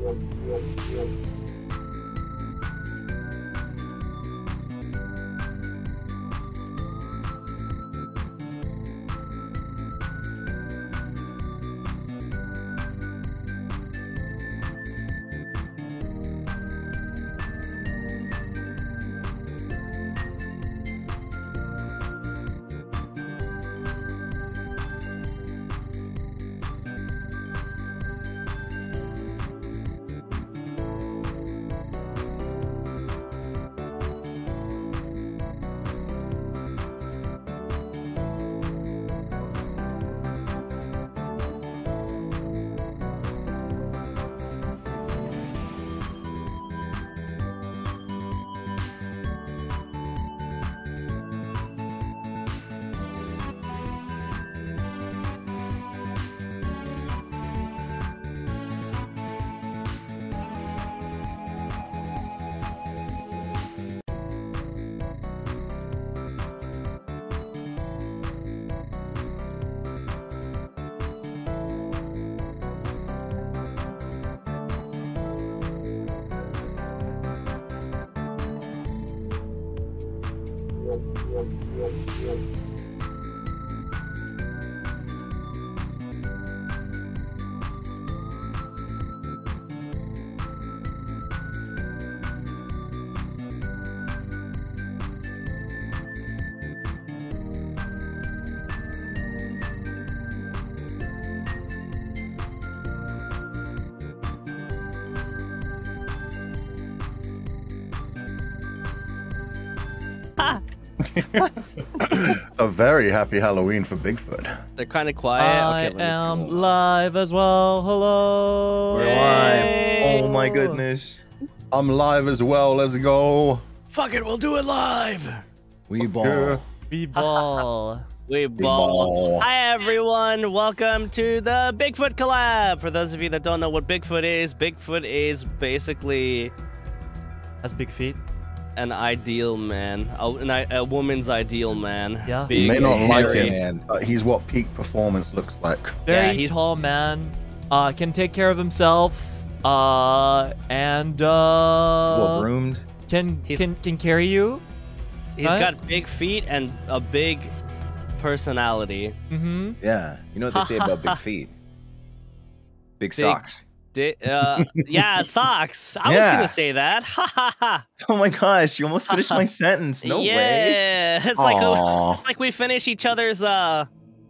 Yeah, yeah, yeah. A very happy Halloween for Bigfoot. They're kind of quiet. I okay, let am live as well. Hello. We're live. Oh my goodness. I'm live as well. Let's go. Fuck it, we'll do it live. We ball. Yeah. We ball. We ball. ball. Hi everyone, welcome to the Bigfoot collab. For those of you that don't know what Bigfoot is, Bigfoot is basically Has big feet. An ideal man, a, an i- a woman's ideal man. Yeah. You may not like hairy. it, but he's what peak performance looks like. Very Yeah, he's- tall man. Uh, can take care of himself. Uh, and He's well uh, groomed. can He's- can can carry you. He's Right? got big feet and a big personality. Mm-hmm. Yeah. You know what they say about big feet? Big socks. Di- uh, yeah, socks. I was gonna say that. Ha ha ha. Oh my gosh, you almost finished my sentence. No way. yeah, it's like a, it's like we finish each other's uh.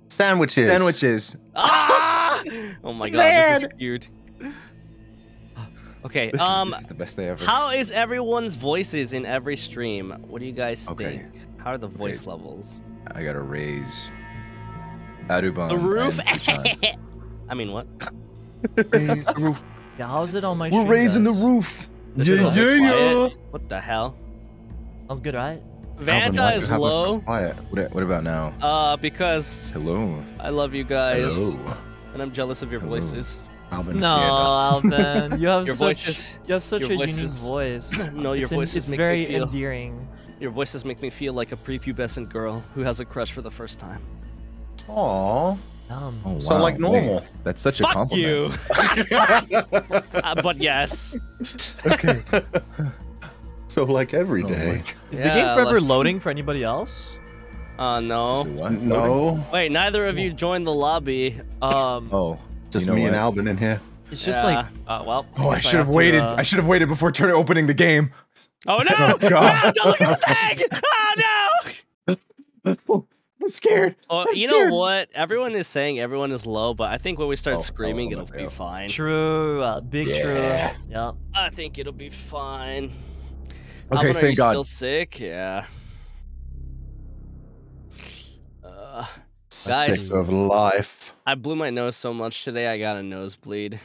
Sandwiches. Sandwiches. Ah! Oh my god, this is cute. Okay, This, um, is, this is the best day ever. how is everyone's voices in every stream? What do you guys think? Okay. think? How are the voice levels? I gotta raise Aruban. The roof? I mean, what? Yeah, how's it on my? We're stream, raising the roof. This is a little. What the hell? Sounds good, right? Alban, Vanta is you have us so low. Quiet. What, what about now? Uh, because Hello. I love you guys, Hello. and I'm jealous of your Hello. voices. Alban No, feared us. Alban, you have Your such voices- you have such your a voices- unique voice. No, your it's, en- voices make me very feel- endearing. Your voices make me feel like a prepubescent girl who has a crush for the first time. Aw. Um, Oh, So, like normal. Wait, that's such a Fuck compliment. you. Uh, but yes. okay. so like every day. Oh is Yeah, the game forever like- loading for anybody else? Uh, no. No. Wait, neither of you joined the lobby. Um, Oh, Just you know me and what? Alban in here. it's just Yeah. like, uh, well. Oh, I guess should have to, waited. uh, I should have waited before turning opening the game. Oh no! Oh, God. Ah, don't look at the thing! Oh no! I'm scared. Oh, I'm you scared. know what? Everyone is saying everyone is low, but I think when we start Oh, screaming, oh, it'll yeah. be fine. True, uh, big Yeah. true. Yeah. I think it'll be fine. Okay, Alban, are thank you God. Still sick? Yeah. Uh, Sick of life. I blew my nose so much today. I got a nosebleed.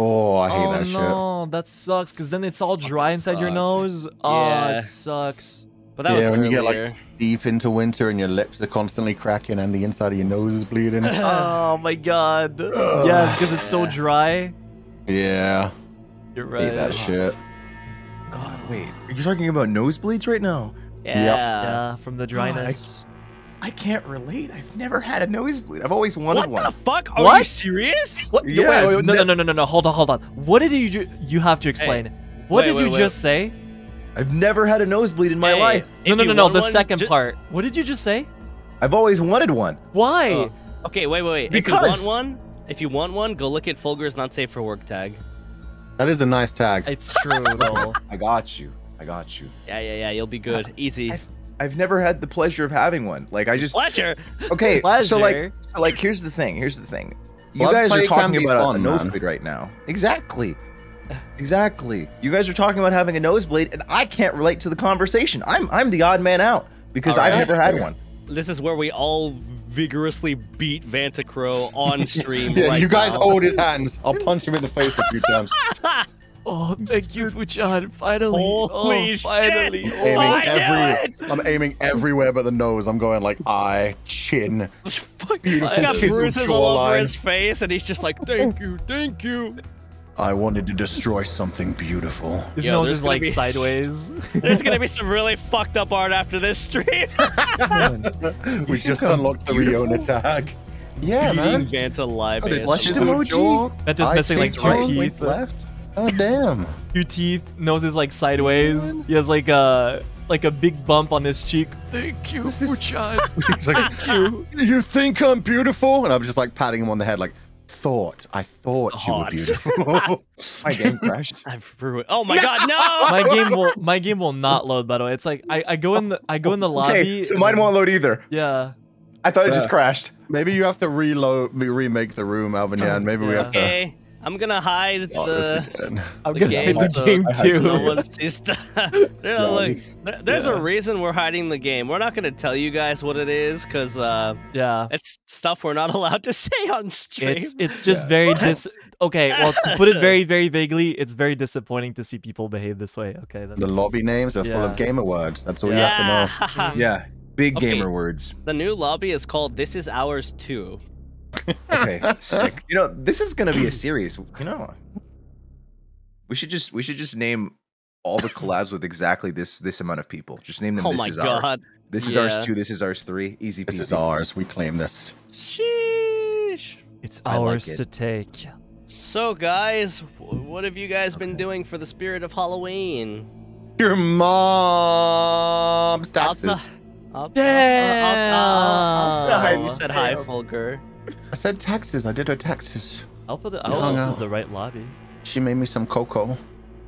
Oh, I hate oh that shit. Oh no, that sucks. Cause then it's all dry inside your sucks. nose. Oh, Yeah. it sucks. But that Yeah, was when you get, like. Deep into winter and your lips are constantly cracking and the inside of your nose is bleeding. oh my god. yes, because it's so dry. yeah. You're Hate right. that shit. God, wait. Are you talking about nosebleeds right now? yeah. Yeah, from the God, I- dryness. I can't relate. I've never had a nosebleed. I've always wanted What one. What the fuck? Are you serious? What? No, Yeah, wait, wait, wait, no, no, no, no, no, no. Hold on, hold on. What did you ju- you have to explain? what wait, did wait, you wait. just say? I've never had a nosebleed in my Hey, life. No, no, no, no. The one, second ju- part. What did you just say? I've always wanted one. Why? Oh. Okay, wait, wait, wait. Because- If you want one, if you want one, go look at Fulgur's not safe for work tag. That is a nice tag. It's true though. I got you. I got you. Yeah, yeah, yeah. You'll be good. Easy. I've, I've never had the pleasure of having one. Like I just Pleasure. okay. So like, Pleasure. so, like here's the thing. Here's the thing. You Blood guys are talking about a- fun, a man. nosebleed right now. Exactly. Exactly. You guys are talking about having a nosebleed, and I can't relate to the conversation. I'm I'm the odd man out because All I've never had one. This is where we all vigorously beat Vantacrow on stream. Yeah, right you guys now. hold his hands. I'll punch him in the face a few times. Oh, thank you, Fuchan. Finally. Holy oh, shit. finally. Oh, Aiming I knew every, I'm aiming everywhere but the nose. I'm going like eye, chin. Fuck, Beautiful He's got chiseled bruises all over his face, and he's just like, "Thank you, thank you." I wanted to destroy something beautiful. His Yo, nose is like be- sideways. There's gonna be some really fucked up art after this stream. we just unlocked the beautiful? Riona tag. Yeah, Beating man. Vanta live. Oh, the ASMR. emoji. on jaw. Ventus eye missing like two right, teeth. left. Oh damn. Two teeth. Nose is like sideways. He has like a like a big bump on his cheek. Thank you, Fuchan. He's like, you, you think I'm beautiful? And I'm just like patting him on the head, like, thought. I thought you were beautiful. My game crashed. I've ruined. Oh my god, no! my game will my game will not load. By the way, it's like I, I go in the I go in the lobby. Okay, so mine won't load either. Yeah. I thought it just crashed. Maybe you have to reload, remake the room, Alban. Oh, yeah, and maybe we have to Okay, I'm gonna hide start the. this. I'm The gonna game, hide the so game too. No one sees the. There- Yeah, look, there's yeah. a reason we're hiding the game. We're not gonna tell you guys what it is, cause uh, yeah. it's stuff we're not allowed to say on stream. It's it's just Yeah. very dis. Okay, well to put it very very vaguely, it's very disappointing to see people behave this way. Okay, that's The lobby names are full of gamer words. That's all you have to know. Yeah. Yeah, big Okay. gamer words. The new lobby is called "This Is Ours Too." Okay, sick. You know, this is gonna be a series. You know, we should just we should just name all the collabs with exactly this this amount of people. Just name them. Oh this my is ours. god. This is Yeah. ours two. This is ours three. Easy peasy. This is ours. We claim this. Sheesh. it's I like ours it. to take. So, guys, what have you guys been doing for the spirit of Halloween? Your mom's taxes. Up, up, up, Damn. You said hi, Damn. Fulgur. I said taxes. I did her taxes. I'll put it. I'll this is the right lobby. She made me some cocoa.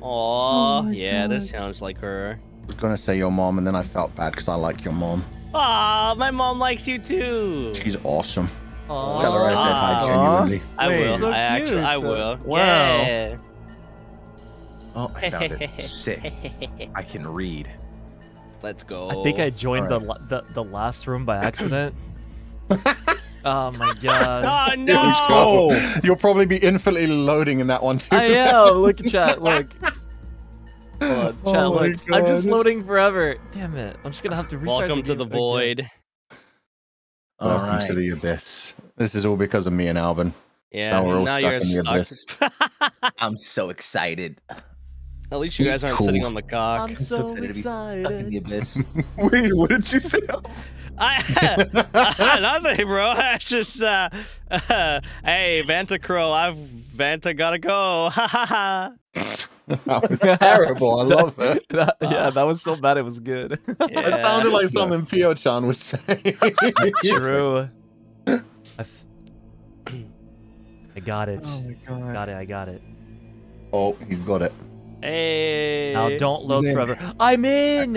Aw, yeah, this sounds like her. I was gonna say your mom, and then I felt bad because I like your mom. Aw, my mom likes you too. She's awesome. Aw. Tell her I said hi genuinely. I Wait. will. So I actually, I will. Wow. Yeah. Oh, I found it. Sick. I can read. Let's go. I think I joined the, the the last room by accident. oh my god. Oh no! You'll probably be infinitely loading in that one too. I am. Look at chat. Look. Hold on, oh, chat. Oh my look. I'm just loading forever. Damn it. I'm just gonna have to restart. Welcome to the again. void. Welcome Alright. to the abyss. This is all because of me and Alban. Yeah, Now we're all now stuck you're in the stuck. I'm so excited. At least you guys aren't cool. sitting on the cock. I'm so to be stuck in the excited. abyss. Wait, what did you say? I, nothing, bro. I just, uh, hey, Vanta Crow, I've Vanta gotta go. Ha ha ha. that was terrible. I love it. That- yeah, that was so bad. It was good. It sounded like something Pio Chan would say. That's true. I, f- I got it. my god. Got it. I got it. oh, he's got it. Hey. Now don't load in. forever. I'm in.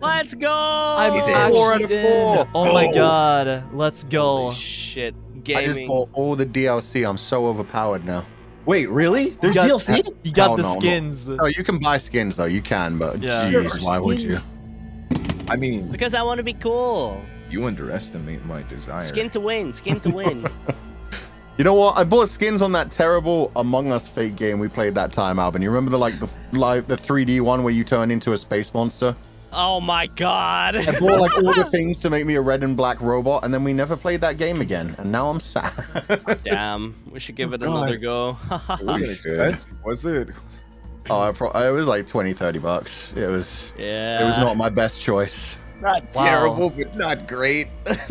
Let's go. I'm He's in. Four out of in. four. Oh my god. Let's go. Holy shit. I just bought all the DLC. I'm so overpowered now. Wait, really? There's got- DLC? You got Oh, the no, no. skins. No, you can buy skins though. You can, but Yeah. jeez, why would you? I mean, Because I want to be cool. you underestimate my desire. Skin to win. Skin to win. You know what? I bought skins on that terrible Among Us fake game we played that time, Alban. You remember the like the like the 3D one where you turn into a space monster? oh my god. I bought like all the things to make me a red and black robot, and then we never played that game again. And now I'm sad. Damn. We should give oh it God. another go. It wasn't expensive, was it? oh, I pro- it was like 20, 30 bucks. It was yeah. it was not my best choice. Not Wow. terrible, but not great.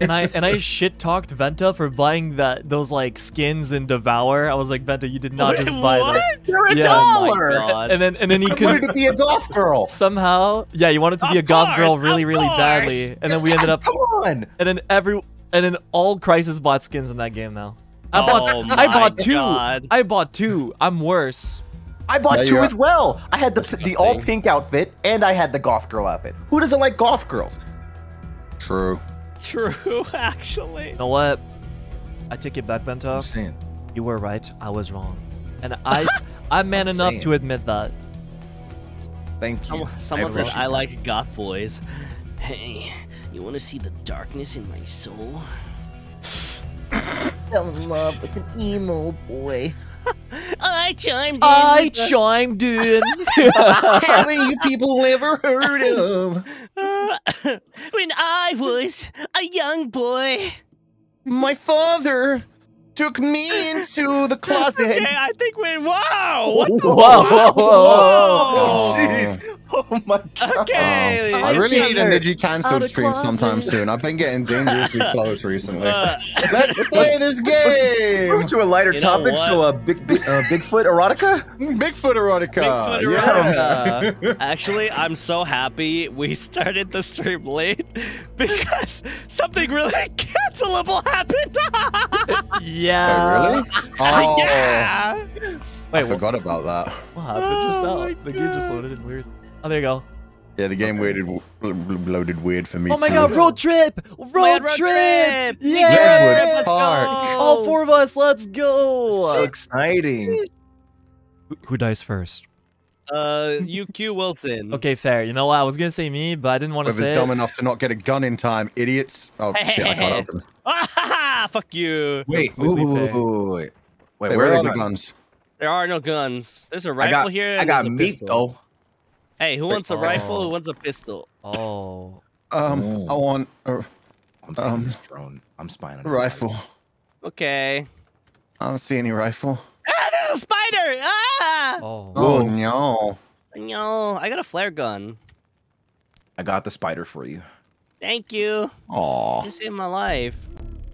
And I and I shit talked Vanta for buying that those like skins in Devour. I was like, Vanta, you did not just buy what? that. They're a Yeah. Dollar. And then and then he I wanted could to be a goth girl. somehow yeah, you wanted to be Of a goth course, girl really really course. badly, and then we ended up Come on. and then every and then all KRISIS bought skins in that game now. I Oh bought my I bought two. God. I bought two. I'm worse. I bought Yeah, two as well. I had the the all pink outfit and I had the goth girl outfit. Who doesn't like goth girls? True. True, actually. You know what? I take it back, Vanta. saying. You were right. I was wrong. And I I'm man I'm enough saying. to admit that. Thank you. Someone, someone said, appreciate I that. like goth boys. Hey, you want to see the darkness in my soul? fell in love with an emo boy. I chimed in. I the- chimed in. Haven't you people ever heard of when I was a young boy. my father took me into the closet? Okay, I think we. Whoa! What the whoa, whoa, whoa, Oh, Whoa. jeez. Oh my god. Okay. I really need a Niji Out cancelled of stream sometime soon. I've been getting dangerously close recently. Uh, Let's play this game. Move to a lighter You topic. So, uh, big, big uh, Bigfoot erotica. Bigfoot erotica. Bigfoot Yeah. Actually, I'm so happy we started the stream late because something really cancelable happened. yeah. Wait, really? Oh, yeah. Wait, I what, forgot about that. what happened just Oh now? my The game just loaded in weird. Oh, there you go. Yeah, the game weirded, loaded weird for me. Oh my too. god, road trip! Road, Man, road trip! trip! Yeah! Redwood Let's Park. go. All four of us, let's go! So exciting. Who- Who dies first? Uh, Yu Q. Wilson. Okay, fair. You know what? I was gonna say me, but I didn't want to say. Whoever's dumb it. enough to not get a gun in time, idiots. Oh shit, I can't open. Ah, ha, ha, fuck you. Wait, Completely wait, wait, wait, wait, where, where are are the the guns? There are no guns. There's a I rifle got, here. I got a meat pistol. though. Hey, who wants a Oh. rifle? Who wants a pistol? Oh. Um. I want a I'm spying Um, this drone. I'm spying on rifle. Okay. I don't see any rifle. Ah, there's a spider! Ah! Oh. Oh no. No, I got a flare gun. I got the spider for you. Thank you. Aw. You saved my life.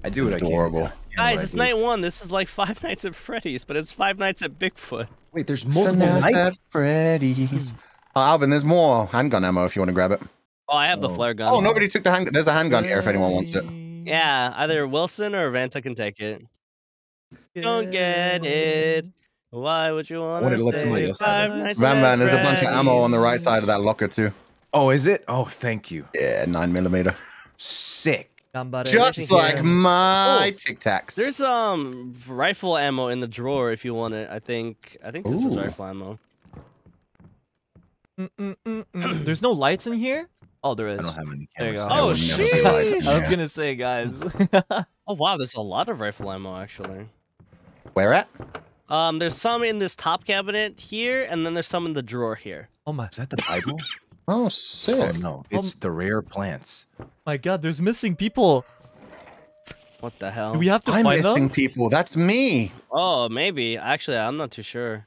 I do what I can. Adorable. Guys, it's night one. This is like Five Nights at Freddy's, but it's Five Nights at Bigfoot. Wait, there's multiple nights. at Freddy's. Uh, Alban, there's more handgun ammo if you want to grab it. Oh, I have the Oh. flare gun. Oh, nobody took the hand. There's a handgun here if anyone wants it. Yeah, either Wilson or Vanta can take it. Don't get it. Why would you want wanted to to let somebody else have it. Nights Van Van, there's a bunch of ammo on the right side of that locker too. Oh, is it? Oh, thank you. Yeah, nine millimeter. Sick. Just like my Tic Tacs. There's um rifle ammo in the drawer if you want it. I think I think this is rifle ammo. There's no lights in here? Oh, there is. I don't have any There you go. Oh, would never be right. sheesh. I was gonna say, guys. Oh wow, there's a lot of rifle ammo actually. Where at? Um, there's some in this top cabinet here, and then there's some in the drawer here. oh my, Is that the Bible? Oh, oh no, it's the rare plants. my God! There's missing people. What the hell? Do we have to I'm find missing them? people. That's me. Oh, maybe. Actually, I'm not too sure.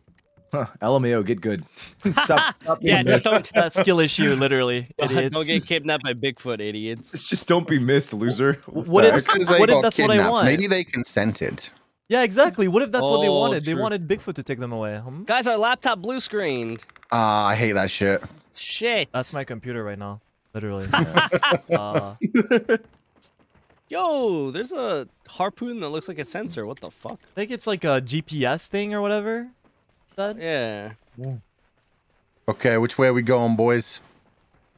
Huh, LMAO, get good. stop, stop Yeah, just missed. don't, That skill issue, literally. Idiots. don't get kidnapped by Bigfoot, idiots. It's just don't be missed, loser. What the if- As heck? soon as they What if got that's what I kidnapped, want? Maybe they consented. Yeah, exactly. What if that's what they Oh, wanted? They wanted Bigfoot to take them away. Hmm? Guys, our laptop blue screened. Ah, I hate that shit. Shit. That's my computer right now, literally. uh, Yo, there's a harpoon that looks like a sensor. What the fuck? I think it's like a GPS thing or whatever. That. Yeah. Okay, which way are we going, boys?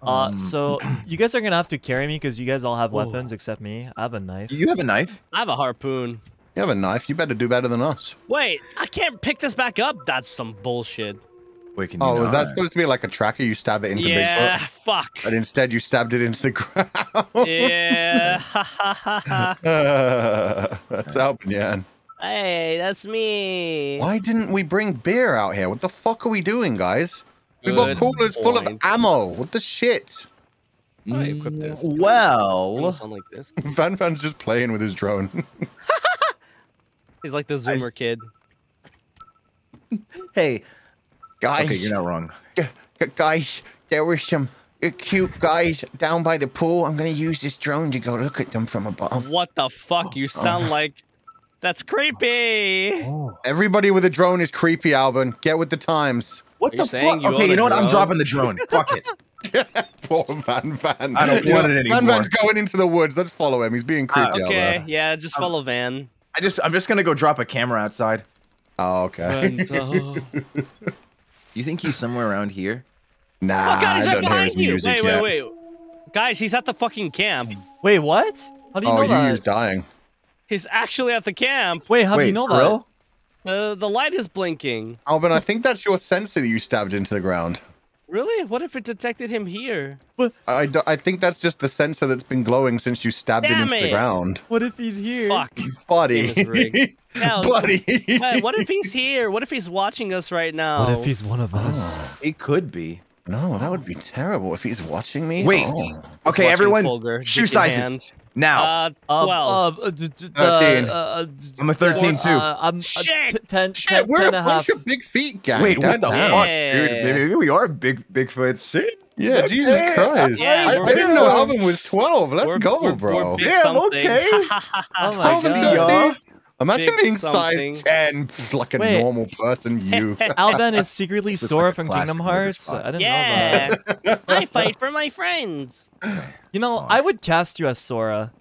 Uh, Um, so you guys are gonna have to carry me because you guys all have weapons except me. I have a knife. You have a knife? I have a harpoon. You have a knife. You better do better than us. Wait, I can't pick this back up. That's some bullshit. Wait, can you Oh, is that supposed to be like a tracker? You stab it into yeah, Bigfoot, fuck. but instead you stabbed it into the ground. yeah. ha, ha, ha, ha. That's Alban. Hey, that's me. Why didn't we bring beer out here? What the fuck are we doing, guys? We've got Good coolers full of ammo. What the shit? How do I equip this? Mm, Well, sound like this. Van Van's just playing with his drone. He's like the Zoomer kid. hey, guys, okay, you're not wrong. g- g- guys, there were some cute guys down by the pool. I'm gonna use this drone to go look at them from above. What the fuck? You sound like. That's creepy. Oh. Everybody with a drone is creepy, Alban. Get with the times. What the saying fuck? you Okay, you know what? I'm dropping the drone. Fuck it. Poor Van Van. I don't You want know, it Van anymore. Van's going into the woods. Let's follow him. He's being uh, creepy out Okay, there. yeah, just um, follow Van. I just I'm just gonna go drop a camera outside. Oh, okay. You think he's somewhere around here? Nah, oh god, he's I right don't hear his behind you. music Wait, yet. wait, wait. Guys, he's at the fucking camp. Wait, what? How do you Oh, know you that? was dying. He's actually at the camp. Wait, how Wait, do you know for that? real? The the light is blinking. Alban, I think that's your sensor that you stabbed into the ground. Really? What if it detected him here? I, do- I think that's just the sensor that's been glowing since you stabbed Damn it into the it. ground. What if he's here? Fuck. Buddy. This game is Buddy. Hey, what if he's here? What if he's watching us right now? What if he's one of us? He could be. No, that would be terrible if he's watching me. Wait. Oh. Okay, everyone, Fulgur, shoe sizes hand. now. Uh, Uh, twelve. uh, d- d- 13. Uh, uh, d- I'm a 13 too. Uh, I'm uh, Shit. t- 10, Shit, 10, we're 10 a and half. bunch of big feet, gang. Wait, what the Goddamn. fuck, dude? Maybe we are big Bigfoot. Shit. Yeah, Jesus Okay. Christ. Yeah, I, I didn't know big. Alban was 12. Let's We're- go, we're- bro. we're big Damn, okay. Oh my Alban, god. Y'all. Imagine being something. size 10, pff, like a Wait. normal person, you. Alban is secretly Sora like from Kingdom Hearts. I didn't know that. I fight for my friends. You know, I would cast you as Sora.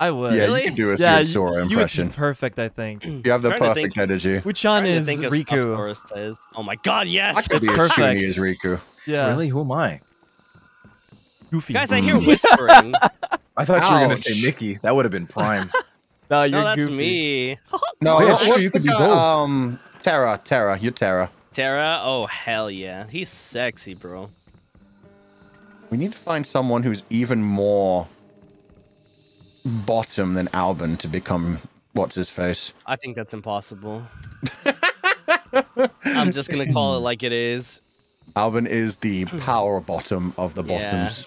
I would. yeah, Really? you can do a yeah, yeah, you, Sora you would impression. be perfect, I think. You have the perfect think. energy. Wuchan Trying to is think of stuff Riku. Is. Oh my god, I yes. could It's be perfect. as puny Riku. Yeah. Really? Who am I? Goofy. Guys, I hear whispering. I thought you were gonna say Mickey. That would have been prime. No, you're no, that's goofy. me. No, Yeah, sure, what's you the could be guy? both. Um, Terra, Terra, you're Terra. Terra? Oh, hell yeah. He's sexy, bro. We need to find someone who's even more bottom than Alban to become what's his face. I think that's impossible. I'm just gonna call it like it is. Alban is the power bottom of the Yeah. bottoms.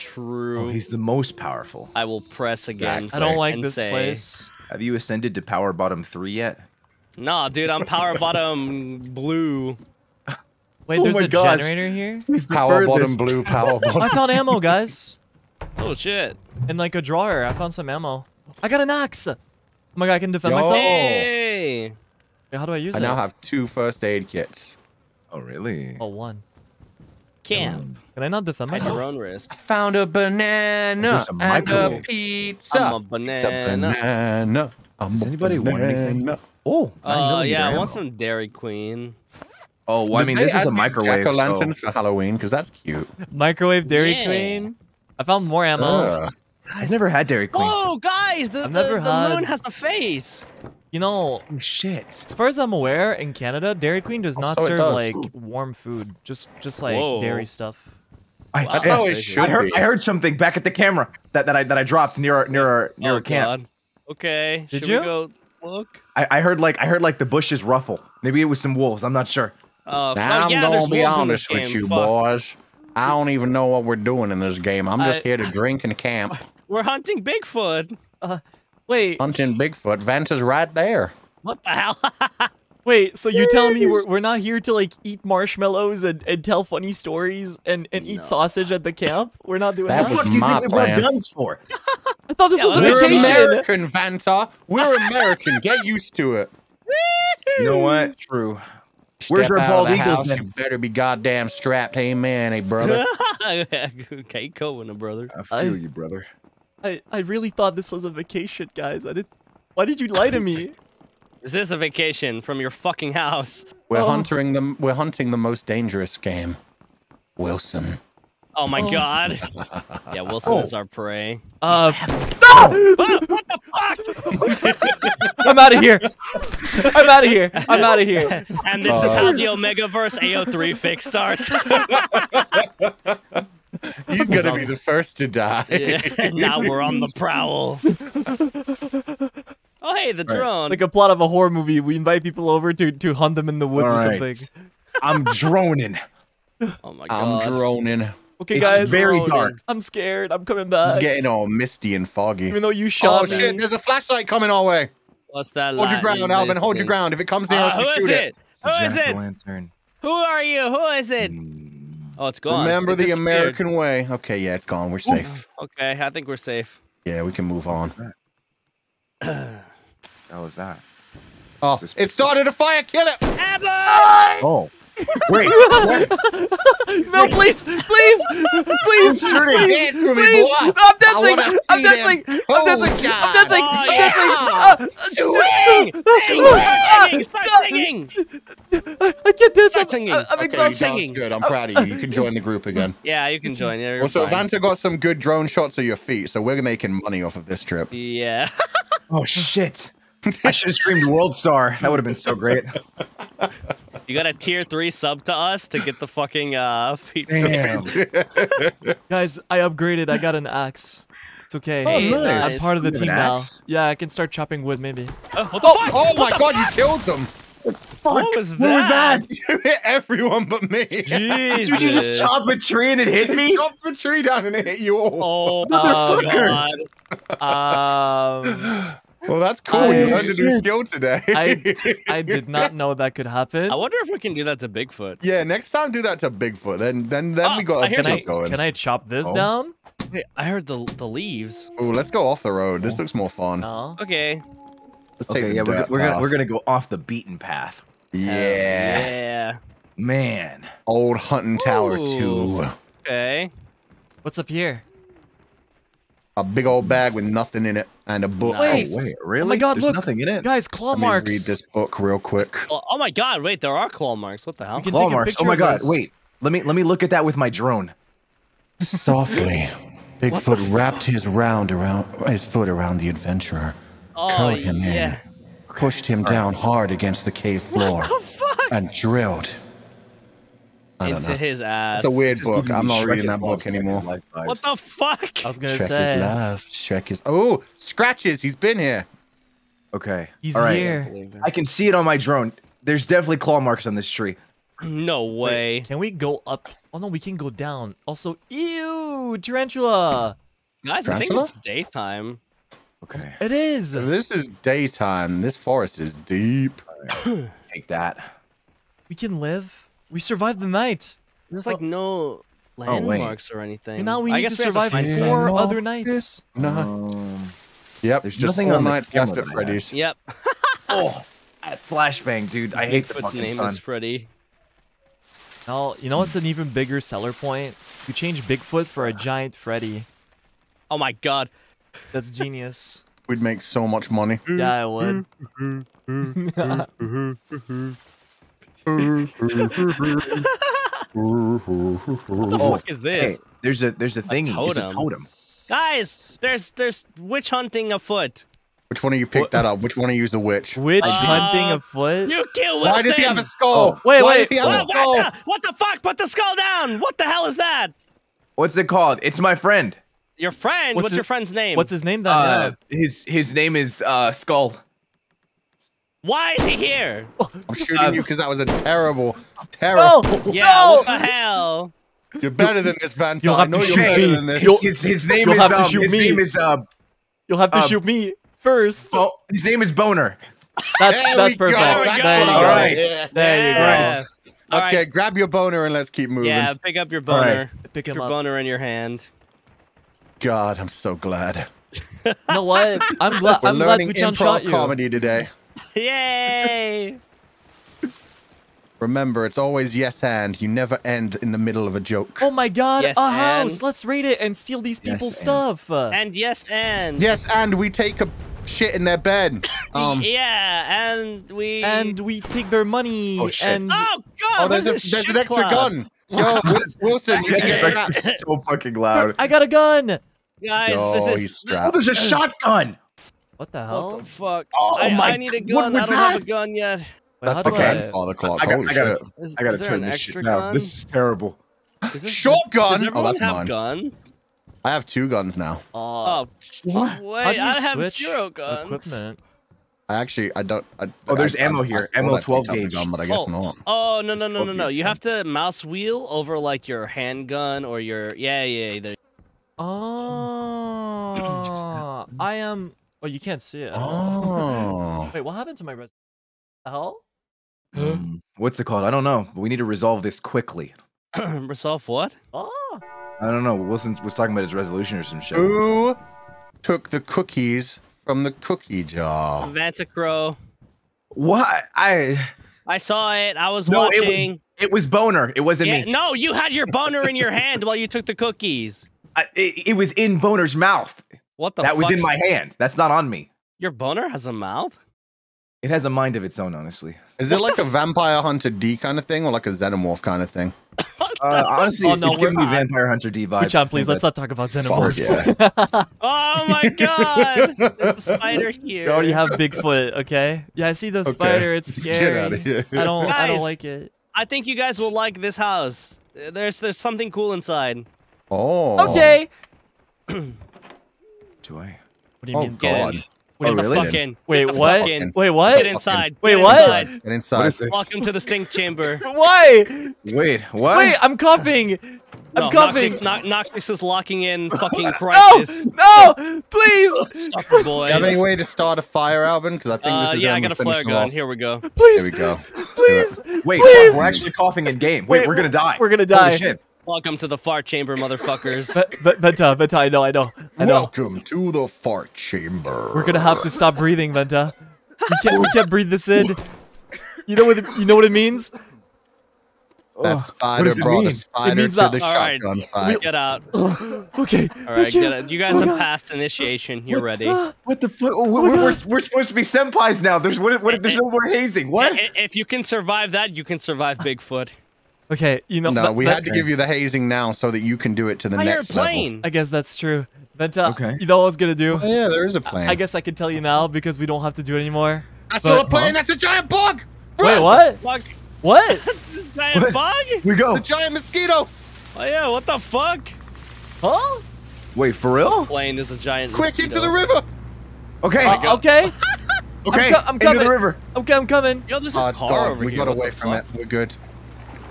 True. Oh, he's the most powerful. I will press again. Exactly. I don't like and this say, place. Have you ascended to Power Bottom 3 yet? Nah, dude, I'm power bottom blue. Wait, Oh there's a gosh. generator here? He's the Power furthest. bottom blue, power bottom. I found ammo, guys. Oh shit. In like a drawer. I found some ammo. I got an axe. Oh my god, I can defend Yo. myself. Hey. Wait, how do I use I it? I now have two first aid kits. Oh, really? Oh, one. Camp. Can I not defend At your own risk. I found a banana a and a pizza. I'm a It's a banana. banana. I'm Does a anybody want anything? banana. Oh, nine Uh, yeah, I want some Dairy Queen. Oh, well, I mean, they this is a microwave. Jack-o'-lanterns So... for Halloween because that's cute. Microwave Dairy Yeah. Queen. I found more ammo. Ugh. I've never had Dairy Queen. Whoa, guys! The, I've the, the moon has a face. You know, Oh, shit. as far as I'm aware, in Canada, Dairy Queen does Oh, not so serve does. like warm food. Just, just like Whoa. dairy stuff. I, Wow, I- that's how it I heard, be. I heard something back at the camera that, that I that I dropped near our near our near oh, our camp. God. Okay. Did should you? we go look? I, I heard like I heard like the bushes ruffle. Maybe it was some wolves. I'm not sure. Oh, Now oh, I'm yeah, gonna be honest with game. you, Fuck. boys. I don't even know what we're doing in this game. I'm just I- here to drink and camp, We're hunting Bigfoot. Uh, Wait, hunting Bigfoot. Vanta's right there. What the hell? wait. So you're telling me we're, we're not here to like eat marshmallows and, and tell funny stories and, and eat No. sausage at the camp? We're not doing That that. What do you think we brought guns for? I thought this Yeah, was a let me- We're vacation. American, Vanta. We're American. Get used to it. You know what? True. Where's Step our bald eagles house, then? You better be goddamn strapped. Amen, hey brother. okay, going, brother. I feel I- you, brother. I, I really thought this was a vacation, guys. I did. Why did you lie to me? This is this a vacation from your fucking house? We're Oh. hunting them. We're hunting the most dangerous game. Wilson. Oh my Oh. god. Yeah, Wilson Oh. is our prey. Uh, Ah, what the fuck? I'm out of here. I'm out of here. I'm out of here. And this is Uh. how the Omegaverse AO3 fix starts. He's gonna be the first to die. Yeah, now we're on the prowl. Oh hey, the drone. Like a plot of a horror movie. We invite people over to to hunt them in the woods or All right. something. I'm droning. oh my god. I'm droning. Okay, It's guys. very Ronan. dark. I'm scared. I'm coming back. It's back. getting all misty and foggy. Even though you Oh shot me. shit! There's a flashlight coming our way. What's that? Hold your ground, Alban. this Hold your ground. If it comes near Uh, us, we who is shoot it? Who is it? Lantern. Who are you? Who is it? Oh, it's gone. Remember It the. American way. Okay, yeah, it's gone. We're safe. Okay, I think we're safe. Yeah, we can move on. How was that? Oh, it started a fire. Kill it. Ambush! Oh, wait. No, please, please, please, Shooting. please, Dance with me, please. boy. I'm dancing. I'm dancing. I'm oh, dancing. Oh, I'm dancing. God. I'm Oh, dancing. yeah. Ah, Sing, start ah, singing! Start uh, uh, uh, singing! I can't do this. Start I'm, singing. I'm Okay, exhausted. singing. good. I'm proud of you. You can join the group again. Yeah, you can join. Yeah, you're Also, fine. Vanta got some good drone shots of your feet, so we're making money off of this trip. Yeah. Oh shit! I should have screamed World Star. That would have been so great. You got a tier three sub to us to get the fucking uh feet. Damn. Guys, I upgraded. I got an axe. It's okay. Oh, I'm part of the team now. Yeah, I can start chopping wood maybe. Oh, what the Oh, fuck? oh my god, fuck? you killed them! What was that? What was that? You hit everyone but me. Jesus. Did you just chop a tree and it hit me? Chop the tree down and it hit you all. Oh, Motherfucker. God. Um, Well, that's cool. I- you learned a new skill today. I I did not know that could happen. I wonder if we can do that to Bigfoot. yeah, next time do that to Bigfoot. Then, then, then Oh, we ah, got I a hear Can I going. can I chop this Oh. down? Hey, I heard the the leaves. Oh, let's go off the road. This oh. looks more fun. No. Okay. Let's take Okay, the yeah, we're, we're gonna we're gonna go off the beaten path. Yeah. Yeah. Man, Old hunting tower Ooh. two. Okay. What's up here? A big old bag with nothing in it and a book. Nice. oh wait, really? My God, There's look. nothing in it. Guys, claw Let me marks. read this book real quick. Oh, oh my God! Wait, there are claw marks. What the hell? We can Claw a marks. picture Oh my god! this. Wait, let me let me look at that with my drone. Softly, Bigfoot wrapped his round around his foot around the adventurer, Oh curled him yeah. in, pushed him down hard against the cave floor, What the fuck? and drilled. I don't Into know. his ass. It's a weird This book. I'm not Shrek reading that book life, Shrek is anymore. What the fuck? I was gonna Shrek say is live. Shrek is. Oh, scratches. He's been here. Okay. he's all right. here. I can see it on my drone. There's definitely claw marks on this tree. No way. Can we go up? Oh no, we can go down. Also, ew, tarantula. Guys, I think it's daytime. Okay. It is. So this is daytime. This forest is deep. Take that. We can live. We survived the night. There's like no wait. landmarks or anything. And now we need to guess we survive find Yeah. some. four No, other nights. No. Um, Yep. There's just nothing four on the nights left at that I Freddy's. Yep. oh, that flashbang, dude. I hate the fucking name sun. is Freddy. Now, you know what's an even bigger seller point? You change Bigfoot for a giant Freddy. Oh my God. That's genius. We'd make so much money. yeah, I would. What the Oh, fuck is this? Hey, there's a there's a thing. It's a totem. totem. Guys, there's there's witch hunting afoot. Which one of you picked that up? Which one of you is the witch? Witch Uh, hunting afoot? You kill Wilson. Why does he have a skull? Oh, wait, Why wait, does he have What, a skull? what, the, what the fuck? Put the skull down. What the hell is that? What's it called? It's my friend. Your friend. What's What's, his- your friend's name? What's his name then? Uh, his his name is uh Skull. Why is he here? I'm shooting Um, you because that was a terrible, no! terrible. Yeah. no! What the hell? You're better than this, Vanta. You'll I have know to shoot me. than this. You'll- His his name you'll is have to um, shoot his me. name is uh You'll have to um, shoot me first. oh, his name is Boner. That's There that's we go. perfect. There you go. go. All right. Yeah. There you go. Yeah. All Okay, right. grab your boner and let's keep moving. Yeah, pick up your All right. boner. Pick Put him your up. boner in your hand. God, I'm so glad. You know what? I'm glad. We're I'm glad learning Fuchan shot improv you. comedy today. Yay! Remember, it's always yes and. You never end in the middle of a joke. Oh my god, Yes, a house! and- Let's raid it and steal these people's and- stuff. Uh, and yes, and Yes, and we take a shit in their bed. Um, yeah, and we and we take their money. Oh, shit. And oh god, oh, there's, a, what's there's an extra club? gun. Yo, Wilson, you can get Rex strapped. is so fucking loud. I got a gun. guys. Yo, this is Oh, there's a shotgun. What the hell? what hell? the fuck. Oh I, my- I need a gun. I don't have a gun yet. That's how the do grandfather clock. I got- Holy I gotta- shit. Is, I gotta is there turn an this extra shit down. gun? This is terrible. Is this- Shotgun? Does Oh, everyone that's have mine. guns? I have two guns now. Uh, Oh, What? wait, how do you I have switch zero guns. equipment? I actually, I don't. I, Oh, there's I, ammo I, here. I Ammo thought I 12 picked up the gauge. Gun, but I guess Oh. not. Oh no no no no no! You have to mouse wheel over like your handgun or your yeah yeah. There. Oh, I am. Oh, you can't see it. Oh. Wait, what happened to my res? The hell? Um, what's it called? I don't know. But we need to resolve this quickly. Resolve what? Oh. I don't know. Wilson was talking about his resolution or some shit. Who took the cookies from the cookie jar? Vantacrow. What? I. I saw it. I was No, it was- It was boner. It wasn't Yeah, me. no, you had your boner in your hand while you took the cookies. I, it, it was in boner's mouth. What the that was in my hand. That's not on me. Your boner has a mouth? It has a mind of its own, honestly. Is it like a vampire hunter D kind of thing or like a xenomorph kind of thing? Uh, honestly, Oh, no, it's giving me we're- Vampire Hunter D vibes. John, please, let's not talk about Fuck xenomorphs. Oh my god! There's a spider here. We already have Bigfoot, okay? Yeah, I see the Okay, spider. It's let's get scary. outta here. I don't. I don't Guys. like it. I think you guys will like this house. There's there's something cool inside. Oh. Okay. Do I? What do you Oh mean? Get God. in. What do Oh, really? the fuck in. Wait, Get what? in. Wait, what? Get inside. Wait, Get what? inside. Get inside. What is this? Welcome to the stink chamber. Why? Wait, what? Wait, I'm coughing. I'm no, coughing. Noctyx, Noc- is locking in fucking No, crisis. no, no, please, Stopper Do you have any way to start a fire, Alban? Because I think Uh, this is yeah, I only got a flare finishing gun. off. Here we go. please, Here we go. please. Wait, Please. we're actually coughing in game. Wait, Wait, we're gonna die. we're gonna die. Holy die. shit. Welcome to the fart chamber, motherfuckers. But, but, Vanta, Vanta, I know, I know, I know. Welcome to the fart chamber. We're gonna have to stop breathing, Vanta. We can't, we can't breathe this in. You know what? It, you know what it means? That Ugh, spider does it brought a mean? spider means to that- the All right. shotgun fight. Get out. Okay. All right, get it. You guys have passed initiation. You're ready. I- What the fuck? Oh we're, we're, we're, we're supposed to be senpais now. There's what? what there's no more hazing. What? i- If you can survive that, you can survive Bigfoot. Okay. You know. No, that- we that- had to give you the hazing now so that you can do it to the I hear a next level. I guess that's true. Vanta, Okay. you know what I was gonna do? Oh, yeah, there is a plane. I guess I can tell you now because we don't have to do it anymore. That's but- a plane. That's a giant bug. Wait, what? Fuck. What? Giant What? bug? We go. The giant mosquito. Oh yeah, what the fuck? Huh? Wait, for real? Plane is a giant Quick mosquito. into the river. Okay. Uh, okay. okay. co- I'm coming. into coming. the river. Okay, I'm coming. Yo, there's Oh, a it's car gone. over We here. got away from fuck? it. We're good.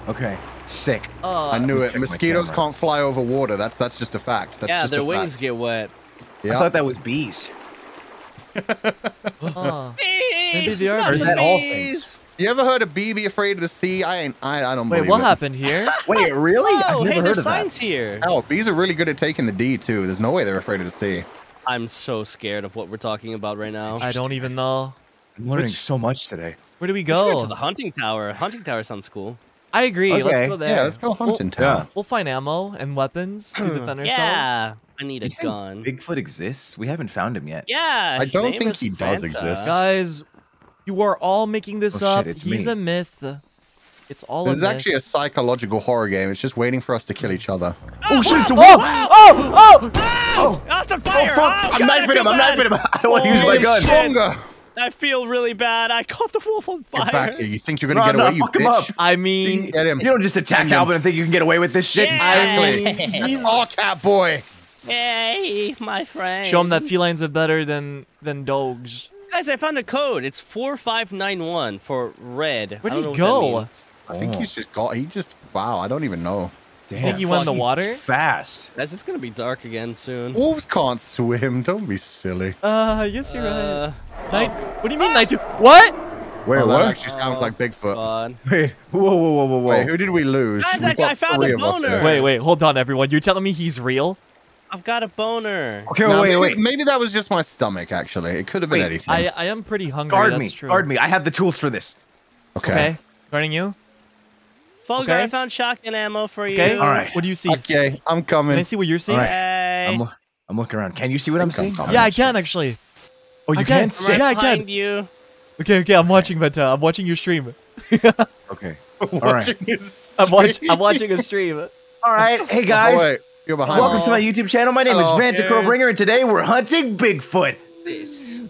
Okay. Sick. Uh, I knew it. Mosquitoes can't fly over water. That's that's just a fact. That's yeah, just their a wings fact. get wet. Yeah. I thought that was bees. uh, Bees, they are not bees. the Or is that all bees. You ever heard a bee be afraid of the sea? I ain't. I, I don't wait, believe what it. happened here? Wait, really? Oh, I've hey, never heard there's of that. here. Oh, bees are really good at taking the D too. There's no way they're afraid of the sea. I'm so scared of what we're talking about right now. I don't even know. I'm learning Which- so much today. Where do we We go go? to the hunting tower. Hunting tower sounds cool. I agree. Let's go there. Yeah, let's go hunting We'll, town. we'll find ammo and weapons to hmm. defend ourselves. Yeah, I need a You think gun. Bigfoot exists? We haven't found him yet. Yeah, I don't think is he does exist. Guys, you are all making this Oh, shit, up. it's He's me. a myth. It's all There's a myth. actually a psychological horror game. It's just waiting for us to kill each other. Oh, oh shit! It's a Oh! wolf! Oh! Oh! Oh, oh, ah, it's on oh, fire! Oh fuck! Oh, I'm God, I knifing feel him! I'm bad. knifing him! I don't want to use my Holy gun. shit. Stronger. I feel really bad. I caught the wolf on fire. Get back here. You think you're gonna No, get no, away, you fuck him bitch? up. I mean, Get him. You don't just attack Bring him. Alban and think you can get away with this shit. Yeah. Exactly. That's all, cat boy. Hey, my friend. show him that felines are better than than dogs. Guys, I found a code. It's 4591 for red. Where'd he don't know what that go? I think Oh. he's just got. He just. Wow. I don't even know. Damn. think he went in the water? Fast. Guys, it's gonna be dark again soon. Wolves can't swim. Don't be silly. Uh, yes, you're Uh, right. Night. What do you mean night two? What? Wait, oh, that actually sounds Oh, like Bigfoot. God. Wait. Whoa, whoa, whoa, whoa, whoa. Wait, who did we lose? Guys, We've I- I found a three of us boner. here. Wait, wait, hold on, everyone. You're telling me he's real? I've got a boner. Okay, Now, wait, maybe, wait. maybe that was just my stomach. Actually, it could have been Wait, anything. I I am pretty hungry. Guard that's me. true. Guard me. I have the tools for this. okay. Okay. Guarding you. Fulgur, Okay. I found shotgun ammo for you. Okay. All right. What do you see? Okay, I'm coming. Can I see what you're seeing? All right. Hey. I'm, I'm looking around. Can you see what I'm think I'm seeing? coming. Yeah, I can actually. Oh, you I can? can. Sick. Yeah, I behind can. you. Okay, okay. I'm watching, but uh, I'm watching your stream. Okay. All right. I'm watching. I'm watching a stream. All right. Hey, Oh, guys. wait, you're behind. Welcome me. to my YouTube channel. My name Hello. is Vantacrow Yes. Bringer, and today we're hunting Bigfoot.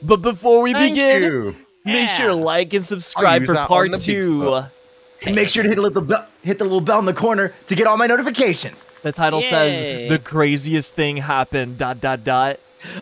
But before we Thank begin, you. make sure to like and subscribe for part the two. Bigfoot. And make sure to hit a little bell, hit the little bell in the corner to get all my notifications. The title says the craziest thing happened. Dot dot dot.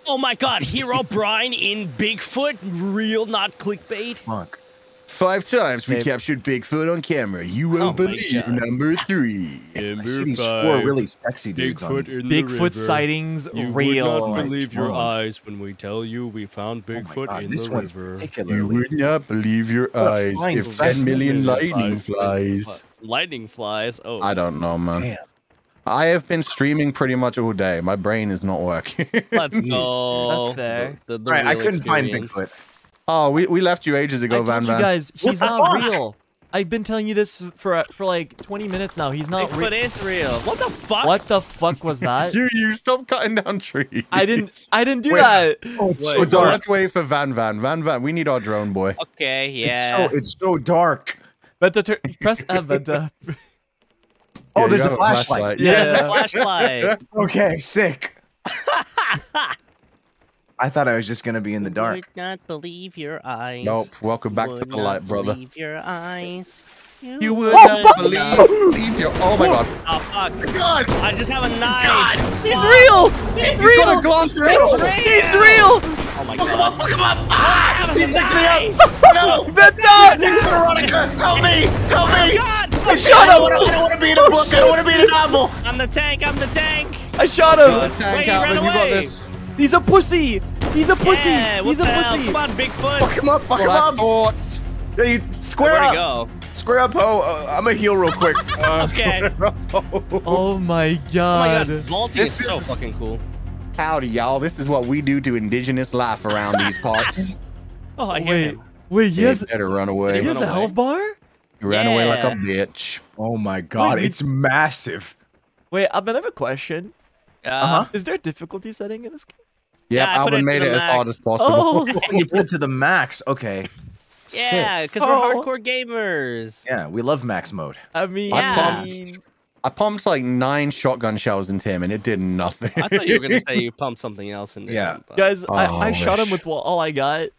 Oh my god, Hero Brian in Bigfoot? Real, not clickbait? Fuck. Five times we Babe. captured Bigfoot on camera. You Oh won't my believe number three. I see these four really sexy dudes on. in Bigfoot sightings real. You would not believe your eyes when we tell you we found Oh my God, this one's You particularly. would not believe your What eyes if 10 million lightning flies. lightning flies. Oh, I don't know, man. Damn. I have been streaming pretty much all day. My brain is not working. let's go. That's fair. The, the, the All right, I couldn't find. Bigfoot. Oh, we, we left you ages I ago, told Van you Van. guys, he's not fuck? real. I've been telling you this for for like 20 minutes now. He's not real. But it's real. What the fuck? What the fuck was that? You you stop cutting down trees. I didn't. I didn't do Wait. that. Oh, it's Wait, so so dark. Let's wait for Van Van. Van Van, we need our drone boy. Okay, It's yeah. so it's so dark. But the press F. But uh, Oh, Yeah, there's a have flashlight. Yeah. There's a flashlight. Okay, sick. I thought I was just gonna be in the dark. Would not believe your eyes. Nope. Welcome back to the light, brother. Believe your eyes. You would Oh, not what? believe, believe your. Oh my god. Oh fuck! God, I just have a knife. God. he's real. He's real. got a glance He's real. real. He's real. Oh my god! Fuck him up! Fuck him up. Ah, have some knife. No! Vanta. Veronica, help me! Help Oh me! god! shut I up. don't I don't want to be in a book. I don't want to be in a novel. I'm the tank. I'm the tank. I shot him. Wait, he out, you got this. He's a pussy. He's a pussy. Yeah, He's a the hell? pussy. Come on, Bigfoot. Fuck him up! Fuck him Well, I up! thought. Yeah, you square Where'd up! go? Square up, ho! Uh, I'm gonna heal real quick. Uh, Okay. Oh my god! Oh my god. god, vaulting This is so is- fucking cool. Howdy, y'all. This is what we do to indigenous life around these parts. Oh, I hear Wait, him. wait. He has, better run away. he has a away. health bar. You ran away like a bitch. oh my god, Wait, we- it's massive. Wait, I have a question. Uh, Uh-huh. Is there a difficulty setting in this game? Yep, Yeah, I put Alban made the it as hard as possible. Oh, you put it to the max. Okay. Yeah, because Oh. we're hardcore gamers. Yeah, we love max mode. I mean, I Yeah. pumped. I pumped like nine shotgun shells into him, and it did nothing. I thought you were gonna say you pumped something else into Yeah. him, but- guys, I, Oh, I shot him with all I got,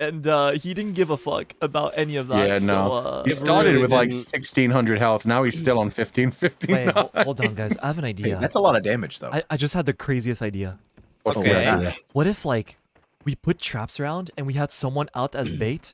and uh, he didn't give a fuck about any of that. yeah, so, no. uh, he started really with like didn't- 1600 health. Now he's still on 1550. Wait, hold on, guys. I have an Hey, idea. that's a lot of damage, though. I, I just had the craziest idea. What's Okay. the idea? What if like we put traps around and we had someone out as bait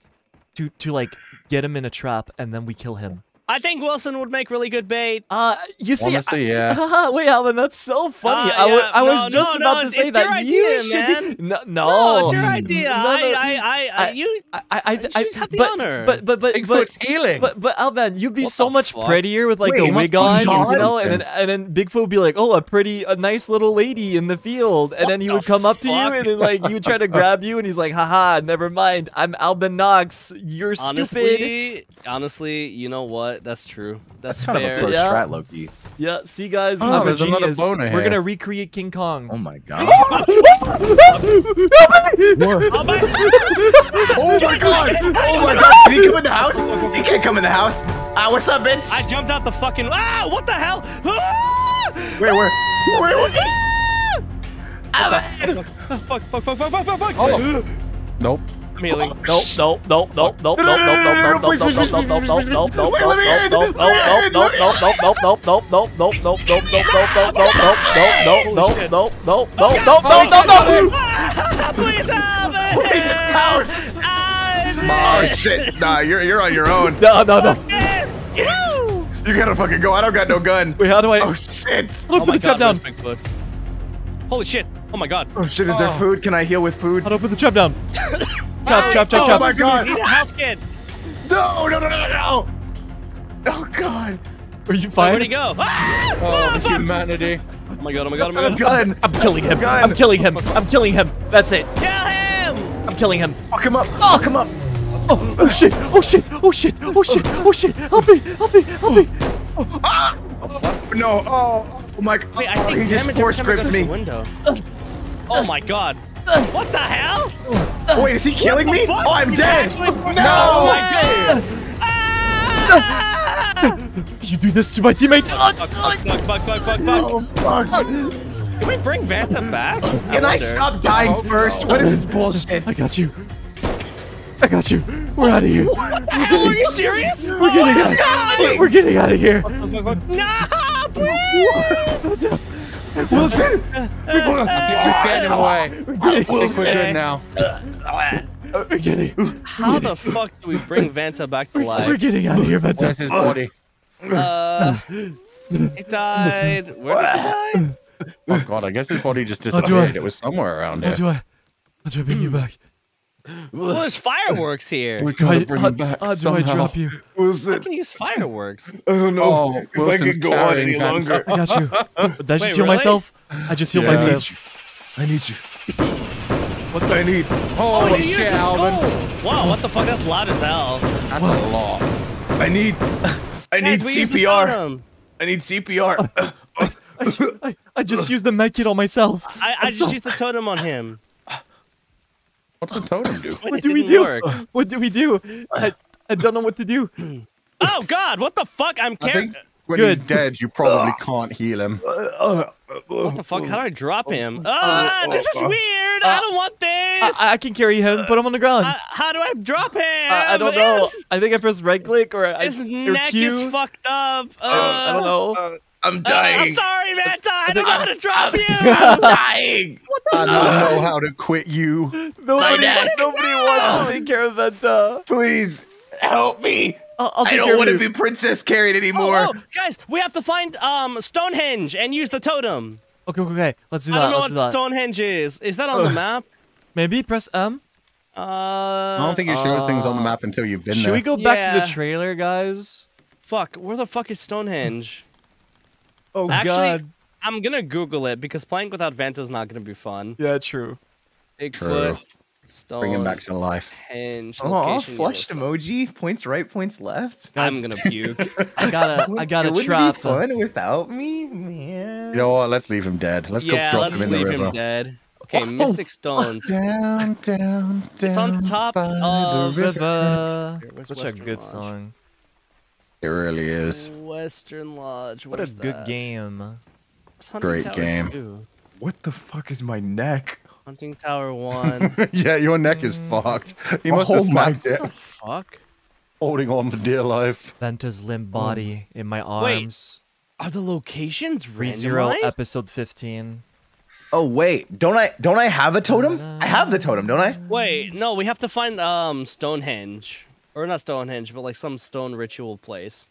to to like get him in a trap and then we kill him? I think Wilson would make really good bait. Uh, you see, Honestly, yeah. Wait, Alban, that's so funny. Uh, I wa- yeah, I was just no, about no, to it's- say it's that your you idea, should. man. No, no, No, it's your idea. No, I, no. I, I, I, I- you. I, I, I, You I should have the but, honor. But, but, but, but, healing. but, but, Alban, you'd be What so much fuck? prettier with like Wait, a wig on, God. you know, and then and then Bigfoot would be like, "Oh, a pretty, a nice little lady in the field," and then he the would come up to you and then like you would try to grab you, and he's like, "Haha, never mind, I'm Alban Knox. You're stupid." Honestly, honestly, you know what? That's true. That's, That's kind fair. of a pro Yeah. strat, Loki. Yeah, see, guys, Oh, I'm a there's another genius. boner We're here. gonna recreate King Kong. Oh my god. Oh my! oh my god! Oh my god! Can he come in the house? He can't come in the house. Ah, what's up, bitch? I jumped out the fucking. Ah! What the hell? Ah! Wait, where? Where? where? Fuck! Fuck! Fuck! Fuck! Fuck! Fuck! Fuck! Oh. Nope. I'm healing. Nope, nope, nope, nope, nope, nope, No, no, no, no, no, nope, please, nope, please, nope, please, nope, please, nope, please, nope, please. nope, Wait, let me in, nope, let me in, nope, let me nope, nope, nope, nope, nope, nope, nope, nope, nope, nope, nope, nope, nope, nope, shit. nope, nope, nope, nope, nope, nope, nope. Ah, Please help me! Please help! Ah, Oh shit! Nah, you're you're on your own. No, no, no. Yes! Woo! You gotta fucking go. I don't got no gun. Wait, how do I? Oh shit! How do I Oh put my the trap god, down? Holy shit! Oh my god! Oh shit! Is there food? Can I heal with food? How do I put the trap down? Trap, trap, trap, Oh trap. my god! Need a health kit! No! No! No! No! No! Oh god! Are you fine? Where'd he go? Ah! Oh, Ah, the humanity. Oh my god! Oh my god! Oh my A god! gun! I'm killing him. Gun. I'm killing him. I'm killing him. That's it. Kill him! I'm killing him. Fuck him up! Fuck him up! Oh, oh shit! Oh shit! Oh shit! Oh shit! Oh shit! Help me! Help me! Help me! Ah! No! Oh! Oh my god! Wait, I think he just damage force every grips me. the window. Oh my god! What the hell? Wait, is he killing me? fuck? Oh, I'm dead! actually- No! Oh! Ah! You do this to my teammate. Fuck! Fuck! Fuck! Fuck! Fuck! Oh fuck. Can we bring Vanta back? Can I wonder. stop dying first? so. What is this bullshit? I got you. I got you. We're out of here. Hell, are you serious? We're getting out. We're getting out of here. No, please! Wilson! We're standing away. I think we're good now. We're getting. How the fuck do we bring Vanta back to life? We're getting out of here, Where's his body? Uh, he died. Where did he die? Oh god, I guess his body just How do I- disappeared. It was somewhere around How here. do I? How do I bring you back? Well, there's fireworks here. We Do I, gotta bring him back uh, do I drop you? I can use fireworks. I don't know Oh, if I Wilson's can go on any Vanta. longer. I got you. Did I just Wait, heal really? myself? I just healed Yeah. myself. I need you. What the? I need. Oh, Holy you shit, Alban. Wow, what the fuck? That's loud as hell. That's a lot. I need. I need Guys, we used the CPR. I need CPR. I, I just used the med kit on myself. I, I just so- used the totem on him. What's the totem do? What do we do? work. What do we do? I, I don't know what to do. Oh God, what the fuck? I'm carrying. when Good. he's dead, you probably uh, can't heal him. Uh, uh, what the fuck? How do I drop him? Ah, this is weird. I don't want this. I, I can carry him. Put him on the ground. Uh, how do I drop him? I, I don't know. This, I think I press right click or I this or neck Q. is fucked up. Uh, I don't know. I'm uh, dying. I'm sorry, Vanta. I don't know how to drop you. I'm dying. I don't know how to quit you. Nobody, neck. nobody wants to take care of that. Uh, Please help me. I'll, I'll I don't want to be princess carried anymore. Oh, oh, guys, we have to find um Stonehenge and use the totem. Okay, okay, okay. Let's do that. I don't know Let's what do. Stonehenge is. Is that on the map? Maybe press M. Uh, I don't think it shows things on the Uh, map until you've been Should there. Should we go back to the trailer, guys? Fuck, where the fuck is Stonehenge? Oh Actually, God. I'm gonna Google it because playing without Vanta is not gonna be fun. Yeah, true. Bigfoot, True. Stonehenge. Bring him back to life. Oh, flushed emoji. Points right, points left. I'm gonna puke. I gotta, I gotta wouldn't trap. be fun without me, man. You know what? Let's leave him dead. Let's yeah, go drop let's him in leave the river. him dead. Okay, Oh. Mystic Stones. Down, down, down. It's on top by of the river. River. Such a good Lodge? song. It really is. Western Lodge. What a where's good that? game. Great Tower game. 2? What the fuck is my neck? Hunting Tower 1. yeah, your neck is fucked. You must Oh have my snapped it, fuck? holding on for dear life. Ventus limp body in my arms. Are the locations ReZero randomized? episode 15. Oh wait, don't I don't I have a totem? I have the totem, don't I? Wait, no, we have to find um Stonehenge. Or not Stonehenge, but like some stone ritual place.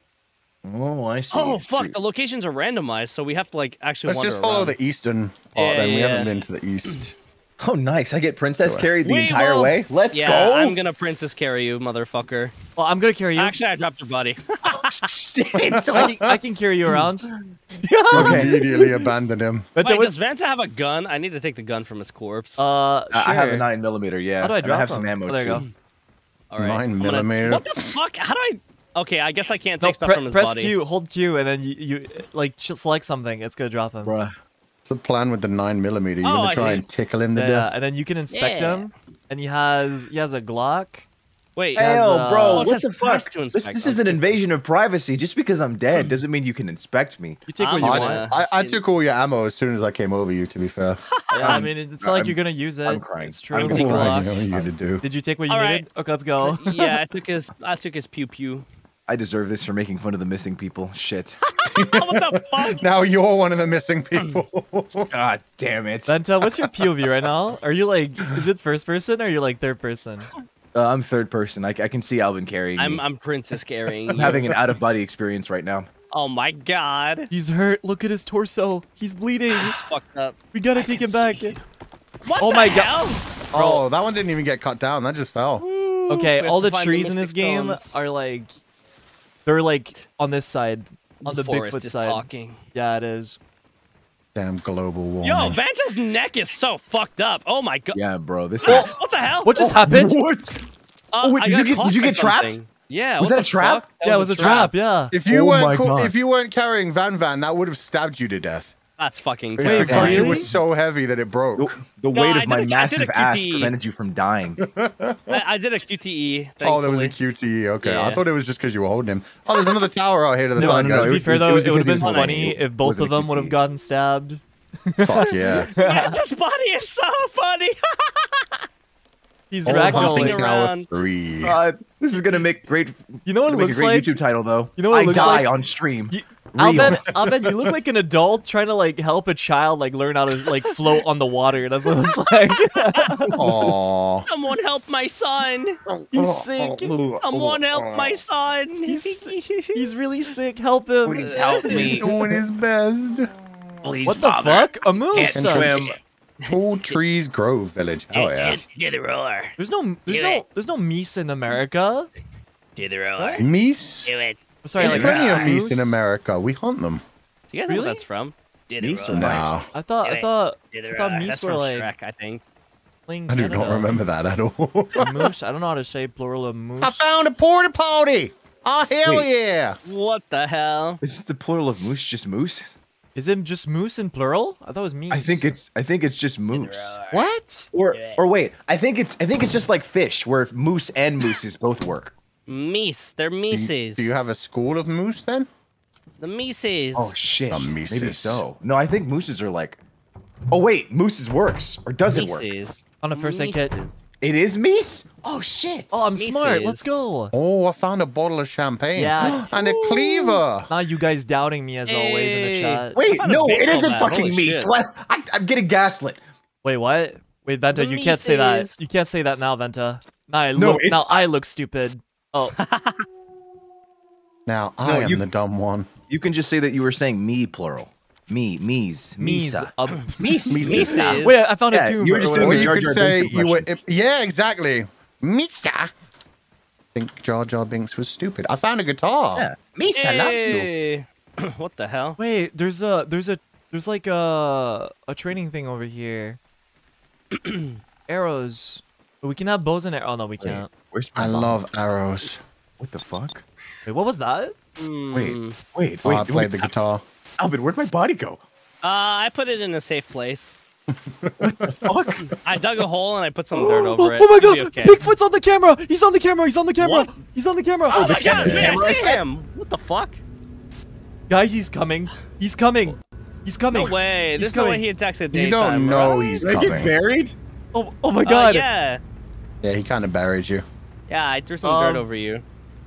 Oh, I see. Oh fuck, the locations are randomized, so we have to like actually Let's wander just follow around. the eastern part then. We Yeah, haven't been to the east. Oh, nice. I get princess Go carried the We entire will- way. Let's yeah, go. I'm gonna princess carry you, motherfucker. Well, I'm gonna carry you. Actually, I dropped your body. Shit. I can, I can carry you around. Immediately abandon him. But Wait, there does Vanta have a gun? I need to take the gun from his corpse. uh, sure. I have a nine millimeter. Yeah. How do I drop I have them? some ammo Oh, there you too. go. All right. nine I'm gonna- millimeter. What the fuck? How do I? Okay, I guess I can't No, take stuff from his press body. Q, hold Q, and then you, you like sh- select something. It's gonna drop him. Bruh. What's the plan with the nine millimeter? You're Oh, gonna try and tickle him to Yeah, yeah, and then you can inspect Yeah. him, and he has he has a Glock. Wait, Hey, has, Hell, uh, bro, it what the fuck? to This, this is an invasion of privacy. Just because I'm dead doesn't mean you can inspect me. You take what I'm you gonna- want. I, I, I took all your ammo as soon as I came over you. To be fair, Yeah, I mean, it's not like I'm- you're gonna use it. I'm crying. It's true. I'm gonna What are you gonna do? Did you take what you All right. needed? Okay, let's go. yeah, I took his. I took his pew pew. I deserve this for making fun of the missing people. Shit. what the fuck? Now you're one of the missing people. God damn it. Vanta, what's your POV right now? Are you like, is it first person or are you like third person? Uh, I'm third person. I, I can see Alban carrying I'm me. I'm princess carrying I'm you. having an out of body experience right now. Oh my god. He's hurt. Look at his torso. He's bleeding. He's fucked up. We gotta take him back. What Oh the my hell? oh, that one didn't even get cut down. That just fell. Okay, all the find trees in mystic this game stones. are like, they're like on this side, on the, forest Bigfoot side. talking. Yeah, it is. Damn global warming. Yo, Vanta's neck is so fucked up. Oh my god. Yeah, bro. This Oh, is. what the hell? What just happened? What? Uh, Oh, wait, did you get- did you get trapped? something. Yeah. Was that a trap? That Yeah, it was a trap. Yeah. If you Oh my weren't God. if you weren't carrying Van Van, that would have stabbed you to death. That's fucking It's Wait, because terrifying. it was so heavy that it broke. The, the No, weight I of my did a- I did a massive ass prevented you from dying. I, I did a QTE. Oh, there was a. QTE. Okay, I thought it was just because you were holding him. Oh, there's another tower out here to the No, side, no, no, guys. to be fair though, was it would have been funny funny. if both of them would have gotten stabbed. Fuck yeah. Vanta's body is so funny. He's Oh, Ragdolling Haunting ragdolling. Tower around. three. God, this is gonna make great. You know what it gonna a looks great like? YouTube title though. You know what it I looks die like? on stream. You- Real. Albed, Albed, you look like an adult trying to like help a child like learn how to like float on the water. That's what it looks like. Aww. Someone help my son. He's sick. Someone help my son. He's, he's really sick. Help him. Please help He's me. doing his best. Please, What the Father. fuck? A moose. Can't swim. Tall Trees Grove Village. Oh yeah. Do the roar. There's no there's Do no it. there's no meese in America. Do the roar. Meese. Do it. Sorry, There's like plenty of moose? meese in America. We hunt them. Do you guys know Really? what that's from? Do the Meese or. No, I thought I thought Do I thought meese were like Shrek, I think. I do not remember that at all. moose. I don't know how to say plural of moose. I found a porta potty. Oh hell Wait. yeah! What the hell? Is the plural of moose just moose? Is it just moose in plural? I thought it was meese. I think it's I think it's just moose. what? Or or wait, I think it's I think it's just like fish where moose and mooses both work. Meese. They're Do you, do you have a school of moose then? The Mises. Oh shit. A Maybe mooses. so. No, I think mooses are like Oh wait, mooses works or does it work? Mises. On a first aid kit. Mises. It is meese? Oh shit. Oh, I'm smart. Let's go. Oh, I found a bottle of champagne. Yeah. and a cleaver. Now you guys doubting me as always in the chat. Wait, no, it baseball isn't bat. fucking Holy meese. What? I, I'm getting gaslit. Wait, what? Wait, Vanta, you can't say that. You can't say that now, Vanta. Now I No, look. it's- Now I look stupid. Oh, Now No, I am you- the dumb one. You can just say that you were saying me plural. Me, me's, me's. misa. Uh, Meese, Mises. Mises. wait, I found Yeah, a tomb. you were just doing Or the you Jar Jar say Binks you were. impression. Yeah, exactly. Misa. I think Jar Jar Binks was stupid. I found a guitar. Yeah. Misa, love you. What the hell? Wait, there's a there's a there's like a a training thing over here. Arrows. We can have bows and arrows. Oh no, we Wait, can't. where's my I bomb? love arrows. What the fuck? Wait, what was that? Hmm. Wait, wait, Oh, wait. I played wait. the guitar. Alban, where'd my body go? Uh, I put it in a safe place. what the Fuck. I dug a hole and I put some dirt over Oh, it. oh my god! okay. Bigfoot's on the camera! He's on the camera! He's on the camera! What? He's on the camera! Oh my god, man, Camera I see him. What the fuck? Guys, he's coming! He's coming! He's coming. No way. He's There's no way he attacks at You don't know right? he's Did I get buried? Oh, oh my Uh, god! yeah. Yeah, he kind of buried you. Yeah, I threw some Um, dirt over you.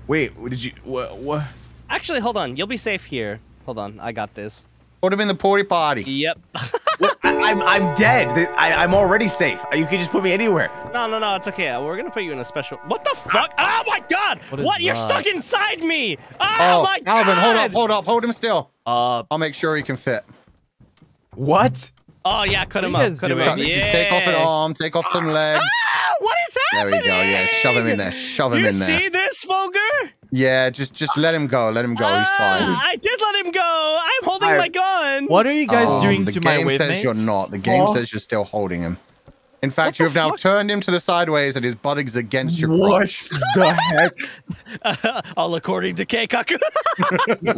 Wait, did you? What? What? Actually, hold on. You'll be safe here. Hold on. I got this. Put him in the porty potty. Yep. what? I, I'm I'm dead. I, I'm already safe. You can just put me anywhere. no, no, no. It's okay. We're gonna put you in a special. What the fuck? Oh my god! What is What? You're stuck inside me! Oh, Oh, my god! Alban, hold up, hold up, hold him still. Uh, I'll make sure he can fit. What? Oh yeah, cut him up. Cut him up. Yeah. Take off an arm, take off some legs. Ah, what is happening? There we go. Yeah, shove him in there. Shove him you in there. You see this, Fulgur? Yeah, just just let him go. Let him go. He's fine. Ah, I did let him go. I'm holding I- my gun. what are you guys Um, doing the to my The game says mates? you're not. The game Oh. says you're still holding him. In fact, you have now turned him to the sideways and his butt is against your What crotch. the heck? All according to Keikaku.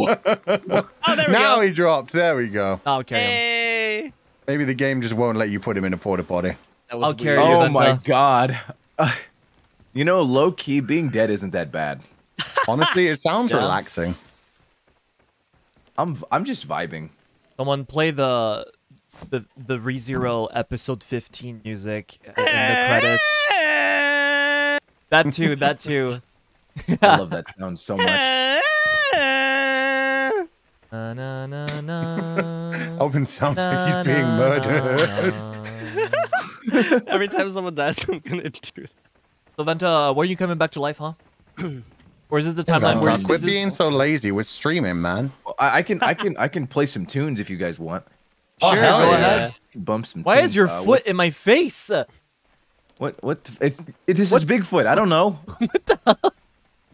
oh, there we now go. he dropped. There we go. I'll him. Hey. Maybe the game just won't let you put him in a porta potty. That was I'll carry weird. you, Oh Vanta. my god. Uh, you know, low key, being dead isn't that bad. Honestly, it sounds Yeah. relaxing. I'm I'm just vibing. Someone play the the the ReZero episode 15 music in the credits. That too, that too. I love that sound so much. Na, na, na, na, Alban sounds like na, he's being na, murdered. na. Every time someone dies, I'm gonna do it. So Vanta, were you coming back to life, huh? or is this the timeline where Vanta, you, quit this- being so lazy. We're streaming, man. I, I can I can I can play some tunes if you guys want. Sure, Oh, hell go yeah. ahead. Bump some. Why tunes. is your Uh, foot in my face? What what? It's it, this is Bigfoot. I don't know.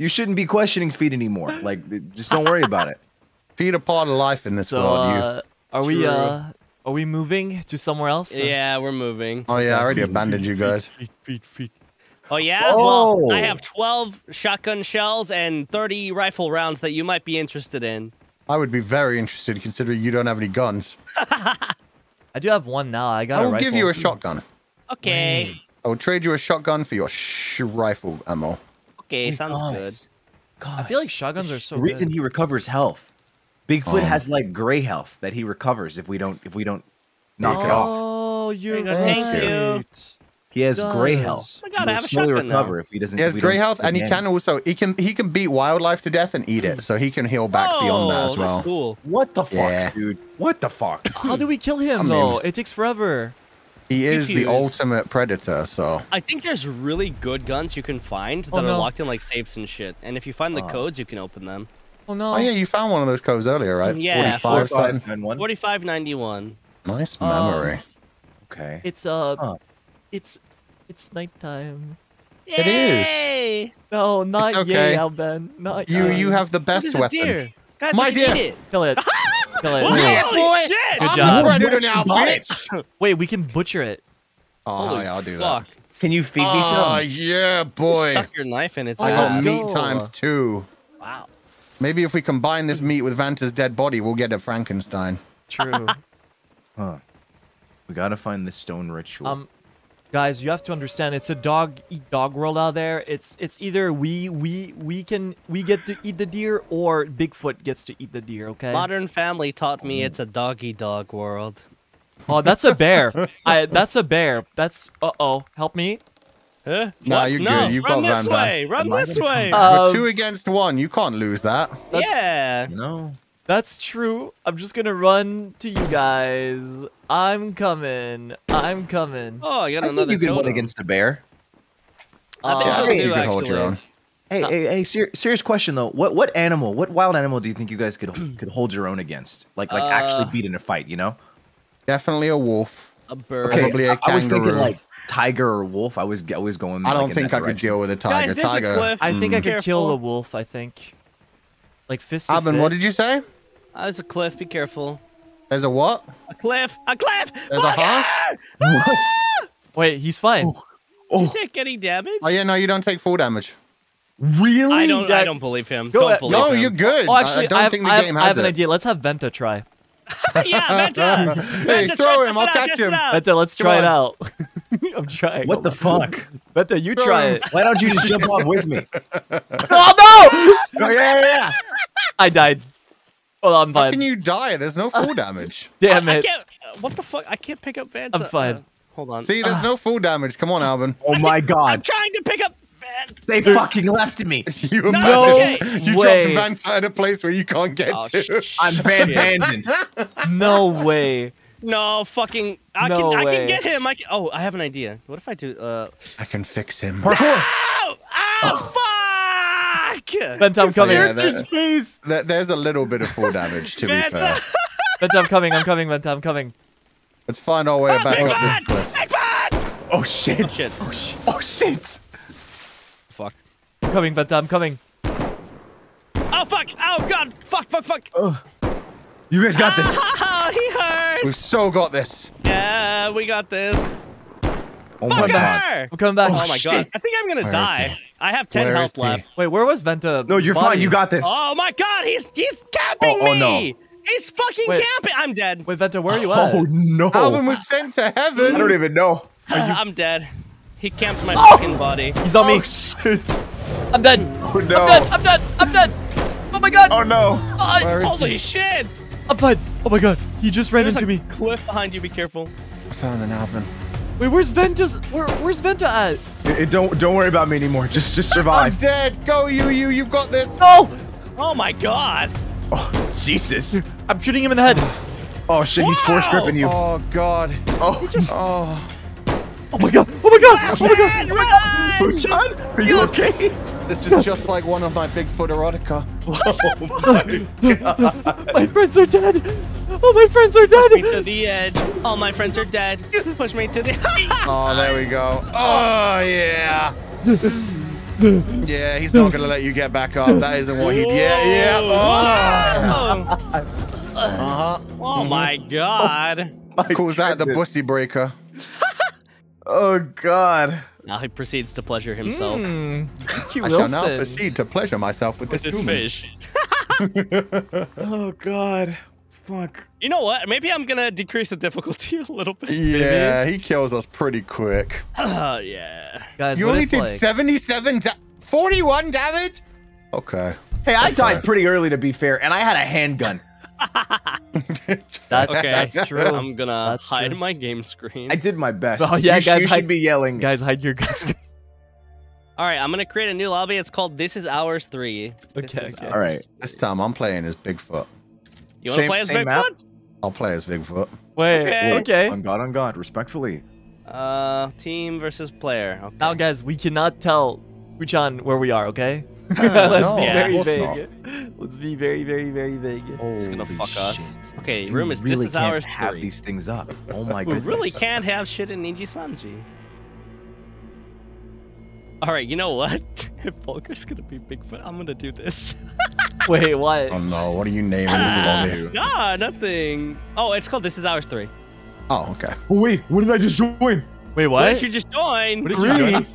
You shouldn't be questioning feet anymore. Like, just don't worry about it. Feed a part of life in this So, world. You. uh, are we uh, are we moving to somewhere else? Yeah, we're moving. Oh yeah, I already abandoned you guys. Oh yeah. Well, Oh. I have 12 shotgun shells and 30 rifle rounds that you might be interested in. I would be very interested, considering you don't have any guns. I do have one now. I got I a will rifle. give you a shotgun. Okay. I will trade you a shotgun for your sh- rifle ammo. Okay, sounds good. Guys, I feel like shotguns are so the reason good. he recovers health. Bigfoot Um, has like gray health that he recovers if we don't if we don't knock it off. Oh, you're you go, thank right. you. He has gray health. Oh my God, he I will have a slowly shotgun now. recover if he doesn't. He has grey health, and he can also he can he can beat wildlife to death and eat it, so he can heal back beyond that as Oh, well. That's cool. What the fuck, Yeah. dude? What the fuck? How do we kill him I mean- though? It takes forever. He is the ultimate predator, so I think there's really good guns you can find that Oh, are locked in like safes and shit. And if you find the Oh. codes, you can open them. Oh no. oh yeah, you found one of those codes earlier, right? Yeah, 45, 45 something. 4591. Nice Um, memory. Okay. It's uh, Huh. it's it's nighttime. It is. Yay! No, not okay. yay, Alban. Not You yay. you have the best is weapon. deer? Guys, My we can deer. eat it. kill it. kill it. Holy Yeah, boy. shit! Good job. I'm job. the predator What now, you bitch. Wait, we can butcher it. Oh, Holy yeah, I'll do that. fuck. Can you feed me Oh some? yeah, You boy. Stuck your knife in its I Oh, got meat times two. Wow. Maybe if we combine this meat with Vanta's dead body, we'll get a Frankenstein. True. Huh. We gotta find the stone ritual. um, guys, you have to understand. It's a dog eat dog world out there. It's it's either we we we can we get to eat the deer or Bigfoot gets to eat the deer. Okay. Modern Family taught me it's a doggy dog world. Oh, that's a bear. I that's a bear. That's uh oh. Help me. Huh? Nah, What? you're no, good. You've run got this Van Van. way. Run Am this way. come Uh, We're two against one. You can't lose that. That's- yeah. no. That's true. I'm just gonna run to you guys. I'm coming. I'm coming. Oh, I got I think another you could win against a bear. I think Yeah, I think too, you can hold your own. Hey, hey, hey! Ser- serious question though. What what animal? What wild animal do you think you guys could could hold your own against? Like like Uh, actually beat in a fight? You know? Definitely a wolf. A bird. Okay, Probably a I, I was thinking like tiger or wolf. I was I was going. I don't in think that I could deal with a tiger. Guys, tiger. a cliff. I think I Mm. could kill a wolf. I think. Like fist to Alban, what did you say? Ah, there's a cliff. Be careful. There's a what? A cliff. A cliff. There's a huh? Wait, he's fine. Did you take any damage? Oh yeah, no, you don't take full damage. Really? I don't. Yeah. I don't believe him. Go don't believe No, him. you're good. Oh, I- actually, I don't I have, think the I have, game I has have an it. idea. Let's have Vanta try. yeah, Vanta. Hey, Vanta, throw him, I'll catch him. Vanta, let's try it out. I'm trying. What the fuck? Vanta, you Throw try it. Why don't you just jump off with me? Oh no! Oh, yeah, yeah, yeah. I died. Oh, I'm How can you die? There's no full damage. Damn I it. can't. What the fuck? I can't pick up Vanta. I'm fine. Uh, hold on. See, there's no full damage. Come on, Alban. Oh my god! I'm trying to pick up Vanta. They fucking left me. You No, imagine it's you way. dropped Vanta at a place where you can't get Oh, to. I'm shit. abandoned. No way. No fucking. I No can. I can get him. I can, oh, I have an idea. What if I do? Uh. I can fix him. Parkour. Ow! Ow! Fuck! Vanta, I'm coming. Yeah, there- there- there's a little bit of full damage, to be fair. Vanta, I'm coming. I'm coming. Vanta, I'm coming. Let's find our way back up this cliff. Big Fun! Oh shit! Oh shit! Oh shit. Oh shit! Fuck! I'm coming, Vanta. I'm coming. Oh fuck! Oh god! Fuck! Fuck! Fuck! Oh. You guys got this. Ah, he hurt! We've so got this. Yeah, we got this. Oh my Fuck god! her! I'm coming back. Oh my god! I think I'm gonna Where is die. I have ten Where health left. Wait, where was Vanta? No, you're fine. You got this. Oh my god! He's he's camping Oh, oh, me! no. He's fucking Wait. camping! I'm dead. Wait, Vanta, where are you oh, at? Oh no! Alban was sent to heaven. I don't even know. I'm dead. He camped my Oh! fucking body. He's on me. Oh shit! I'm dead. Oh no. I'm no! dead. I'm dead. I'm dead. Oh my god. Oh no! Uh, I, Where is Holy he? shit! I'm fine. Oh my god. He just ran There's into a me. cliff behind you. Be careful. I found an Alban. Wait, where's Vanta's? Where, where's Vanta at? Eh, don't don't worry about me anymore. Just just survive. I'm dead. Go, you, you. You've got this. No! Oh my god! Oh Jesus! I'm shooting him in the head. Oh shit! He's force gripping you. Oh God. Oh, Oh. Oh my god. Oh my god. Oh my god. Run! John, are you okay? This is just like one of my Bigfoot erotica. My friends are dead. Oh, my friends are dead. Push me to the edge. All my friends are dead. Push me to the. Oh, there we go. Oh yeah. yeah, he's not gonna let you get back up. That isn't what he. Yeah, yeah. Oh, Oh. Uh huh. oh my god! Calls that the bussy breaker. Oh god. Now he proceeds to pleasure himself Mm, Q I shall now proceed to pleasure myself with with this his human. fish. Oh god. Fuck. You know what? Maybe I'm gonna decrease the difficulty a little bit. Yeah, he kills us pretty quick. Oh yeah. Guys, You only if, did like, 77 da- 41 damage? Okay. Hey, I died pretty early to be fair, and I had a handgun. That, Okay, That's true. I'm gonna That's hide true. my game screen. I did my best. Oh, yeah, you, sh- guys, you hide- should be yelling. Guys, hide your guns. All right, I'm gonna create a new lobby. It's called This Is Ours Three. This Okay, is okay. ours. All right. This time I'm playing as Bigfoot. You wanna Same- play as same map? Bigfoot? I'll play as Bigfoot. Wait, Okay. okay. On God, on God, respectfully. Uh, team versus player. Okay. Now, guys, we cannot tell Uchan where we are, okay? Let's No, be of very course vague. Let's be very, very, very vague. It's gonna Holy fuck us. shit. Okay, You room is really this is can't ours have three. these things up. Oh my god. We goodness. really can't have shit in NIJISANJI. All right, you know what? If Fulgur's gonna be Bigfoot, I'm gonna do this. Wait, what? Oh no, what are you naming this lobby? nah, nothing. Oh, it's called This Is Ours Three. Oh, okay. Oh wait, what did I just join? Wait, What what? did you just join? What did you join?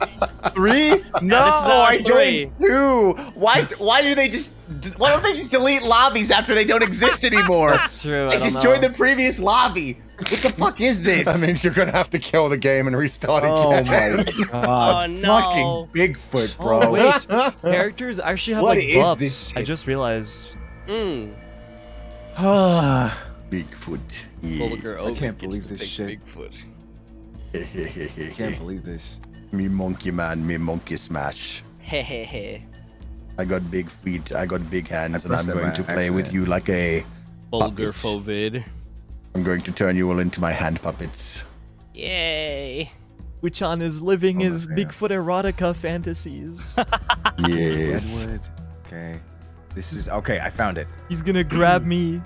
Three? No, this I three. joined two. Why? Why do they just? Why don't they just delete lobbies after they don't exist anymore? That's true. I, I don't just know. joined the previous lobby. What the fuck is this? That means you're gonna have to kill the game and restart Oh again. my god. Oh, no. Fucking Bigfoot, bro. Oh, wait. Characters actually have What like is buffs. this I just realized. Mm. Bigfoot. Yeah. I can't believe this shit. Bigfoot. I can't believe this. me monkey man, me monkey smash. He he he. I got big feet, I got big hands, I and I'm going to play with you like a. Vulgar Puppets. Fovid. I'm going to turn you all into my hand puppets. Yay. Uchan is living Oh his God. Bigfoot erotica fantasies. Yes. Redwood. Okay. This is okay. I found it. He's gonna grab me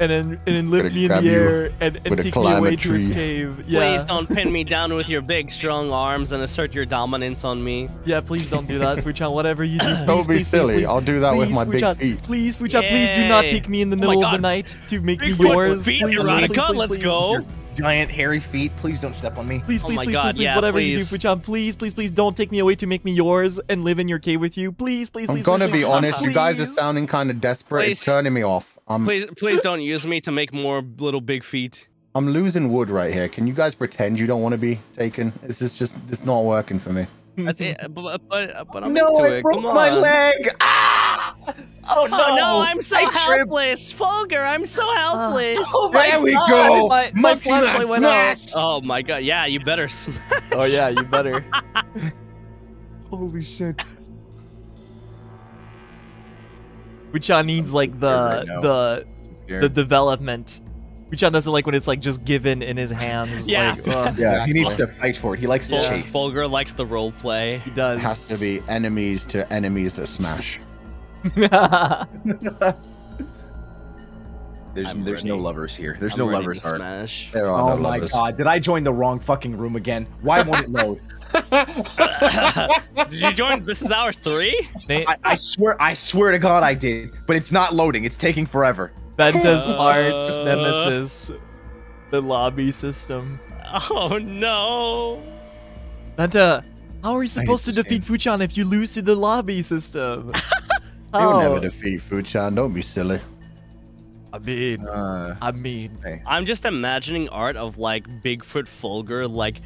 and then and then lift me in the air and, and take me away a to his cave. Yeah. Please don't pin me down with your big, strong arms and assert your dominance on me. Yeah, please don't do that, Fuchan. Whatever you do, please, Don't be please, please, silly. please, I'll do that with please, my big Fuchan, feet. Please, Fuchan, please do not take me in the Oh middle of the night to make me yours. feet please, please, erotica, please, please, let's please. go. Your giant hairy feet. Please don't step on me. Please, Oh please, my please, God, please, please, yeah, whatever please. you do, Fuchan, please, please, please don't take me away to make me yours and live in your cave with you. Please, please, I'm please. gonna please, be please. honest. You guys are Please. sounding kind of desperate. It's Please. turning me off. I'm Please, please don't use me to make more little big feet. I'm losing wood right here. Can you guys pretend you don't want to be taken? This is this just this not working for me? That's it. Uh, but, uh, but, uh, but I'm no, into it it. broke Come my on. leg. Ah! Oh, oh no! Oh no, I'm so I tripped. helpless. Fulgur, I'm so ah. helpless. Oh my There we God. go. My, my Monkey man flashlight went out. Oh my god, yeah, you better smash. Oh yeah, you better. Holy shit. Fuchan needs like the right the Scared. the development. Fuchan doesn't like when it's like just given in his hands. Yeah. Like, yeah, he needs to fight for it. He likes to Ful- chase. Fulgur likes the role play. he does. It has to be enemies to enemies that smash. There's I'm there's no lovers here. There's I'm no lovers to heart. smash. There are Oh no my lovers. god, did I join the wrong fucking room again? Why won't it load? Did you join? This is ours three. I, I swear, I swear to God I did, but it's not loading. It's taking forever. Vanta's Uh, arch nemesis, the lobby system. Oh no. Vanta, how are you supposed to this defeat Fuchan if you lose to the lobby system? You'll How? never defeat Fuchan. Don't be silly. I mean, Uh, I mean, I'm just imagining art of like Bigfoot Fulgur like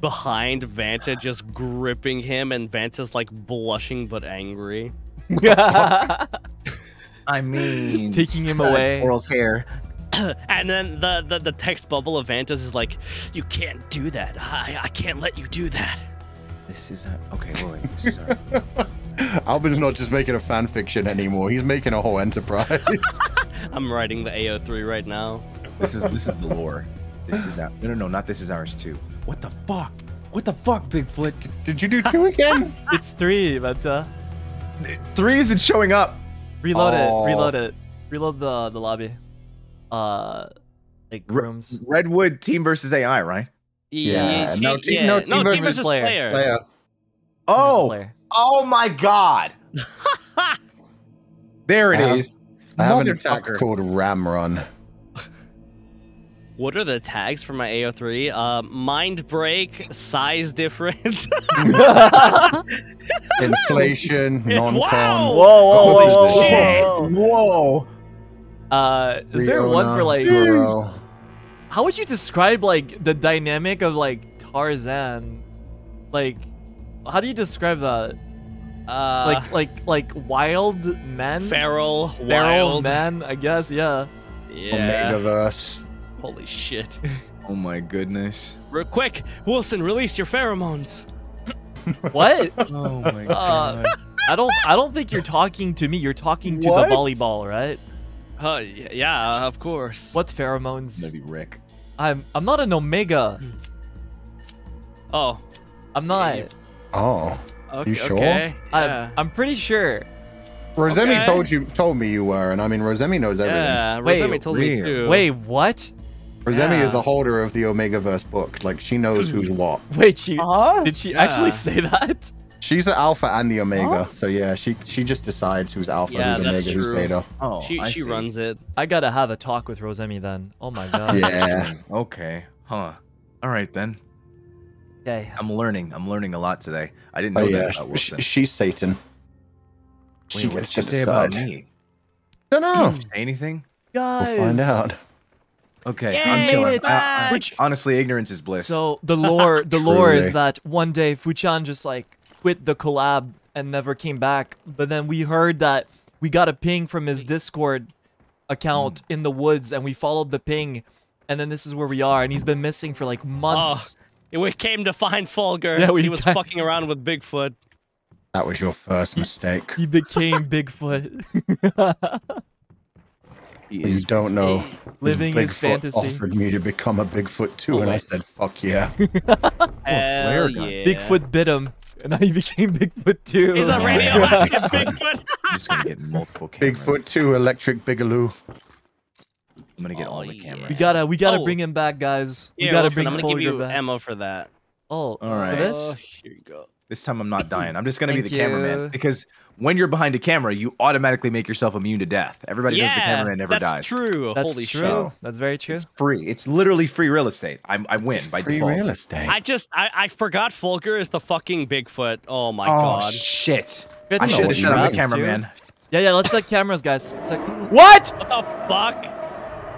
behind Vanta just gripping him and Vanta's like blushing but angry. I mean, taking him away. Oral's hair. And then the, the the text bubble of Vanta's is like, you can't do that. I I can't let you do that. This is a, okay. Wait, wait. This is our, Alban's not just making a fan fiction anymore. He's making a whole enterprise. I'm writing the AO3 right now. this is this is the lore. This is our, no no no not this is ours too. What the fuck? What the fuck, Bigfoot? Did you do two again? it's three, Vanta. Three isn't showing up. Reload Oh. it. Reload it. Reload the the lobby. Uh, like Re- rooms. Redwood team versus AI, right? Yeah, Ye- no team- yeah, no team versus versus player. player. Player. Oh, Player. oh my God! There it I have- is. I have an attack called Ram Run. What are the tags for my AO3? Uh, mind break, size difference. Inflation, non-con. Wow! Whoa, whoa, whoa, whoa, whoa, whoa. Whoa! Uh, is there one for like? Goro. How would you describe like the dynamic of like Tarzan? Like, how do you describe that? Uh, Like, like, like wild men. feral, Feral wild. men, I guess. Yeah. Yeah. Omegaverse. Holy shit. Oh my goodness. Real quick, Wilson, release your pheromones. What? Oh my Uh, I don't. I don't think you're talking to me. You're talking to What? the volleyball, right? Uh, yeah, of course. What pheromones? Maybe Rick. I'm. I'm not an omega. Oh, I'm not. Oh. Okay. You sure? Okay. Yeah. I'm, I'm pretty sure. Rosemi Okay. told you told me you were, and I mean Rosemi knows everything. yeah. Wait, Rosemi told me really? too. Wait, what? Rosemi Yeah. is the holder of the Omegaverse book. Like she knows who's what. Wait, she Huh? did she Yeah. actually say that? She's the alpha and the omega. So yeah, she she just decides who's alpha, Yeah, who's that's omega, who's beta. Oh, She I she see. runs it. I gotta have a talk with Rosemi then. Oh my god. Yeah. Okay. Huh. All right then. Okay. I'm learning. I'm learning a lot today. I didn't oh, know Oh that yeah. about Sh- Wilson. she's Satan. Wait, she what gets did to she say about decide. me? Don't know. Say anything? Guys. We'll find out. Okay, Yay, I'm made chilling. it I- uh, I- back. honestly, ignorance is bliss. So the lore, the lore is that one day Fuchan just like quit the collab and never came back. But then we heard that we got a ping from his Discord account hmm. in the woods, and we followed the ping, and then this is where we are. And he's been missing for like months. Ah. We came to find Fulgur. Yeah, we he was got- fucking around with Bigfoot. That was your first mistake. He became Bigfoot, He You don't know. living his Bigfoot fantasy. offered me to become a Bigfoot too, Oh and I said, "Fuck yeah." Hell gun. yeah. Bigfoot bit him, and now he became Bigfoot too. He's a Oh, radioactive yeah. Bigfoot. I'm just gonna get multiple cameras. Bigfoot two, Electric Bigaloo. I'm gonna get Oh, all the oh, yeah. cameras. we gotta, we gotta Oh. bring him back, guys. We Here, gotta Wilson, bring I'm gonna give you back. ammo for that. Oh, All right. for this? Oh, here you go. This time I'm not dying. I'm just gonna be Thank the cameraman you. because when you're behind a camera, you automatically make yourself immune to death. Everybody knows the cameraman never dies. that's dies. true. That's Holy true. shit. That's very true. It's free. It's literally free real estate. I, I win by Free default. real estate. I just I, I forgot Fulgur is the fucking Bigfoot. Oh my oh god. shit! I should have said I'm a raps, too. cameraman. Yeah, yeah. Let's set cameras, guys. It's like, what? What the fuck?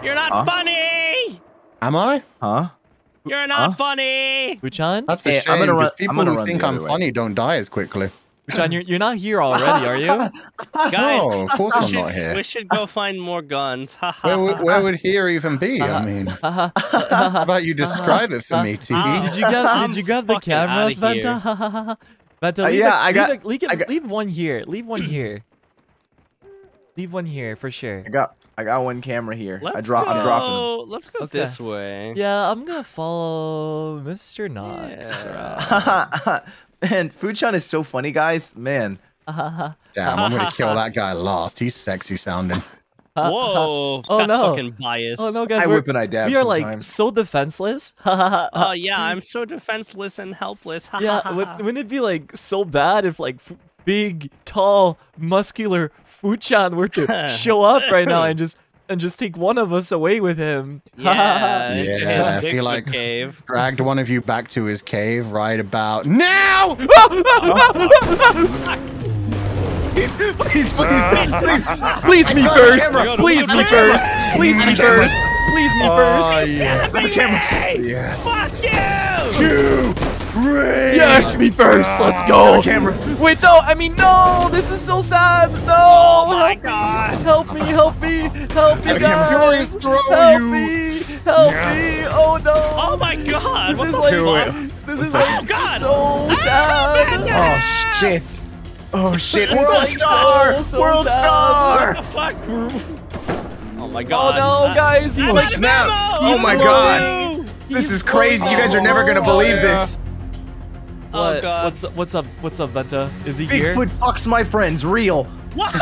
You're not Huh? funny. Am I? Huh? You're not Huh? funny. Fuchan? That's a Hey, I'm shame. gonna run- because I'm people gonna who think I'm way. funny don't die as quickly. Fuchan, you're, you're not here already, are you? Guys, No, of course we I'm should, not here. we should go find more guns. Ha ha. Where, would- where would here even be? Uh-huh. I mean, Haha. how about you describe it for me, Uh, T? uh, did you grab? Did you grab the fucking cameras, here. Vanta? Vanta, Uh, leave yeah, a- I leave a- leave, a- I got- leave one here. Leave one here. Leave one here for sure. I got I got one camera here. Let's I drop. go. I'm dropping Let's go Okay. this way. Yeah, I'm gonna follow Mr. Knox. Yeah. them. Man, Fuchan is so funny, guys. Man, Uh, Damn, I'm gonna kill that guy last. He's sexy sounding. Whoa. Oh, that's no. fucking biased. oh no, guys, I we're, whip and I dab we are like so defenseless. Oh yeah, I'm so defenseless and helpless. Yeah, ha, ha, would, ha. wouldn't it be like so bad if like big, tall, muscular Fuchan were to show up right now and just and just take one of us away with him? Yeah, Yeah, his I feel like- cave. Dragged one of you back to his cave right about now. please, please, please, please. Please me first. Please me I saw the first. Please me saw the camera. first. Please me Oh, first. yeah. the camera. Yes. Fuck you! Yes, me first. Let's go. camera. Wait, no. I mean, no. This is so sad. No. Oh my help god! Me, help me. Help me. Help me, I can guys. furious throw help you. me. Help me. Oh no. Oh my god! This what is like fuck? this is Oh, like God. so sad. Oh shit. Oh shit. World like star. so, so World sad. star. What the fuck? Oh my Oh god! no, Uh, guys, he's I'm like snap. ammo! Oh my glowing. god. This He's is crazy. You guys are never gonna believe yeah. this. Oh What? god! What's what's up? What's up, Vanta? Is he here? Bigfoot fucks my friends. Real. What?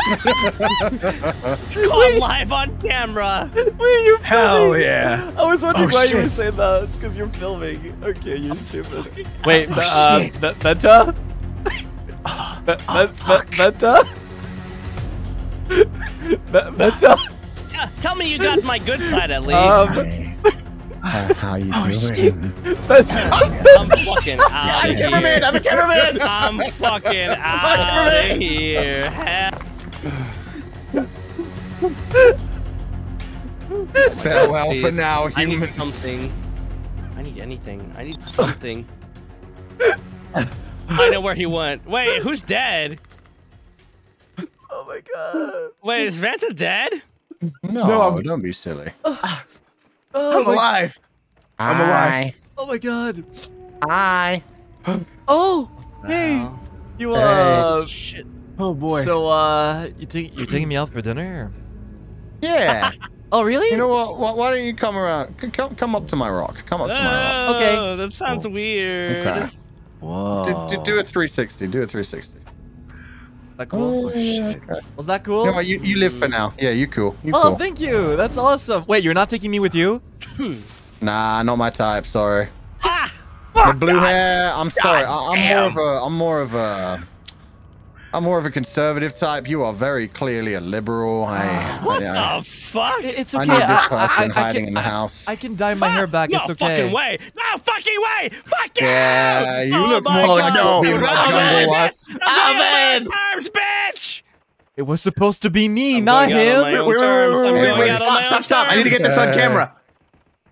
Caught live on camera. Wait, you're Hell yeah. I was wondering Oh, why you were saying that. It's because you're filming. Okay, you're stupid. Wait, uh, shit. Vanta? Ve- Ve- Ve- Vanta? Vanta? Tell me you got my good side at least. Um, How, how you Oh, doing? shit. Vanta? I'm fucking out I'm a of cameraman. I'm a cameraman. I'm fucking out cameraman. of here. Hell- Farewell for Please. now, I need something. I need anything. I need something. I know where he went. Wait, who's dead? Oh my god. Wait, is Vanta dead? No, No, don't be silly. Oh I'm my, alive. I'm alive. oh my god. Hi. Oh, hey. Wow. You, uh, Shit. Oh boy. so, uh, you take, you're taking me out for dinner? Yeah. Oh, really? you know what? Why, why don't you come around? Come, come up to my rock. Come up to my rock. Okay. Oh, that sounds weird. Okay. Whoa. Do, do, do a 360. Do a 360. That cool? Oh, shit. Was that cool? You, you, you live for now. Yeah, you cool. You oh, cool. thank you. That's awesome. Wait, you're not taking me with you? Nah, not my type. Sorry. Ah! The blue hair. I'm sorry. I, I'm more of a. I'm more of a. I'm more of a conservative type. You are very clearly a liberal. I. What I, the fuck? I- It's I okay. need this I- I- person I hiding can- in the house. I can dye my hair back. no It's okay. fucking way. No fucking way. Fuck you. Yeah, you oh look more like God. you're being No, like man, jungle that's- wasp. that's on your Alban! terms, bitch. It was supposed to be me, I'm not going out on my him. own Wait, wait, terms. wait, I'm wait, going wait, out on stop, stop, stop. I need to get this on camera.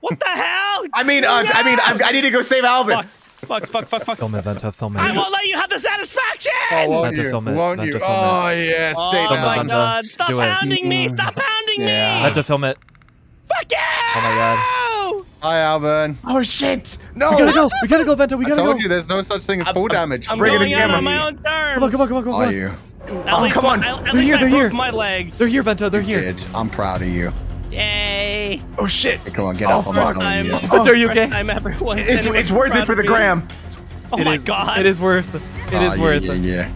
What the hell? I mean, uh, I mean, I, I need to go save Alban. Fuck. Fuck, fuck, fuck, fuck. Film it, Vanta. Film I won't let you have the satisfaction. Oh, won't Meant to you? film it, Won't meant you? to film it. Oh, yeah. Oh Stay Film it, my down. God. Stop Do it. pounding me. Stop pounding me. Yeah. me. Vanta, film it. Fuck you. Oh my god. Hi, Alban. Oh shit! No. We gotta go. We gotta go, Vanta. We gotta I told go. you there's no such thing as full damage. I'm Bring going in out on my own terms. Come on, come on, come on, come Are you? At Oh, least come on. I- At They're least here, I they're broke here. my legs. They're here, Vanta. They're here. Kid, I'm proud of you. Yay. Oh shit! Hey, come on, get Oh, up. I'm First telling time. you. Vanta, are you first okay? time everyone. It's anyone's it's worth it for the gram. Oh It my is- god. It is worth it. It is Oh, worth yeah, it. yeah,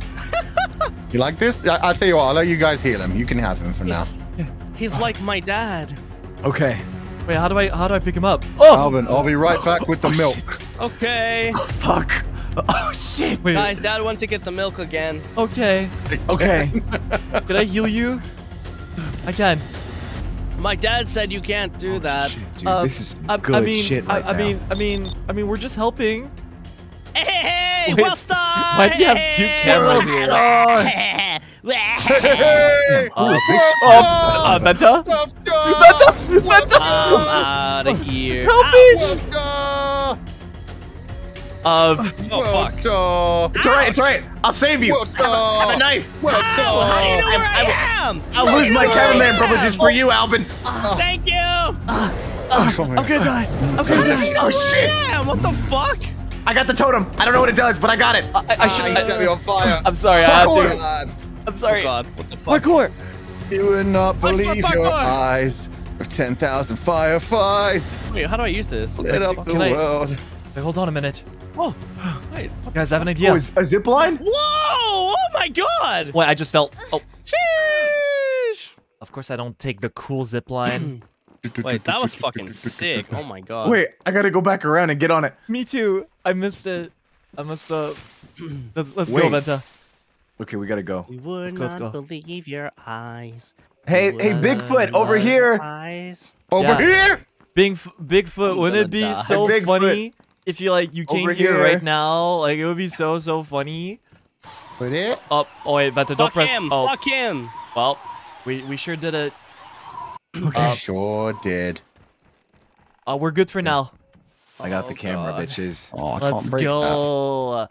yeah. you like this? I, I'll tell you what. I'll let you guys heal him. You can have him for now. He's, he's like my dad. Okay. Wait, how do I how do I pick him up? Oh, Alban, I'll be right back with the oh, milk. Okay. Oh, Fuck. Oh shit. wait. Guys, dad went to get the milk again. Okay. Okay. Can I heal you? I can. My dad said you can't do that. Shit, dude, Uh, this is I, good I mean, shit right I, I now. mean, I mean, I mean, we're just helping. Hey, hey, hey, Wait, well done. why'd you have two cameras here? Hey! Who is this? Oh, uh, Vanta? Vanta! Vanta! I'm out of here. Help me! Um, Oh fuck. It's alright. It's alright. I'll save you. Well Have a, have a knife. Well How? How do you know I- where I, I- am? I'll lose my cameraman privileges for you, Alban. Thank you. I'm gonna die. I'm gonna die. Oh shit! Damn, what the fuck? I got the totem. I don't know what it does, but I got it. I, I should. Ah, he set me on fire. I'm sorry. I had to. God, I'm sorry. Oh god, what the fuck? Parkour. you would not Fuck, fuck, believe your eyes of 10,000 fireflies Wait, how do I use this? lit up the I- world. Wait, hold on a minute. Oh, wait. Guys, I have an idea. Oh, is a zip line? Whoa! Oh my god! Wait, I just felt. Oh, Sheesh! of course I don't take the cool zip line. Wait, that was fucking sick. Oh my god. Wait, I gotta go back around and get on it. Me too. I missed it. I must uh. Let's let's go, Vanta. Okay, we gotta go. You would go, let's not go. believe your eyes. Hey, You hey, Bigfoot, over here. Eyes. Over Yeah. here! Big Bigfoot, wouldn't it be die. so Bigfoot. funny if you like you came Over here, here. right now? Like it would be so so funny. With it? Oh, oh wait, Vanta, don't Fuck press. him! Oh, Fuck him! well, we we sure did it. I Uh, sure did. uh, we're good for now. I got the Oh, camera, God. bitches. Oh, I Let's can't break that. go.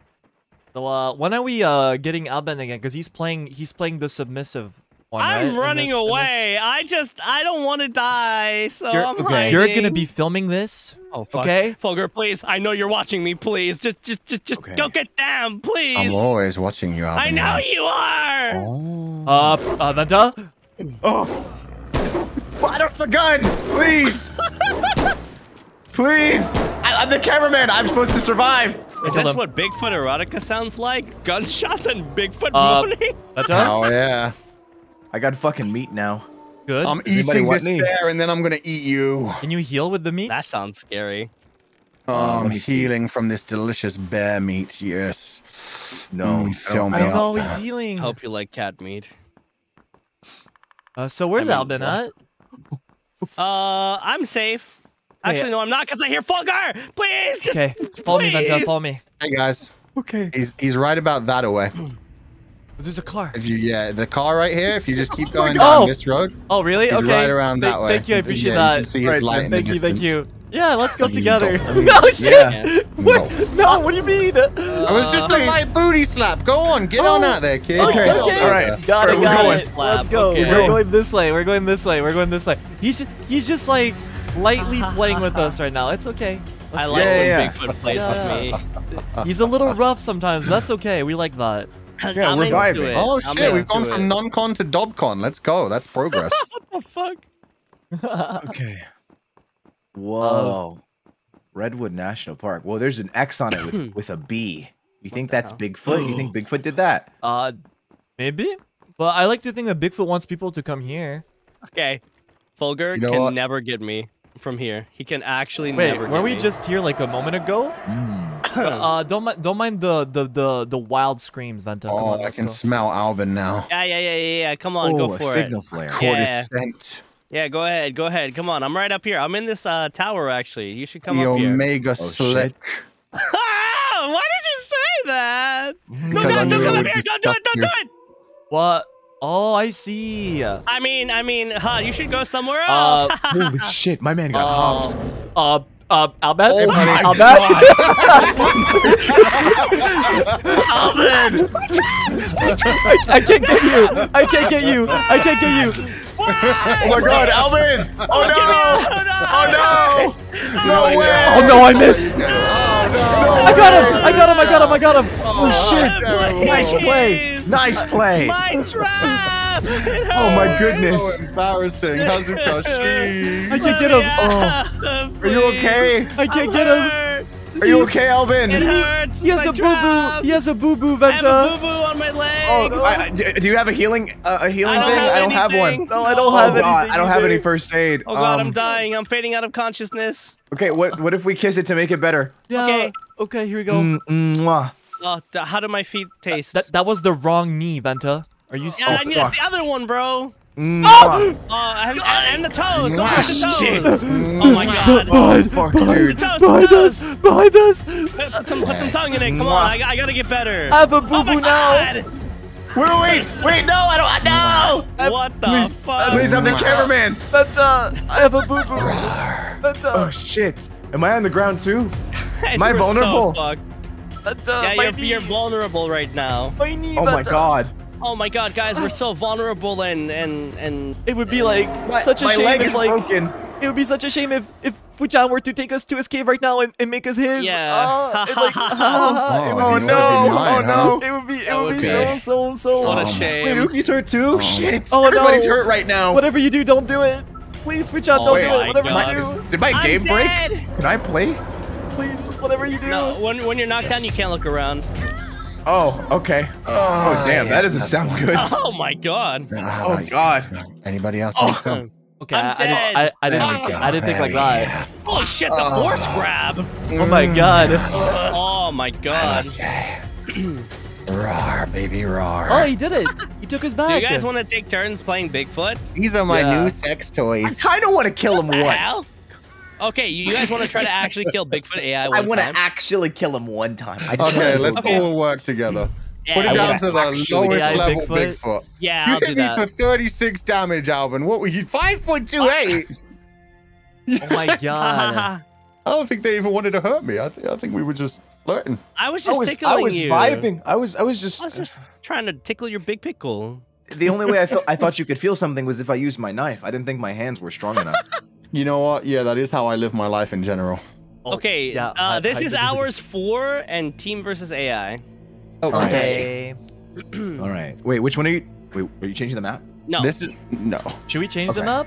So uh, when are we uh getting Alban again? Because he's playing he's playing the submissive one. I'm in running this- in this- away. I just I don't want to die, so You're, I'm okay. hiding. You're gonna be filming this. Oh fuck. okay? Fulgur, please. I know you're watching me. Please, just just just just Okay. go get down, please. I'm always watching you, Alban. I know you are. Oh. Uh, uh, Vanta. Oh. Fire up the gun, please. please. I, I'm the cameraman. I'm supposed to survive. Is this what Bigfoot erotica sounds like? Gunshots and Bigfoot Uh, moaning? Vanta. Oh, yeah. I got fucking meat now. Good. I'm Does eating this me? bear and then I'm gonna eat you. Can you heal with the meat? That sounds scary. Oh, Uh, I'm let me see. healing from this delicious bear meat. Yes. No, Mm, I don't- fill I me I don't don't up. know. He's healing. Hope you like cat meat. Uh, so where's I mean, Alban at? Uh, I'm safe. Actually, Wait. no, I'm not, because I hear Fulgur. Please, just Okay, follow me, Vanta. please. Follow me. Hey guys, Okay. he's he's right about that away. There's a car. If you yeah, the car right here. If you just keep oh going God. down Oh. this road, Oh, oh really? he's okay. right around that Thank- way. Thank you. I appreciate yeah, You that. can see his Right, light in Thank the you. Thank you. Yeah, let's go together. no oh, shit. Yeah. What? No. What do you mean? Uh, I was just a light booty slap. Go on, get on Oh. out there, kid. Okay, Get okay. on All out right. there. Got it, Alright, got going. it. Let's go. Okay. We're Going. going this way. We're going this way. We're going this way. He's he's just like lightly playing with us right now. It's okay. I Let's like. Yeah, when yeah, Bigfoot plays Yeah. with me. He's a little rough sometimes. but That's okay. We like that. Yeah, I'm we're vibing. it. Oh I'm shit, we've gone it. from non-con to dubcon. Let's go. That's progress. What the fuck? Okay. Whoa. Redwood National Park. Well, there's an X on it with, with a B. You think that's hell? Bigfoot? You think Bigfoot did that? Uh, maybe. But I like to think that Bigfoot wants people to come here. Okay. Fulgur You know can what? never get me from here. He can actually never get me. Wait, were get we me. just here like a moment ago? Uh, don't mind, don't mind the the the the wild screams, Vanta. Come Oh, on, I can go. smell Alban now. Yeah, yeah, yeah, yeah, yeah. Come on, go for a for signal it. flare. Yeah. Cortiscent. Yeah, go ahead, go ahead. Come on, I'm right up here. I'm in this uh, tower actually. You should come the up here. Omega shit. Slick. Ah, Why did you say that? No, Because I guys, don't knew come it up would here. Don't do it. disgust Don't do you. it. What? Oh, I see. Uh, I mean, I mean, huh? You should go somewhere Uh, else. Holy shit, my man got hops. uh, uh, Albert? Oh my Albert? Alban! I, I can't get you. I can't get you. I can't get you. Oh my god, Alban! Oh, oh no! Oh no! No way! Oh no, I missed. Oh, no. I got him. I got him. I got him. I got him. Oh shit! Nice play! Nice play! My trap! Oh my hurts. goodness! So embarrassing. Hazukashi. I can't get him. Oh, Are you okay? I can't get him. Are you okay, Alban? It hurts. He has my a boo boo. He has a boo boo, Vanta. I have a boo boo on my leg. Oh, I, I- do you have a healing uh, a healing I thing? I don't have one. No, I don't Oh have god, anything I don't have any first aid. Oh god, Um, I'm dying. I'm fading out of consciousness. Okay, what what if we kiss it to make it better? Yeah. Okay. Okay. Here we go. Mm, mwah. Oh, how do my feet taste? That that was the wrong knee, Vanta. Are you? yeah, Oh, I need that's the other one, bro. Mwah. Oh, uh, and, and, and the toes. Don't forget the shit. toes. Oh my mm. god. Behind, Fuck, behind, dude. Toes, behind toes. us, behind us. Put some, put some tongue in it. Come on, I, I gotta get better. I have a boo oh boo now. god. Wait, wait, wait, no, I don't, no! What the Please, fuck? Uh, please, I'm the cameraman. Vanta, uh, I have a boo boo. Vanta, Oh shit, am I on the ground too? Am I we're so vulnerable? fucked. Vanta, yeah, you're, knee, you're vulnerable right now. my knee, Oh my Vanta. god. Oh my god, guys, we're so vulnerable and and and It would be like My, such a my shame leg if is like broken. it would be such a shame if if Fuchan were to take us to his cave right now and, and make us his. Yeah. Uh, and, like, it would Oh, be he so, would've mine, oh no. It would be it would would be be- so so so. what a Oh shame. Wait, Uki's hurt too? Oh. Shit. Oh, no. Everybody's hurt right now. Whatever you do, don't do it. Please, Fuchan, Oh don't do it. Whatever God. you do, Did my I'm game break? Can I play? please, whatever you do. No, when when you're knocked down, you can't look around. Oh, okay. Oh, ah, damn, that doesn't sound good. Oh my god. Oh, God. Anybody else? Oh. need some? Okay, I'm I, I, I, I didn't oh we go. I didn't think like There we that. Holy shit, the Oh. force grab. Mm. Oh my god. Oh my god. Okay. Roar, baby, roar. Oh, he did it. He took his back. Do you guys want to take turns playing Bigfoot? These are my Yeah. new sex toys. I kind of want to kill him The once. hell? Okay, you, you guys want to try to actually kill Bigfoot AI I want to actually kill him one time. I just Okay, let's Okay. all work together. Yeah, Put it I down wanna the lowest Yeah, level Bigfoot. Bigfoot. yeah, You I'll hit do me that. for 36 damage, Alban. What were you? 5.28? Oh my god. I don't think they even wanted to hurt me. I, th- I think we were just flirting. I was I just was, tickling I was you. vibing. I was, I was just. I was just trying to tickle your big pickle. The only way I felt, I thought you could feel something was if I used my knife. I didn't think my hands were strong enough. You know what? Yeah, that is how I live my life in general. Oh, okay, yeah, uh, I- this I is did- hours four and team versus AI. Okay. All right. Wait, which one are you? Wait, are you changing the map? No, This is no. Should we change Okay. them up?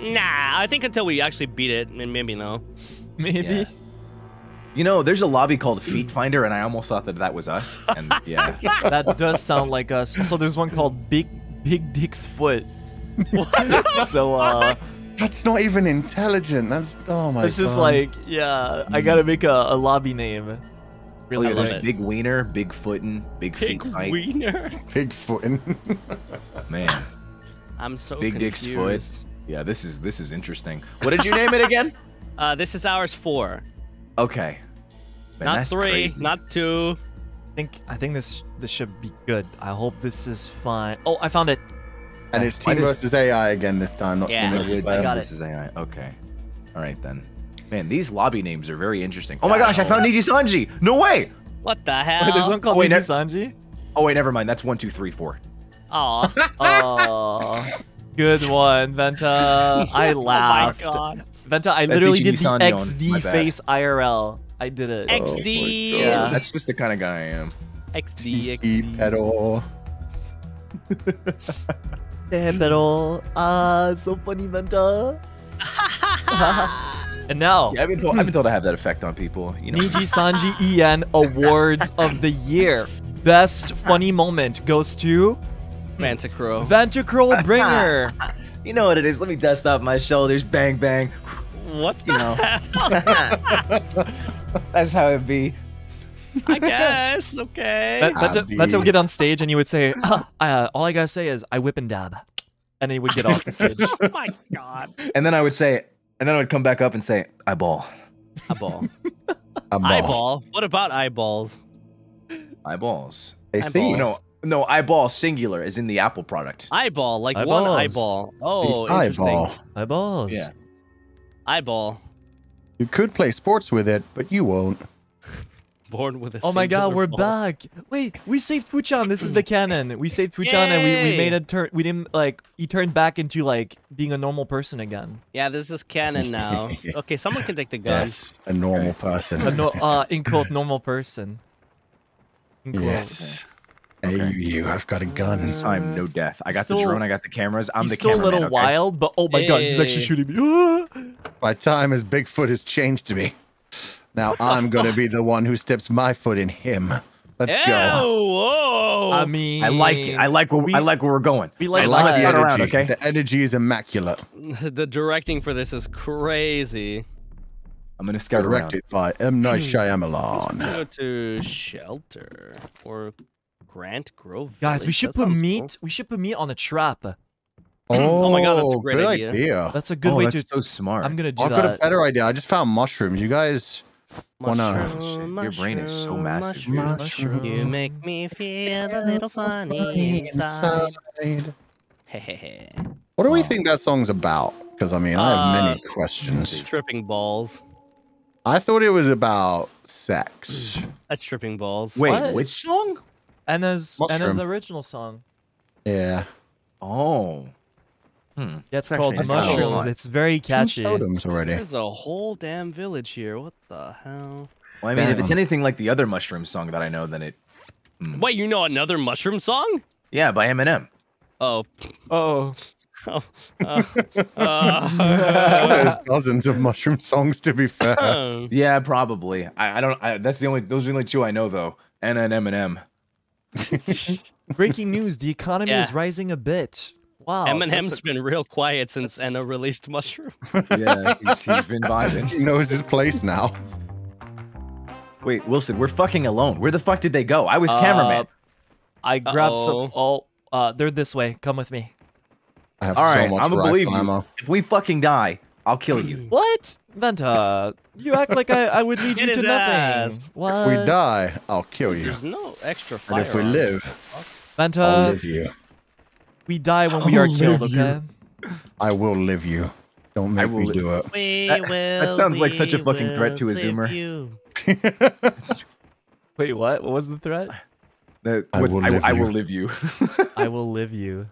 nah. I think until we actually beat it, and maybe no. Maybe. Yeah. You know, there's a lobby called Feet Finder, and I almost thought that that was us. And yeah, That does sound like us. Also, there's one called Big Big Dick's Foot. so uh, That's not even intelligent. That's oh my. it's just God. like, yeah, I gotta make a, a lobby name. oh, Really yeah, there's it. Big Wiener, Big Footin', Big Big Feet Fight. wiener. Bigfoot. Man, I'm so Big Dick's foot. Yeah, this is this is interesting. What did you name it again? Uh, this is ours four, Okay. Man, not three, crazy. not two. I think I think this this should be good. I hope this is fine. Oh, I found it. And it's team does- versus AI again this time, not Yeah. team Weird versus I player. got it. versus AI. Okay. All right then. Man, these lobby names are very interesting. Oh my gosh, I found NIJISANJI. No way. What the Wait, hell? there's one called oh, wait, Niji ne- Sanji. Oh wait, never mind. That's one, two, three, four. Aw. Oh, good one, Vanta. I laughed. Oh my god. Vanta, I That's literally did the XD bad. face IRL. I did it. X- Oh XD. Yeah. That's just the kind of guy I am. XD, XD. E XD. Pedal. Eh, pero ah, so funny, Vanta. And now, Yeah, I've been told. I've been told to have that effect on people. You know. NIJISANJI En Awards of the Year. Best funny moment goes to Mantacrow. Vantacrow Bringer. You know what it is. Let me dust off my shoulders. Bang bang. What You know. hell? That's how it be. I guess. Okay. Ven- Vento, Abby. Vento would get on stage and you would say, "Ah, uh, all I gotta say is I whip and dab. And he would get off the stage. oh my god. And then I would say, and then I would come back up and say, eyeball, Eyeball. A ball. Eyeball. What about eyeballs? eyeballs. They Eyeball. see. No, no, eyeball singular is in the Apple product. Eyeball, like one eyeball. Oh, The interesting. eyeball. Eyeballs. Yeah. Eyeball. You could play sports with it, but you won't. Born with a Oh my god, we're ball. back. Wait, we saved Fuchan. This is the canon. We saved Fuchan and we, we made a turn. We didn't like, he turned back into like being a normal person again. Yeah, this is canon now. okay, someone can take the gun. Yes, a normal person. A no, uh, in quote, normal person. In quote. yes. Hey, Okay. you, I've got a gun. This time, no death. I got Still- the drone. I got the cameras. I'm He's the still a little okay? wild, but oh my god, he's actually shooting me. My time as Bigfoot has changed to me. Now I'm gonna be the one who steps my foot in him. Let's Ew, go. whoa. I mean, I like it. I like where we- I like where we're going. we like I like that. the energy. around, okay? The energy is immaculate. the directing for this is crazy. I'm gonna scout around. Directed by M. Night hmm. Shyamalan. Let's go to shelter or Grant Grove. Guys, we should That put sounds meat. We should put meat on a trap. Oh my God, that's a oh, great good idea. idea. That's a good oh, way that's to. so smart. I'm gonna do I've got a better idea. I just found mushrooms. You guys, cool. wanna- Mushroom, Shit, your brain is so massive. mushroom. Mushroom. You make me feel a little funny inside. What do we Oh. think that song's about? Because I mean, I have many Uh, questions. Tripping balls. I thought it was about sex. That's tripping balls. Wait, What? which song? Anna's Anna's Mushroom. original song. Yeah. Oh. Hmm. Yeah, it's It's called actually- it's got a Mushrooms. It's very catchy. Totems already. There's a whole damn village here. What the hell? Well, I mean, if it's anything like the other mushroom song that I know, then it. Hmm. Wait, you know another mushroom song? Yeah, by Eminem. Oh. Oh, oh. Uh, uh, There's dozens of mushroom songs to be fair. Yeah, probably. I, I don't. I, that's the only. Those are the only two I know though. Anna and Eminem. breaking news: the economy Yeah. is rising a bit. Wow, Eminem's that's a- been real quiet since that's- Anna released Mushroom. Yeah, he's, he's been vibing. he knows his place now. Wait, Wilson, we're fucking alone. Where the fuck did they go? I was Uh, cameraman. I grabbed some. Uh-oh. Oh, uh, they're this way. Come with me. I have All so right, much I'm gonna rifle believe you. If we fucking die, I'll kill you. What, Vanta? You act like I, I would lead you to his nothing. ass. What? If we die, I'll kill you. There's no extra fire. And if we live, Vanta, I'll live you. We die when we are killed. live you. Okay. I will live you. Don't make me do it. we That- will, that sounds like such a we fucking threat to a will live Zoomer. you. Wait, what? What was the threat? That- I what- will I, live I you. will live you. I will live you.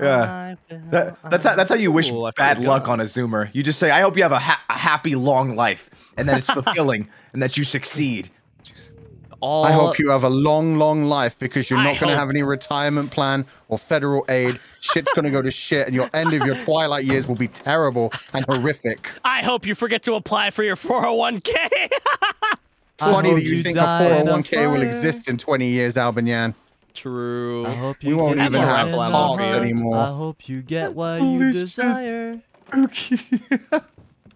yeah. That, that's how that's how you wish Ooh, I bad luck on a Zoomer. You just say, "I hope you have a, ha- a happy long life," and that it's fulfilling, and that you succeed. All I hope you have a long, long life because you're not going to hope- have any retirement plan or federal aid. Shit's going to go to shit, and your end of your twilight years will be terrible and horrific. I hope you forget to apply for your 401k. Funny that you, you think a die in a 401k will exist in 20 years, Albanyan. True. I hope We you won't even have in the anymore. I hope you get what Holy you shit. desire. Okay.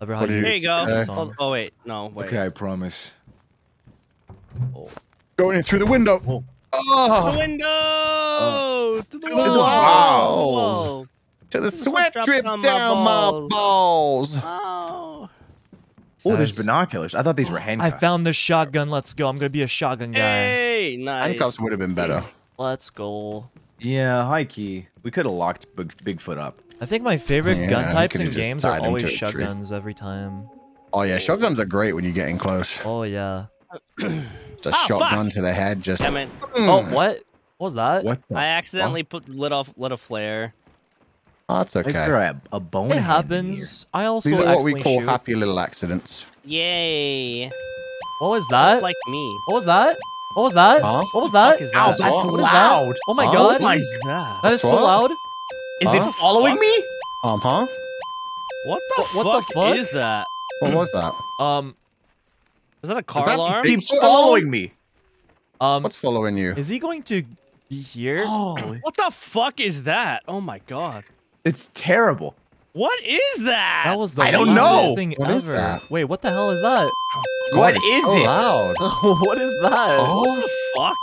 Remember What you you There you go. say? Oh, oh, wait, no, wait. Okay, I promise. Oh. Going in through the window. Oh. oh. To the Oh, window. to the To the wall. walls. Whoa. to the sweat sweat drip down down my my balls. balls. Oh. Oh, there's binoculars. I thought these were handcuffs. I found the shotgun. Let's go. I'm gonna be a shotgun guy. Hey, nice. Handcuffs would have been better. Let's go. Yeah, high key. We could have locked Big, Bigfoot up. I think my favorite Yeah, gun types in games are always to a tree. shotguns every time. Oh yeah, shotguns are great when you get in close. Oh yeah. Just a Oh, shotgun to the head, just. Damn it. Oh Mm. what? What was that? What? I accidentally put lit off lit a flare. Oh, that's fuck? Is okay. there a, a bone? It hand happens. I also These are what we call shoot. happy little accidents. Yay. What was Just that? like me. What was that? What was that? Huh? What was that? fuck is that? Ow, that's What is loud. that? Oh my Huh? god. god. That is so loud. Is Huh? it following me? Um, huh? What the What- what the fuck, fuck? is that? What was that? Um, Is that a car that alarm? big- Keeps following me. um, What's following you? is he going to be here? Holy. What the fuck is that? Oh my god. It's terrible. What is that? That was the I don't know. thing What ever. is that? Wait, what the hell is that? What it's is so it? loud. what is that? Oh, the fuck.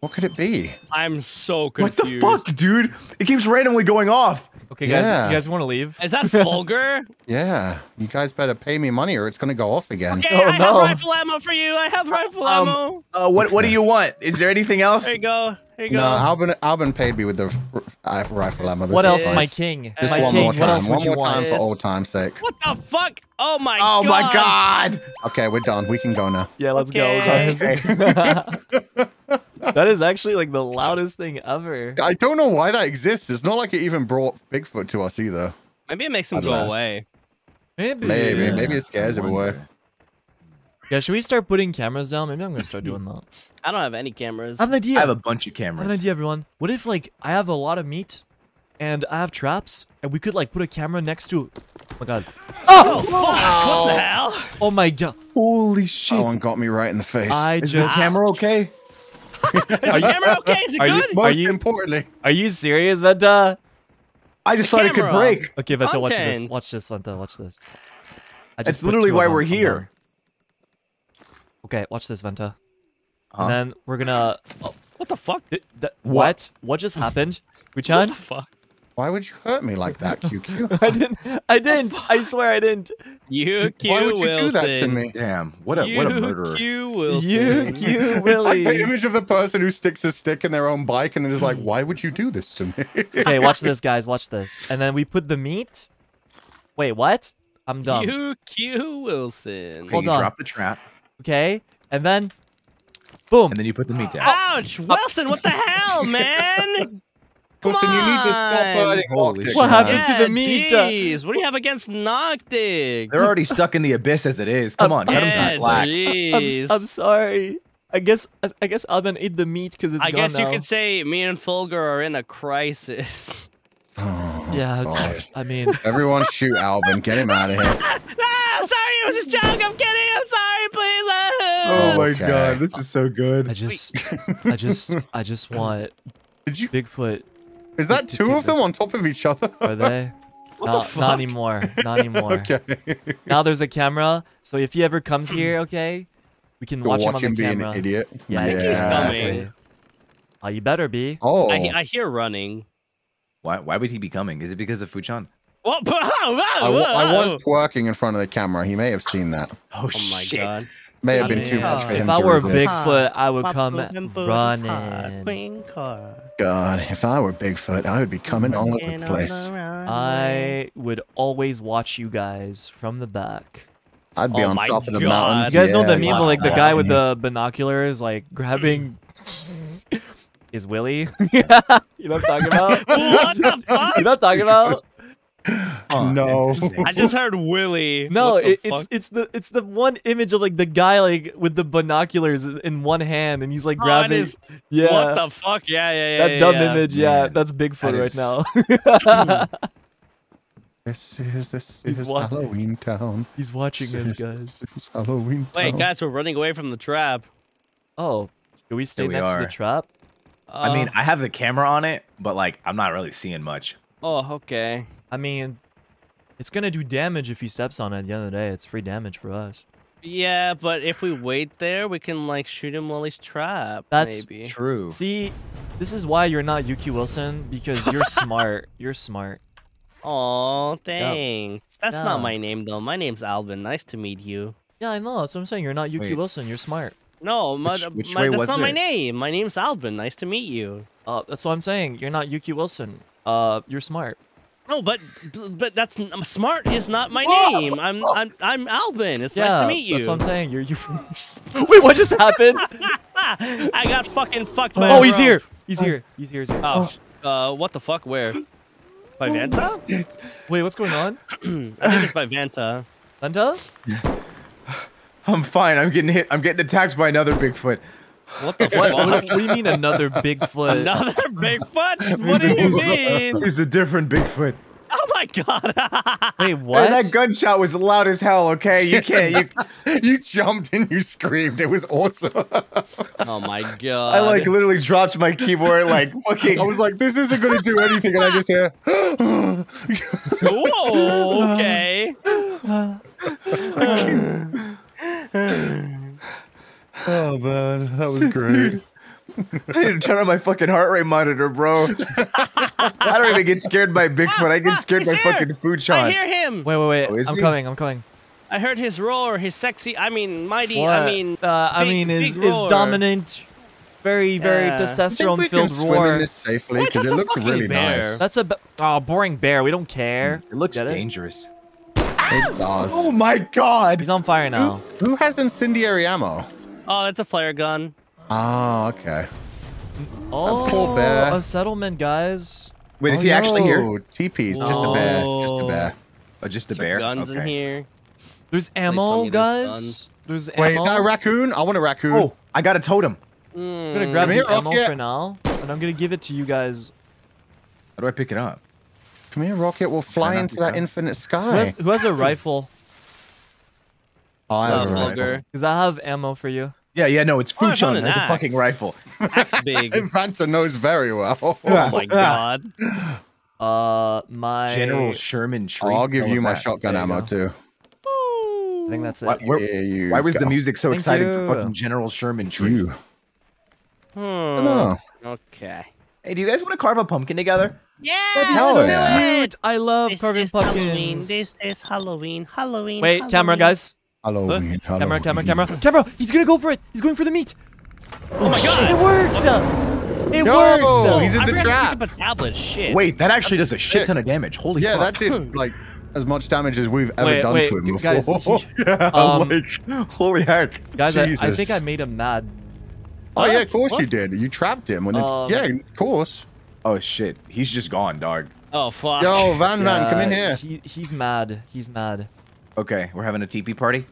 what could it be? I'm so confused. What the fuck, dude? It keeps randomly going off. Okay, guys, Yeah. you guys want to leave? Is that vulgar? Yeah, you guys better pay me money or it's gonna go off again. Okay, Oh, I no. have rifle ammo for you. I have rifle Um, ammo. Uh, what What do you want? Is there anything else? There you go. Here you No, go. Alban, Alban paid me with the r- uh, rifle ammo. What else, my king? Just my one king, more time. one more time for old time's sake. What the fuck? Oh my oh god. my god. Okay, we're done. We can go now. Yeah, let's Okay. go. guys. that is actually like the loudest thing ever. I don't know why that exists. It's not like it even brought Bigfoot to us either. Maybe it makes him go away. Maybe. Maybe, maybe it scares him away. Yeah, should we start putting cameras down? Maybe I'm gonna start doing that. I don't have any cameras. I have an idea. I have a bunch of I have an idea, everyone. What if like I have a lot of meat, and I have traps, and we could like put a camera next to. Oh my god! oh fuck! What the hell? Oh my god! Holy shit. Someone got me right in the face. I Is the just. camera okay? Is the camera okay? Is it Are you- good? Most you- importantly, Are you serious, Vanta? I just The thought it could break. Okay, Vanta, watch this. Watch this, Vanta. Watch this. I That's put literally why them. we're I'm here. Okay, watch this, Vanta. Huh? And then we're gonna. Oh, What the fuck? th- th- what? What just happened? What Richan? the fuck? why would you hurt me like that, QQ? I didn't. I didn't. I swear I didn't. You, Q why would you Wilson. do that to me? Damn. What a you, what a murderer. Q Wilson. You, you, It's like the image of the person who sticks a stick in their own bike and then is like, why would you do this to me? Okay, watch this, guys. Watch this. And then we put the meat. Wait, what? I'm dumb. You, Q Wilson. Okay, Hold you on. drop the trap, Okay, and then, boom. and then you put the meat down. Ouch, Wilson! What the hell, man? Listen, you need to stop on. hurting Holy Octic, shit. What man. happened to the meat? uh, Jeez, what do you have against Noctyx? They're already stuck in the abyss as it is. Come on, cut them yeah, some slack. I'm, jeez. I'm sorry. I guess I, I guess Alban ate the meat because it's I gone guess you now. could say me and Fulgur are in a crisis. Oh, Yeah, God. I mean, Everyone shoot Alban. Get him out of here. ah, I'm sorry, it was a joke. I'm kidding. I'm sorry, please. Oh my Okay. God, this is so good. I just, I just, I just want Did you? Bigfoot. Is that two of them this. on top of each other? Are they? What no, the fuck? not anymore. Not anymore. okay. Now there's a camera, so if he ever comes here, okay, we can To watch, watch him on him the be camera. an idiot. Yeah, I think he's coming. Oh, you better be. Oh. I, I hear running. Why why would he be coming? Is it because of Fuchan? Whoa, whoa, whoa, I, w- I whoa. was twerking in front of the camera. He may have seen that. Oh, Oh my shit. god. May have I been too much for him. if I were resist. Bigfoot, I would come running. God, if I were Bigfoot, I would be coming all over the place. I would always watch you guys from the back. I'd be Oh on my top of the God. mountains. You guys know yeah, the memes just of like the guy with the binoculars, like grabbing. Is Willie? you know what I'm talking about? What the fuck? You know what I'm talking about? Oh, No. I just heard Willy. No, it, it's it's the it's the one image of like the guy like with the binoculars in- in one hand and he's like Oh, grabbing. is- yeah, What the fuck? Yeah, yeah, yeah. that yeah, dumb yeah. image. Yeah, Man, that's Bigfoot that right now. This is this He's is wa- Halloween Town. he's watching This us, guys. is Halloween Wait, Town. guys, we're running away from the trap. Oh, should we stay we next to the are. Trap? I mean, Uh, I have the camera on it, but like I'm not really seeing much. oh, okay. I mean, it's gonna do damage if he steps on it. At the end of the day, it's free damage for us. Yeah, but if we wait there, we can like shoot him while he's trapped. That's maybe. True. See, this is why you're not Yu Q. Wilson because you're smart. You're smart. Oh, thanks. That's Yeah. not my name though. My name's Alban. Nice to meet you. Yeah, I know. That's what I'm saying. You're not Yuki Wait. Wilson. You're smart. No, my, Which- which my, that's was not my name. My name's Alban. Nice to meet you. Uh, that's what I'm saying. You're not Yu Q. Wilson. Uh, you're smart. No, but but that's smart is not my name. I'm I'm I'm Alban. It's yeah, nice to meet you. that's what I'm saying. You're you. Wait, what just happened? I got fucking fucked by. oh, he's here. He's here. He's here. He's here. Oh, sh- uh, what the fuck? Where? By Vanta? Wait, what's going on? I think it's by Vanta. Vanta? I'm fine. I'm getting hit. I'm getting attacked by another Bigfoot. What the What, fuck? what, what do you mean another Bigfoot? Another Bigfoot? What do you mean? He's a different Bigfoot. Oh my god! Wait, Man, what? that gunshot was loud as hell. Okay, you can't. You, you jumped and you screamed. It was awesome. oh my god! I like literally dropped my keyboard. Like fucking. I was like, this isn't going to do anything. And I just hear. Whoa, okay. oh, man. That was great. I need to turn on my fucking heart rate monitor, bro. I don't even get scared by Bigfoot. I get scared he's by here. fucking food I hear him. Wait, wait, wait. Oh, I'm he? coming. I'm coming. I heard his roar, his sexy. I mean, mighty. What? I mean, uh, I mean, his big his dominant, very, very Yeah. I think we testosterone can filled swim in this safely because it looks really bear. nice. That's a oh, boring bear. We don't care. It looks Get dangerous. It does. Oh my god. He's on fire now. Who has incendiary ammo? Oh, that's a flare gun. Oh, okay. Oh, poor bear. a settlement, guys. Wait, is Oh, he actually here? no. TP's just a bear. Just a No. bear. Oh, just a Some bear. guns in here. There's ammo, guys. there's guys. guns. There's Wait, is that a raccoon? I want a raccoon. Oh, I got a totem. I'm gonna hmm. grab Come here, the ammo Rocket. for now, and I'm gonna give it to you guys. How do I pick it up? Come here, Rocket. We'll fly into that proud? infinite Who sky. has, who has a rifle? Oh, I Uh, have a rifle. Fulgur. Because I have ammo for you. Yeah, yeah, no, it's Oh, I food found shot. an That's a fucking rifle. Axe big. Vanta knows very well. Oh my god. Uh, my General Sherman tree. I'll give you my that? shotgun ammo go. too. I think that's it. Why, where- you why was the music so Thank exciting you. for fucking General Sherman tree? You. Hmm. Oh. Okay. Hey, do you guys want to carve a pumpkin together? Yeah. Hell let's yeah. do it. Cute. I love This carving is Halloween. This is Halloween. Halloween. Wait, camera, guys. Halloween, Camera, Halloween. camera, camera, camera. He's gonna go for it. He's going for the meat. Oh my god. It worked. It Yo, worked. he's in I the forgot to trap. pick up a tablet. Shit. Wait, that actually does a shit Shit. ton of damage. Holy Yeah, fuck. that did like as much damage as we've ever Wait, done wait, to him guys, before. yeah, um, like, holy heck, Guys, I, I think I made him mad. Oh yeah, of course What? you did. You trapped him. When it, Um, yeah, of course. Oh shit, he's just gone, dog. Oh fuck. Yo, Van Van, come in uh, here. He, he's mad. He's mad. Okay, we're having a TP party.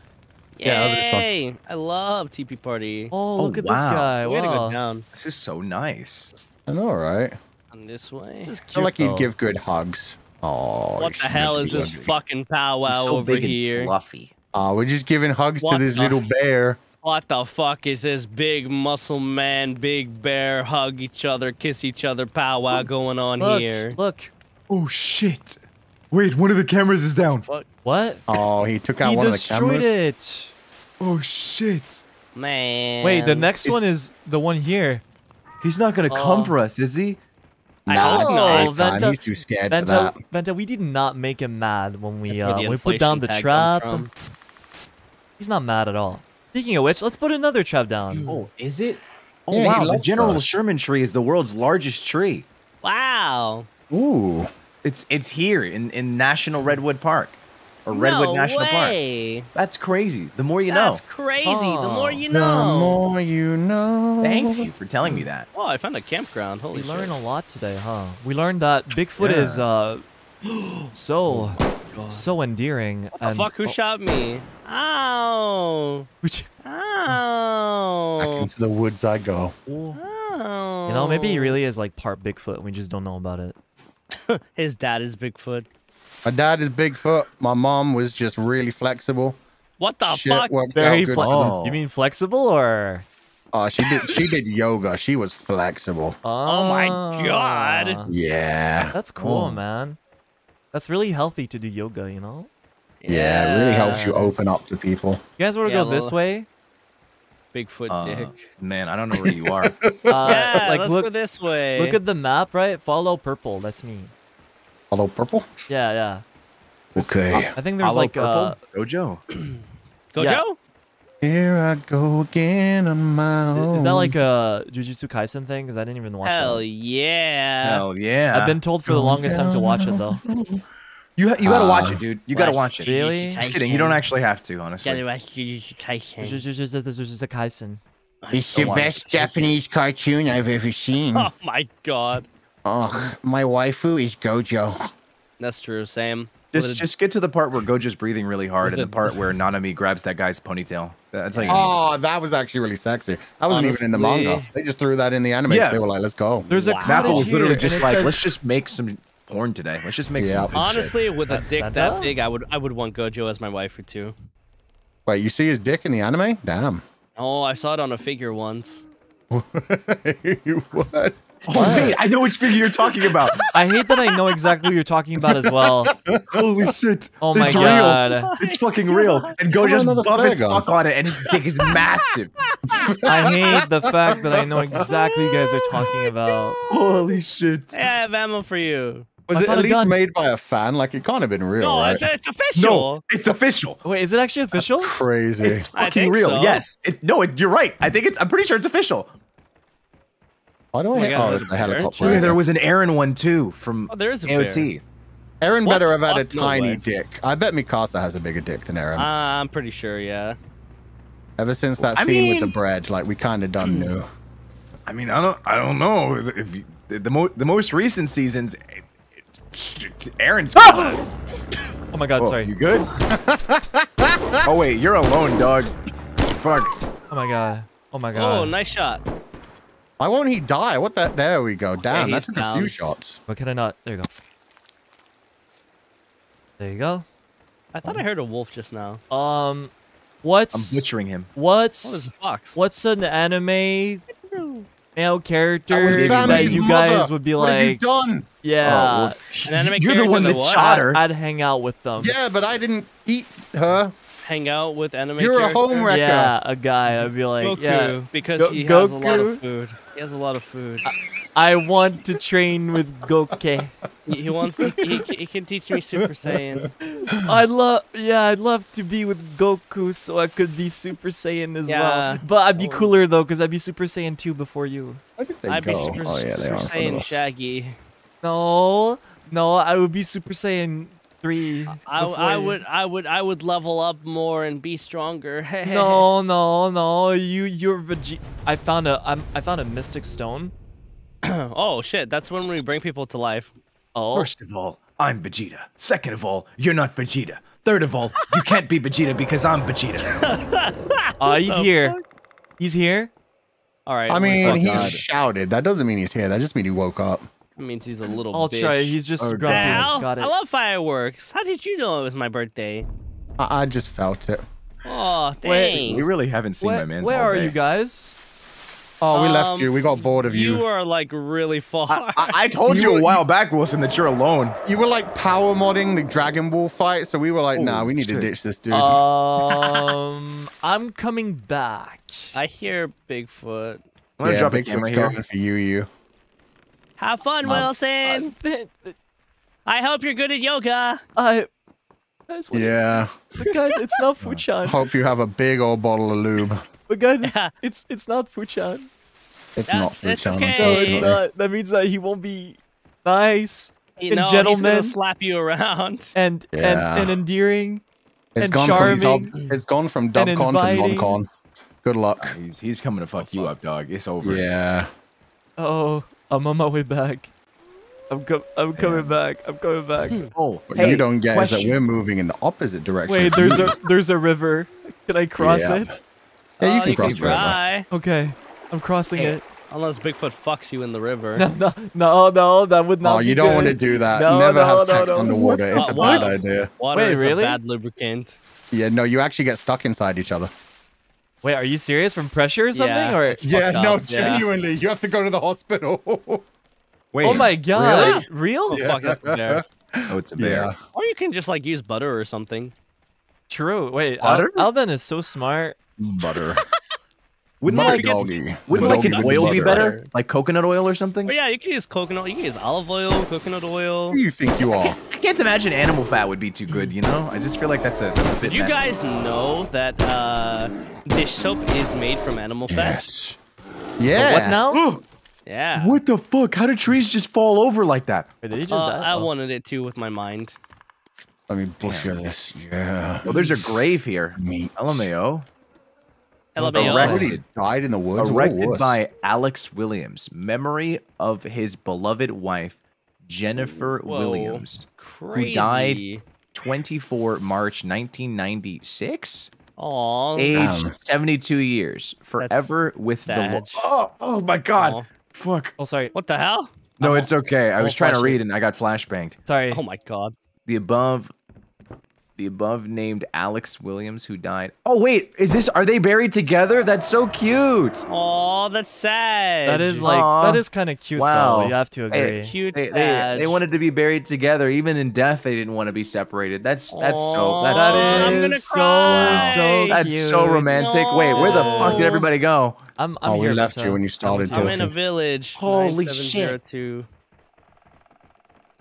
Yeah, this. Yay! I love TP party. Oh, Oh, look at this guy. we gotta Wow. go down This is so nice. I know, right? on this way. This is cute. I cute. feel like he'd give good hugs. Oh, what the hell is this fucking powwow He's so over big here? and fluffy. Oh, we're just giving hugs What to this the- little bear. What the fuck is this big muscle man, big bear, hug each other, kiss each other powwow going on Look, here? look. Oh shit. Wait, one of the cameras is down. Fuck, What? Oh, he took out he one of the cameras. destroyed it. Oh shit. man. Wait, the next Is- one is the one here. He's not gonna Oh. come for us, is he? I Nah, hope it's Vanta- He's too scared for Vanta, that. Vanta, we did not make him mad when we uh, we put down the trap. He's not mad at all. Speaking of which, let's put another trap down. Oh, is it? Oh Yeah, wow, the General those. Sherman tree is the world's largest tree. Wow. Ooh. It's it's here in, in National Redwood Park. Or Redwood no National Park. way. That's crazy. The more you That's know. That's crazy. The Oh. more you know. The more you know. Thank you for telling me that. Oh, I found a campground. Holy We shit. learned a lot today, huh? We learned that Bigfoot is uh so so endearing Oh the and fuck? Who shot me? Ow. Which- Back Ow. into the woods I go. Ow. you know, maybe he really is like part Bigfoot and we just don't know about it. His dad is Bigfoot. My dad is Bigfoot. My mom was just really flexible. What the Shit fuck? Very out good fle- Oh. You mean flexible or Oh, she did. She did yoga. She was flexible. Oh my God. Ah. Yeah. That's cool, Oh. man. That's really healthy to do yoga, you know? Yeah, it really helps you open up to people. You guys want to Yeah, go this way? Bigfoot Uh, dick. man, I don't know where you are. Uh, yeah, like let's look go this way. look at the map, right? Follow purple. That's me. Follow purple. Yeah, yeah. There's- Okay. I think there's Hollow like uh? Gojo. Gojo? yeah. Here I go again on my own. is that like a Jujutsu Kaisen thing? Because I didn't even watch Hell that. yeah. Hell yeah. I've been told for the longest time to watch it though. You ha- you gotta watch Uh, it, dude. You gotta watch watch it. Really? Just kidding. You don't actually have to, honestly. Gotta watch Jujutsu Kaisen. Jujutsu Kaisen. It's the best Japanese cartoon I've ever seen. Oh my god. Oh, my waifu is Gojo. That's true, Sam. Just a- just get to the part where Gojo's breathing really hard and the a- part where Nanami grabs that guy's ponytail. That's like Oh, that was actually really sexy. That wasn't even in the manga. They just threw that in the anime. Yeah. They were like, "Let's go." There's a Wow. Nappa cottage was literally just like, says- let's just make some porn today. Let's just make Yeah. some. good shit. Honestly, with a That- dick that that does? big, I would I would want Gojo as my wife or two. Wait, you see his dick in the anime? Damn. Oh, I saw it on a figure once. what? Oh wait, I know which figure you're talking about. I hate that I know exactly what you're talking about as well. Holy shit! Oh my it's real. god. It's fucking real. And Go Come just buff as flare fuck on it, and his dick is massive. I hate the fact that I know exactly what you guys are talking about. Holy shit! Hey, I have ammo for you. Was I it at least gun. made by a fan? Like it can't have been real, No, right? it's, it's official. No, it's official. Wait, is it actually official? Crazy. It's I fucking think real. so. Yes. It, no, it, you're right. I think it's. I'm pretty sure it's official. Why do I my hate? God, Oh, it's a the helicopter. Oh, yeah, there was an Eren one too from Oh, there is a bear. AOT. Eren What better have had a fuck? No tiny dick. I bet Mikasa has a bigger dick than Eren. Uh, I'm pretty sure, yeah. Ever since that I scene with the mean- bread, like we kind of done knew. I mean, I don't. I don't know if you, the the, mo- the most recent seasons. It, it, Eren's. Oh my god, Oh, sorry. You good? oh wait, you're alone, dog. Fuck. Oh my god. Oh my god. Oh, nice shot. Why won't he die? What that? There we go. Damn, he's that's took a few shots. Why can I not? There you go. There you go. I thought I heard a wolf just now. Um, what's? I'm butchering him. what's Oh, there's a fox. what's an anime male character That that, you mother. guys would be What have you like, done? Yeah, oh, An anime You're the one that that what? shot her. I'd hang out with them. Yeah, but I didn't eat her. Hang out with anime You're a home wrecker. Yeah, a guy. I'd be like, Goku, yeah, because Go- he has a lot of food. He has a lot of food. I want to train with Goku. he, he wants to. He, he can teach me Super Saiyan. I'd love, yeah, I'd love to be with Goku so I could be Super Saiyan as Yeah. well. But I'd be Or- cooler though, cause I'd be Super Saiyan 2 before you. Where did they I'd go? be Super, oh yeah, they super are in front Saiyan us. Shaggy. No, no, I would be Super Saiyan 3. I, before I you. would I would I would level up more and be stronger. No, no, no. You, you're Vegeta. I found a, I'm, I found a Mystic Stone. oh shit! That's when we bring people to life. Oh, First of all, I'm Vegeta. Second of all, you're not Vegeta. Third of all, you can't be Vegeta because I'm Vegeta. uh, he's here. He's here. All right. I mean, fuck he God. shouted. That doesn't mean he's here. That just means he woke up. That means he's a little. I'll bitch. try. He's just Oh, grumpy. Hell, Got it. I love fireworks. How did you know it was my birthday? I, I just felt it. Oh, Wait, thanks. we really haven't seen Where, my man. where are you guys? Oh, we Um, left you. We got bored of you. You are like really far. I, I- I told You you, were- a while back, Wilson, that you're alone. You were like power modding the Dragon Ball fight, so we were like, nah, Oh, we need to ditch this dude. Um, I'm coming back. I hear Bigfoot. I'm gonna yeah, drop a Bigfoot's camera here. going for you, you. Have fun, Wilson. I, I hope you're good at yoga. I guys, what, Yeah. but guys, it's not Fuchan. Hope you have a big old bottle of lube. But guys, it's it's it's not Fuchan. It's That- not Fuchan. that's channel. No, it's not. That means that he won't be nice You And know, he's gonna gentlemen. slap you around. and Yeah. and and endearing. It's and gone charming from dub, it's gone from Dubcon to inviting. Noncon. Good luck. He's, he's coming to fuck you up, dog. It's over. Yeah. Oh, I'm on my way back. I'm co- I'm coming back. I'm coming back. Hmm. Oh, hey, you don't get is question. that we're moving in the opposite direction. Wait, there's a there's a river. Can I cross Yeah. it? Yeah, you Oh, can cross the river. Okay, I'm crossing Hey, it. Unless Bigfoot fucks you in the river. No, no, no, no, that would not. Oh, be you don't good. want to do that. No, Never no, have no, sex no. underwater. It's a What? bad idea. Water Wait, is really? a bad lubricant. Yeah, no, you actually get stuck inside each other. Wait, are you serious? From pressure or something? Yeah, or it's fucked up, yeah. You have to go to the hospital. Wait. oh my god, Really? real? Oh fuck, that's a bear. Oh, it's a bear. yeah. Or you can just like use butter or something. True. Wait, Al- Butter? Alban is so smart. Butter. Wouldn't My like, doggy. wouldn't My like an doggy oil be butter. better? Like coconut oil or something? But yeah, you can use coconut. You can use olive oil, coconut oil. Who do you think you are? I can't imagine animal fat would be too good, you know? I just feel like that's a, that's a bit Did you messy. guys know that uh, dish soap is made from animal fat? Yes. Yeah. What now? Yeah. What the fuck? How do trees just fall over like that? Wait, did he just Uh. I Oh. wanted it too with my mind. Let me butcher this. Yeah. Well, there's a grave here. Meat. LMAO. LMAO. Erected. Died in the woods. Erected by Alex Williams. Memory of his beloved wife, Jennifer Whoa. Williams. Crazy. died 24 March 1996. Aw. Age Damn. 72 years. Forever with the sad. Lord. Oh, oh my god. Aw. Fuck. Oh, sorry. What the hell? No, it's okay. I was trying to read and I got flashbanged. Sorry. Oh my god. The above the above named Alex Williams who died. Oh wait, is this are they buried together? That's so cute. Oh, that's sad. that is like Aw. that is kind of cute Wow. though. You have to Hey, agree. cute. They, they, they wanted to be buried together. Even in death, they didn't want to be separated. That's that's so Aw, that's That so, I'm is gonna so cry. so that's cute. so romantic. Wait, where the fuck did everybody go? I'm, I'm oh, we left you when you started with you. I'm in a village. Holy shit. 9702.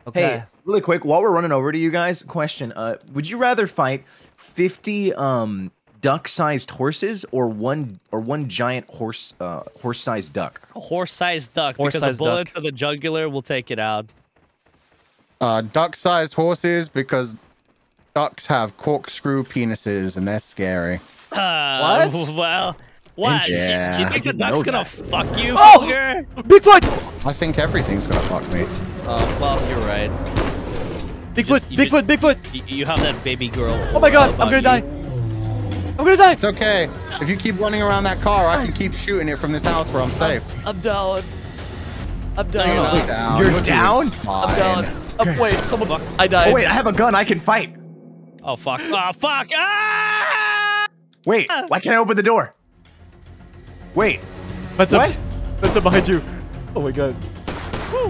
Okay. Hey, really quick, while we're running over to you guys, question: uh, Would you rather fight fifty um duck-sized horses or one or one giant horse uh horse-sized duck? A horse-sized duck because Horse-sized a bullet duck. to the jugular will take it out. Uh, duck-sized horses because ducks have corkscrew penises and they're scary. Uh, What? Well, what? You- Yeah. You, think the duck's gonna that. fuck you, Oh! Fulgur? Bigfoot! I think everything's gonna fuck me. Oh, well, you're right. Bigfoot! you Bigfoot! Bigfoot! You, you have that baby girl. Oh my god! I'm gonna about die! I'm gonna die! It's okay. If you keep running around that car, I can keep shooting it from this house where I'm safe. I'm down. I'm you're down. not. Down. You're down? I'm down. Oh, wait, someone. I died. Oh wait, I have a gun. I can fight. Oh fuck! Oh fuck! Ah! Wait, why can't I open the door? Wait, Vanta, what? Vanta behind you. Oh my god. Uh,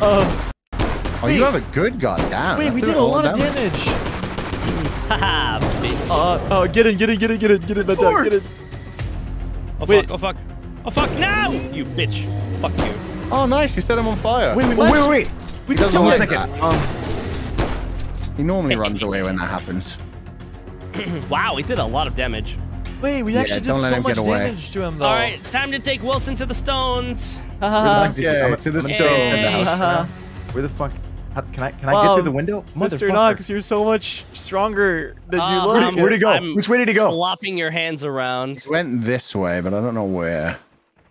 Oh, you have a good gun. Damn. wait, that's we did a lot of damage. damage. Haha! Uh, uh, get in, get in, get in, get in, get in, Vanta, Lord. get in. Oh wait. fuck! Oh fuck! Oh fuck! No! You bitch! Fuck you! Oh, nice. You set him on fire. Wait, we Oh, wait, wait, wait. We He doesn't like that. Um, He normally runs away when that happens. Wow, he did a lot of damage. Wait, we Yeah, actually did so much get away. damage to him, though. All right, time to take Wilson to the stones. Haha. Okay, I'm- to the I'm gonna stone. stay in the house for Haha. now. Where the fuck? How, can I can I get through the window? Mr. Knox, you're so much stronger than Uh, you Where'd look. Where'd he go? I'm Which way did he go? Flopping your hands around. He went this way, but I don't know where.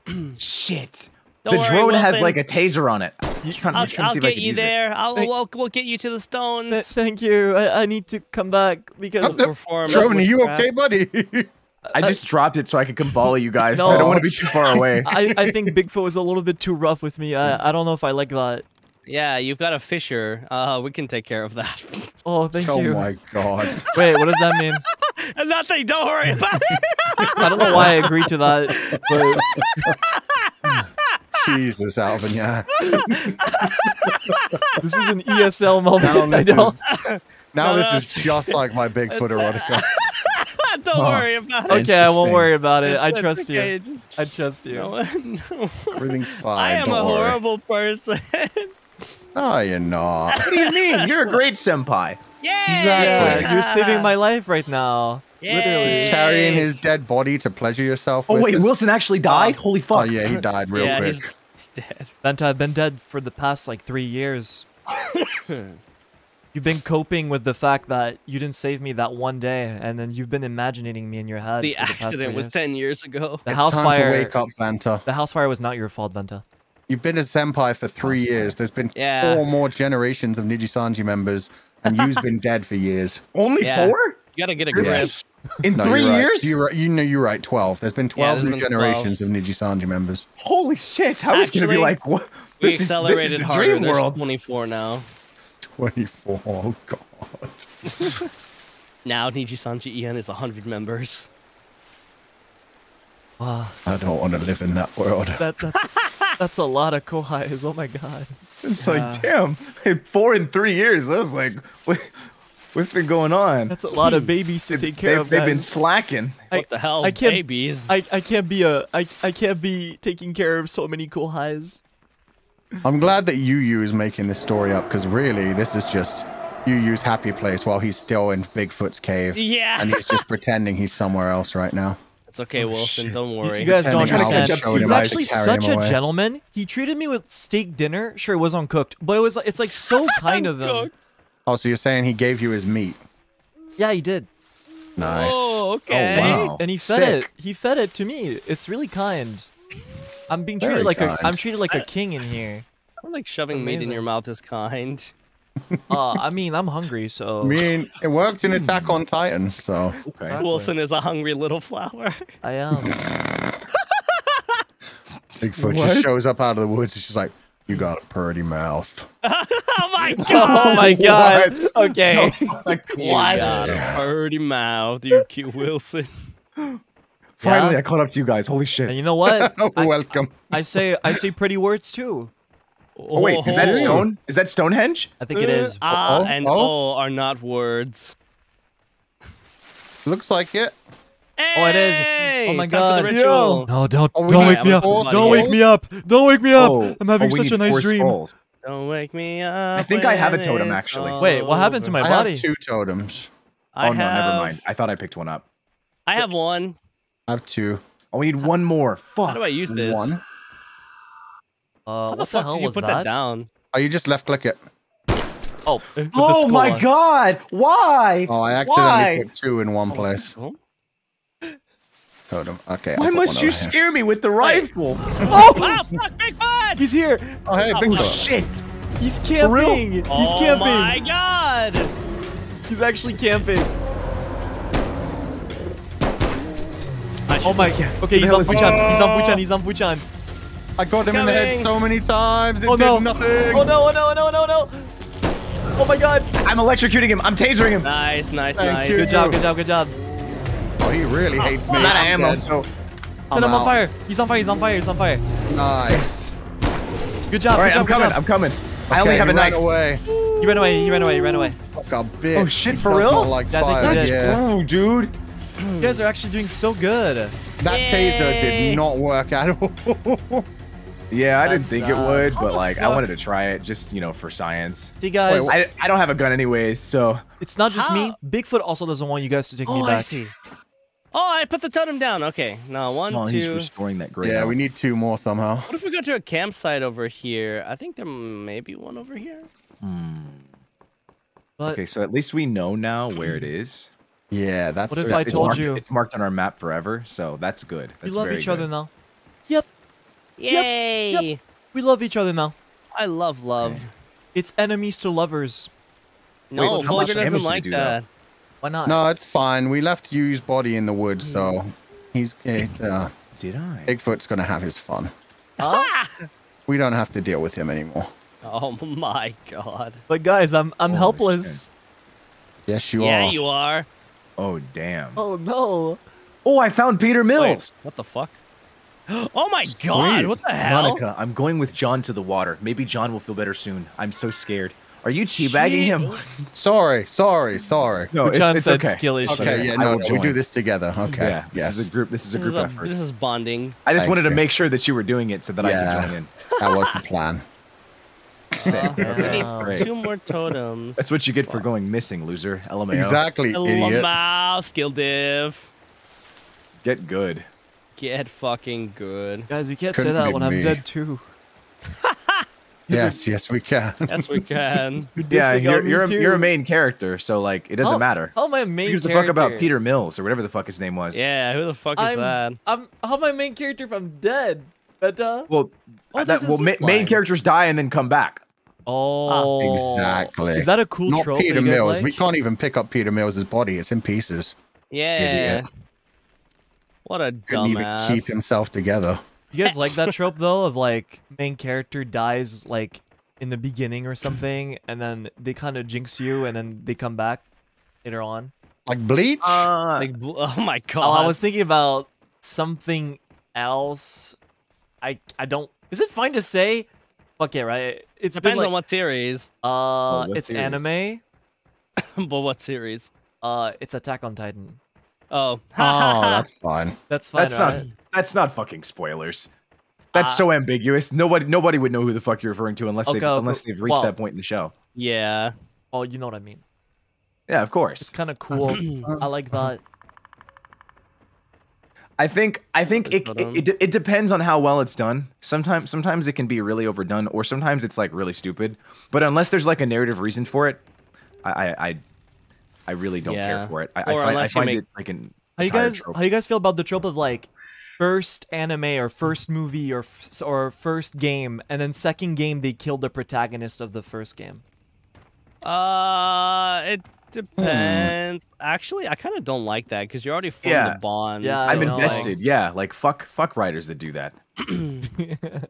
Shit. Don't the worry, drone has like a taser on it. He's trying, I'll, he's trying I'll see get you there. I'll we'll, we'll get you to the stones. Th- thank you. I, I need to come back because Perform Trovan, are you witchcraft. okay, buddy? I just dropped it so I could come volley you guys. 'cause I don't want to be too far away. I, I think Bigfoot was a little bit too rough with me. I, I don't know if I like that. Yeah, you've got a fisher. Uh, we can take care of that. Oh, thank oh you. Oh my god. Wait, what does that mean? Nothing. Don't worry about it. I don't know why I agreed to that, but Jesus, Alban, yeah. this is an ESL moment. Now I this don't. is, now No, this no, is just like my Bigfoot erotica. Don't worry about it. Okay, I won't worry about it. I trust okay, you. just- I trust you. no, no. Everything's fine. I am don't a worry. horrible person. No, you're not. what do you mean? You're a great senpai. yeah. Exactly. Yeah, you're saving my life right now. Literally. Carrying his dead body to pleasure yourself. Oh with wait, is- Wilson actually died. Holy fuck. Oh yeah, he died real yeah, quick. he's, he's dead. Vanta, I've been dead for the past like three years. You've been coping with the fact that you didn't save me that one day, and then you've been imagining me in your head. The for the past accident three was years. 10 years ago. The it's house time fire. to wake up, Vanta. The house fire was not your fault, Vanta. You've been a senpai for three years. There's been Yeah. four more generations of Nijisanji members, and you've been dead for years. Only Yeah. four You gotta get a grip. Yes. in No, three you're right. years? You're right. You know you're right. Twelve. There's been twelve there's new been 12. generations of Nijisanji members. Holy shit! I was gonna be like, what? We This is, this accelerated is a harder. dream There's world. 24 now. Twenty-four. Oh god. Now NIJISANJI EN is 100 members. Wow, I don't want to live in that world. that that's that's a lot of kohais. Oh my god. It's like, damn, four in three years. I was like, what, what's been going on? That's a lot of hmm. babies to take care they've, of. they've been slacking. I- What the hell, I can't- babies? I, I can't be a I, I can't be taking care of so many kohais. I'm glad that Yu Yu is making this story up because really, this is just Yu Yu's happy place while he's still in Bigfoot's cave, yeah. and he's just pretending he's somewhere else right now. It's okay, oh, Wilson. shit. Don't worry. you guys don't Pretending Alban understand. showed him He's actually such a away. gentleman. He treated me with steak dinner. Sure, it was uncooked, but it was it's like so kind of him. Oh, so you're saying he gave you his meat? Yeah, he did. Nice. Oh, okay. And he, oh, Wow. and he fed Sick. it. He fed it to me. It's really kind. I'm being treated Very like a kind. I'm treated like a king in here. I don't like shoving meat in your mouth is kind. Uh, I mean, I'm hungry, so I mean, it worked in Attack on Titan, so Okay. Exactly. Wilson is a hungry little flower. I am. Bigfoot What? just shows up out of the woods. It's just like, You got a pretty mouth. oh my god! Oh my god. Okay. You got a pretty mouth, you cute Wilson. Finally, Yeah. I caught up to you guys. Holy shit! And shit. you know what? I, Welcome. I say I say pretty words too. Oh, wait, is that Oh. stone? Is that Stonehenge? I think it is. Ah Oh, and oh. oh are not words. Looks like it. Oh, it is. Oh my time the God. ritual. No, don't Oh, we don't wake me up. Don't wake me up. Don't wake me up. I'm having oh, such a nice dream. skulls. Don't wake me up. I think I have a totem, actually. Wait, what happened to my I body? have two totems. I oh no, never mind. I thought I picked one up. I have one. I have two. Oh, we need one more. Fuck. How do I use this? One. Uh, How what the fuck hell did you was put that? that down? Oh, you just left click it. Oh, Oh my on. god! Why? Oh, I accidentally Why? put two in one place. Oh. Totem. Okay. I'll Why must you over here. scare me with the rifle? Oh, fuck, Bigfoot! He's here. Oh, hey, Oh, Bigfoot. Shit! He's real? camping. He's oh camping. my god! He's actually camping. Oh my. God. Okay, he's hell on is he? Fuchan. He's on Fuchan. He's on Fuchan. I got him in the head so many times. It Oh did no. nothing. Oh no! Oh no! Oh no! Oh, no! Oh, no! Oh my God! I'm electrocuting him. I'm tasering him. Nice, nice, Thank nice. you. Good job! Good job! Good job! Oh, he really hates me. I'm out of I'm ammo, dead. so. Set I'm him on fire! He's on fire! He's on fire! He's on fire! Nice. Good job! All right, good job! I'm good coming. job. I'm coming. I only have a knife. away. He ran away! He ran away! He ran away! Fuck a bitch. Oh, shit, He for real? not like Yeah, I think he fire. did. Yeah. Oh, dude. You guys are actually doing so good. That taser did not work at all. Yeah, I didn't That's, think it uh, would, but the like I wanted to try it just, you know, for science. See, guys, Wait, I, I don't have a gun anyways, so it's not just me. Bigfoot also doesn't want you guys to take me Oh, back. I see. Oh, I put the totem down. Okay, now one, oh, he's restoring that great. yeah, we need two more somehow. What if we go to a campsite over here? I think there may be one over here. Hmm. But Okay, so at least we know now where it is. Yeah, that's. What if I told marked- you- it's marked on our map forever, so that's good. we That's love very each other good. now. Yay! We love each other now. I love love. It's enemies to lovers. No, Wait, how much Fulgur damage doesn't like do, though? that. Why not? No, it's fine. We left Yu's body in the woods, so he's it, uh, Did I? Bigfoot's gonna have his fun. Ah! We don't have to deal with him anymore. Oh my god. But guys, I'm I'm Holy helpless. Yes, you yeah, are. Yeah, you are. Oh damn. Oh no. Oh, I found Peter Wait, Mills. what the fuck? Oh my god, what the hell? Monica, I'm going with John to the water. Maybe John will feel better soon. I'm so scared. Are you teabagging him? Oh. Sorry, sorry, sorry. No, it's, John it's said okay. skill issue. Okay, yeah, no, no, we do this together. Okay. Yeah, yes. this is a group. This is a This group is, a, effort. this is bonding. I just Thank wanted to make sure that you were doing it so that I could join in. that was the plan. Sick. Okay, Wow. great. two more totems. That's what you get for going missing, loser. LMAO. Exactly, idiot. Wow, skill div. Get good. Get fucking good. Guys, we can't say Couldn't that be when I'm dead too. Yes, yes, we can. Yes, we can. You're Yeah, you're you're a, you're a main character, so like it doesn't How- matter. How am I a main Who gives a fuck about Peter Mills or whatever the fuck his name was? yeah, who the fuck is I'm, that? I'm how am I a main character if I'm dead? But uh Well, Oh, that, well, ma- main characters die and then come back. Oh Exactly. Is that a cool Not trope Peter that you guys Mills. like? We can't even pick up Peter Mills' body. It's in pieces. Yeah. Idiot. What a dumbass. Couldn't even keep himself together. You guys like that trope though of like main character dies like in the beginning or something and then they kind of jinx you and then they come back later on? Like Bleach? Uh, Like, bl- oh my god. Oh, I was thinking about something else. I I don't Is it fine to say? Fuck it, right? It's Depends like, on what series. uh what it's series? anime. but what series? Uh it's Attack on Titan. Oh. oh, that's fine. That's fine, that's right? not that's not fucking spoilers. That's Uh, so ambiguous. Nobody nobody would know who the fuck you're referring to unless Okay, they've unless they've reached well- that point in the show. yeah. Oh, you know what I mean. Yeah, of course. It's kind of cool. I like that. I think I think it, it, it it depends on how well it's done. Sometimes sometimes it can be really overdone, or sometimes it's like really stupid. But unless there's like a narrative reason for it, I I I, I really don't Yeah. care for it. I, I Or find, I unless you find make- it like an How you guys trope. how you guys feel about the trope of like first anime or first movie or f- or first game and then second game they killed the protagonist of the first game? Uh, it Hmm. depends. Actually, I kind of don't like that because you're already formed Yeah. a bond. Yeah, I I'm know, like- invested. yeah, like fuck fuck writers that do that.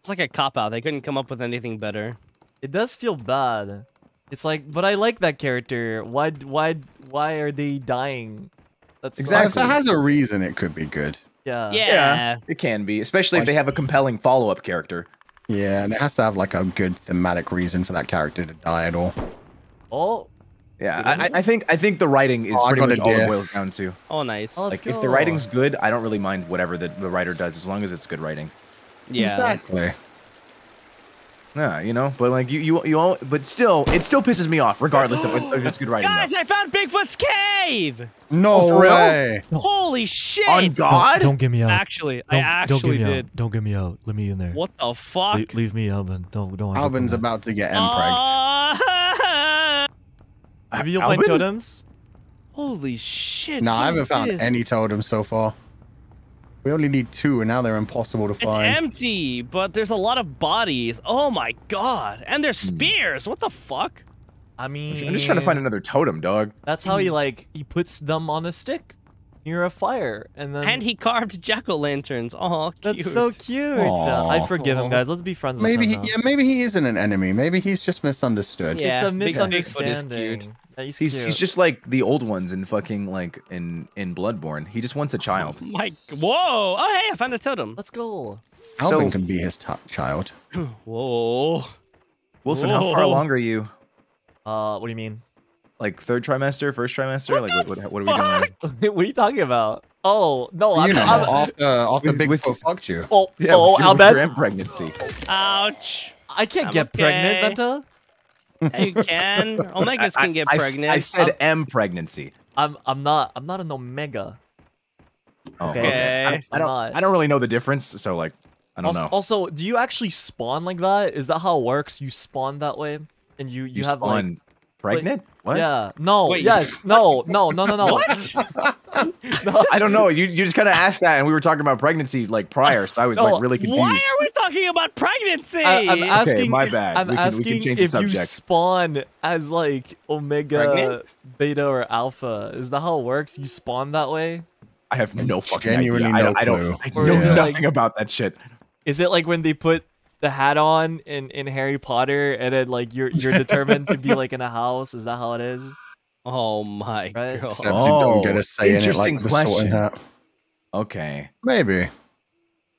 It's like a cop out. They couldn't come up with anything better. It does feel bad. It's like, but I like that character. Why? Why? Why are they dying? That's Exactly. If it has a reason, it could be good. Yeah. Yeah. It can be, especially if they have a compelling follow-up character. Yeah, and it has to have like a good thematic reason for that character to die at all. Oh. Yeah, I, I- I think I think the writing is Oh, pretty got much all it boils down to. Oh, nice. Oh, let's Like if the writing's good, I don't really mind whatever the, the writer does as long as it's good writing. yeah. Exactly. Yeah, you know, but like you you you all, but still, it still pisses me off regardless of if it's good writing. Guys, I found Bigfoot's cave. No Oh, for real? way. Holy shit! On God, Don't get me out. Actually, I Don't- actually don't get me did. Out. Don't get me out. Let me in there. What the fuck? Le- leave me, Alban. Don't don't. ever Alban's come back. about to get empregged. Ah! Maybe you'll find totems. Holy shit! no, I haven't found this? any totems so far. We only need two, and now they're impossible to find. It's empty, but there's a lot of bodies. Oh my god! And there's Hmm. spears. What the fuck? I mean, I'm just trying to find another totem, dog. That's how he like he puts them on a stick near a fire, and then And he carved jack o' lanterns. Oh, cute. That's so cute. Uh, I forgive him, guys. Let's be friends maybe he, him. now. yeah, maybe he isn't an enemy. Maybe he's just misunderstood. Yeah. it's a Big- Bigfoot is misunderstanding. cute. Yeah, he's, He's he's just like the old ones in fucking like in in Bloodborne. He just wants a child. My whoa! Oh hey, I found a totem. Let's go. Alban So- can be his t- child. Whoa! Wilson, how far along are you? Uh, what do you mean? Like third trimester, first trimester? What like the what, what, what are we doing? what are you talking about? Oh no, I'm, you know, I'm after after With- with- Bigfoot fucked you. oh Yeah, oh with I'll bet pregnancy. Ouch! I can't I'm get pregnant, okay. Vanta. Hey, you can. Omegas can get I- I s- pregnant. I said M pregnancy. I'm I'm not I'm not an omega. Oh, Okay. I, I I'm don't. not. I don't really know the difference, so like, I don't Also, know. also, do you actually spawn like that? Is that how it works? You spawn that way, and you you, you have spawn like pregnant? What? yeah no Wait, yes no no no no no What? no I don't know. You you just kind of asked that, and we were talking about pregnancy like prior, so I was No, like really confused. Why are we talking about pregnancy? I, am asking. my bad. I'm We can- we can asking change the if you spawn as like omega, Pregnant? beta, or alpha. Is that how it works? You spawn that way? I have no fucking Genuinely idea. I no don't. I don't. I know is it like- nothing about that shit. Is it like when they put the hat on in in Harry Potter, and then like you're you're determined to be like in a house? Is that how it is? oh my Right? god. Except you don't get Oh, a say in it like interesting the sorting question. hat. Okay. Maybe.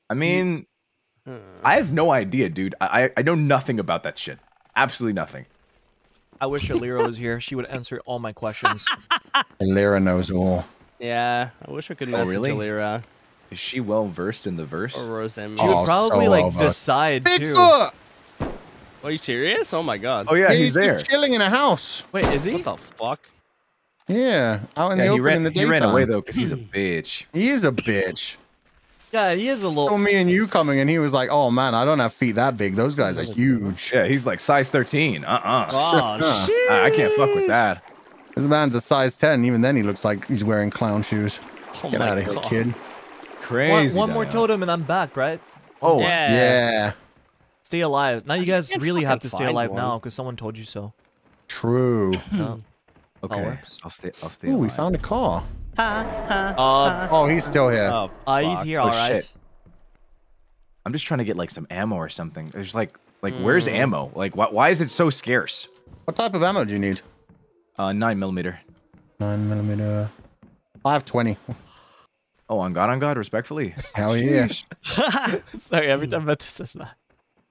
I mean, Hmm. I have no idea, dude. I I I know nothing about that shit. Absolutely nothing. I wish Elira was here. She would answer all my questions. Elira knows all. Yeah, I wish I could Oh, message really? Elira Is she well versed in the verse? or Rosemi. She would Oh, probably so like over. decide too. Bigfoot! Are you serious? Oh my god. Oh yeah, he's, he's there. just chilling in a house. Wait, is he? What the fuck? Yeah, out in the Yeah, he open ran. in the he ran away though because he's a bitch. He is a bitch. Yeah, he is a Saw little. me and you coming, and he was like, "Oh man, I don't have feet that big. Those guys are huge." Yeah, he's like size 13. Uh uh Oh shit. I, I can't fuck with that. This man's a size ten. Even then, he looks like he's wearing clown shoes. Oh Get out of here, kid. One, Crazy. one more totem and I'm back, right? Oh Yeah. Yeah, Stay alive. Now you I guys really have to stay alive one. now because someone told you so. true. Um, Okay. works. I'll stay. I'll stay. Ooh, we found a car. uh, Oh, he's still here. Oh, uh, he's here, Oh, all right. shit. I'm just trying to get like some ammo or something. There's like like where's Mm. ammo? Like why why is it so scarce? What type of ammo do you need? Uh, nine millimeter. Nine millimeter. I have twenty. Oh, on God, on God, respectfully. Hell yeah. Sorry, every time Vanta says that.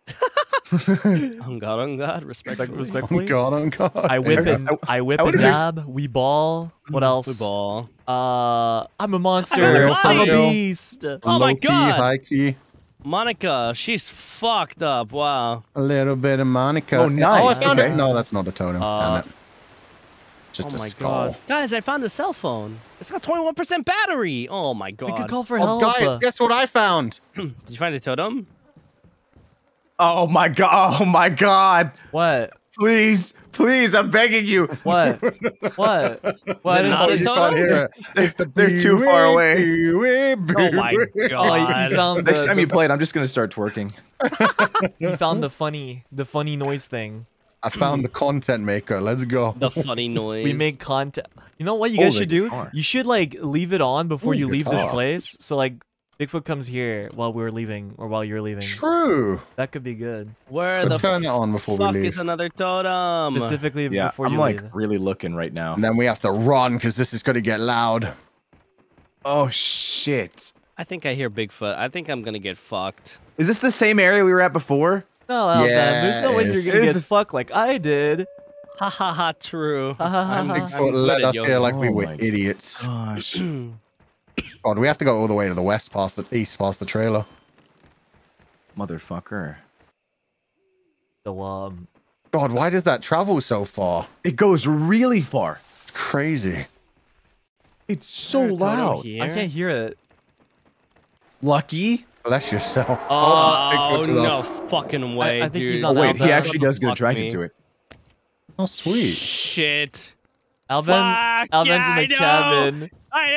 On God, on God, respectfully. Oh Respectfully. god, oh god. I whip and I whip I and would've dab. We ball. What else? We ball. Uh, I'm a monster. Real I'm a for real. beast. Oh my Low key, God. high key. Monica, she's fucked up. Wow. A little bit of Monica. Oh, Oh, I nice, found okay. it. No, that's not a totem. Uh, Damn it. Just oh my skull. god. Guys, I found a cell phone. It's got 21% battery. Oh my god. We god. could call for Oh, help. guys, guess what I found? Did you find a totem? Oh my God! Oh my God! What? Please, please, I'm begging you. What? what? What? It didn't a Oh, totem? can't hear it. It's the They're too far away. Oh my Oh, god. you found the, Next time you play it, I'm just gonna start twerking. you found the funny, the funny noise thing. I found the content maker. Let's go. the funny noise. We make content. You know what you guys the should do? guitar. You should like leave it on before Ooh, you leave this place. So like Bigfoot comes here while we're leaving or while you're leaving. True. That could be good. Where So the turn that on before we fuck leave. is another totem? Specifically Yeah, before I'm you like leave. really looking right now. And then we have to run because this is going to get loud. Oh shit! I think I hear Bigfoot. I think I'm gonna get fucked. Is this the same area we were at before? No, Alban, there's no way you're gonna It get is. fucked like I did. Ha ha ha! True. Ha ha ha I'm Bigfoot I'm let us yoga. here like we Oh were my idiots. Gosh. God, we have to go all the way to the west, past the east, past the trailer. Motherfucker. So um, God, why does that travel so far? It goes really far. It's crazy. It's so Is there a totem loud. I can't hear it. Lucky. Bless yourself. Oh, Bigfoot's with no us. fucking way, I think oh, dude. he's Oh on wait, Alban. he actually does get attracted me. to it. Oh, sweet. Shit. Alban, Fuck, Alban's yeah, in the know. cabin. I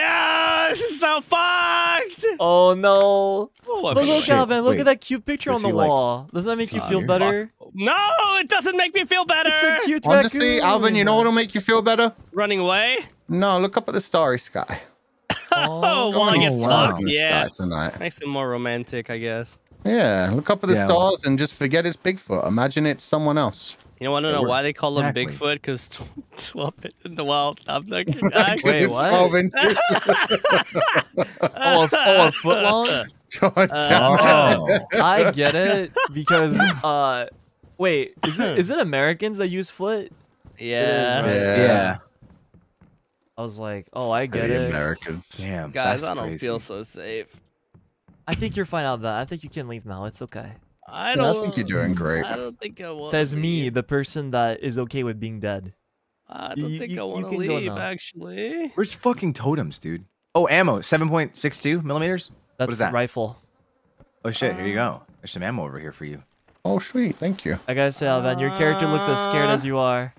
know. This is so fucked. Oh no! Oh, Look, look, shit. Alban, look Wait, at that cute picture on the he, like, wall. Does that make you feel here? better? No, it doesn't make me feel better. It's a cute Honestly, raccoon. Alban, you know what'll make you feel better? Running away. No, look up at the starry sky. Oh, Go well, I and get stars fucked. in the Yeah. sky tonight. Makes it more romantic, I guess. Yeah, look up at the Yeah. stars and just forget it's Bigfoot. Imagine it's someone else. You know, want to Yeah, know why they call him exactly. Bigfoot? Because 12 in the wild. I'm not kidding. Wait, it's what? 12 inches. Oh, a, oh, a foot long? God Uh, damn it. Oh. I get it because uh, wait, is it is it Americans that use foot? Yeah. right? Yeah. yeah. I was like, oh, I get Silly it. Americans. Damn. Guys, that's I don't crazy. feel so safe. I think you're fine out of that. I think you can leave now. It's okay. I don't. I think you're doing great. I don't think I want. Says me, the person that is okay with being dead. I don't You- think you- I you want to can go leave. Actually. Where's fucking totems, dude? Oh, ammo, seven point six two millimeters. That's is that? rifle. Oh shit, here you go. Uh. There's some ammo over here for you. Oh, sweet. Thank you. I gotta say, Alban, your character looks as scared as uh. you are.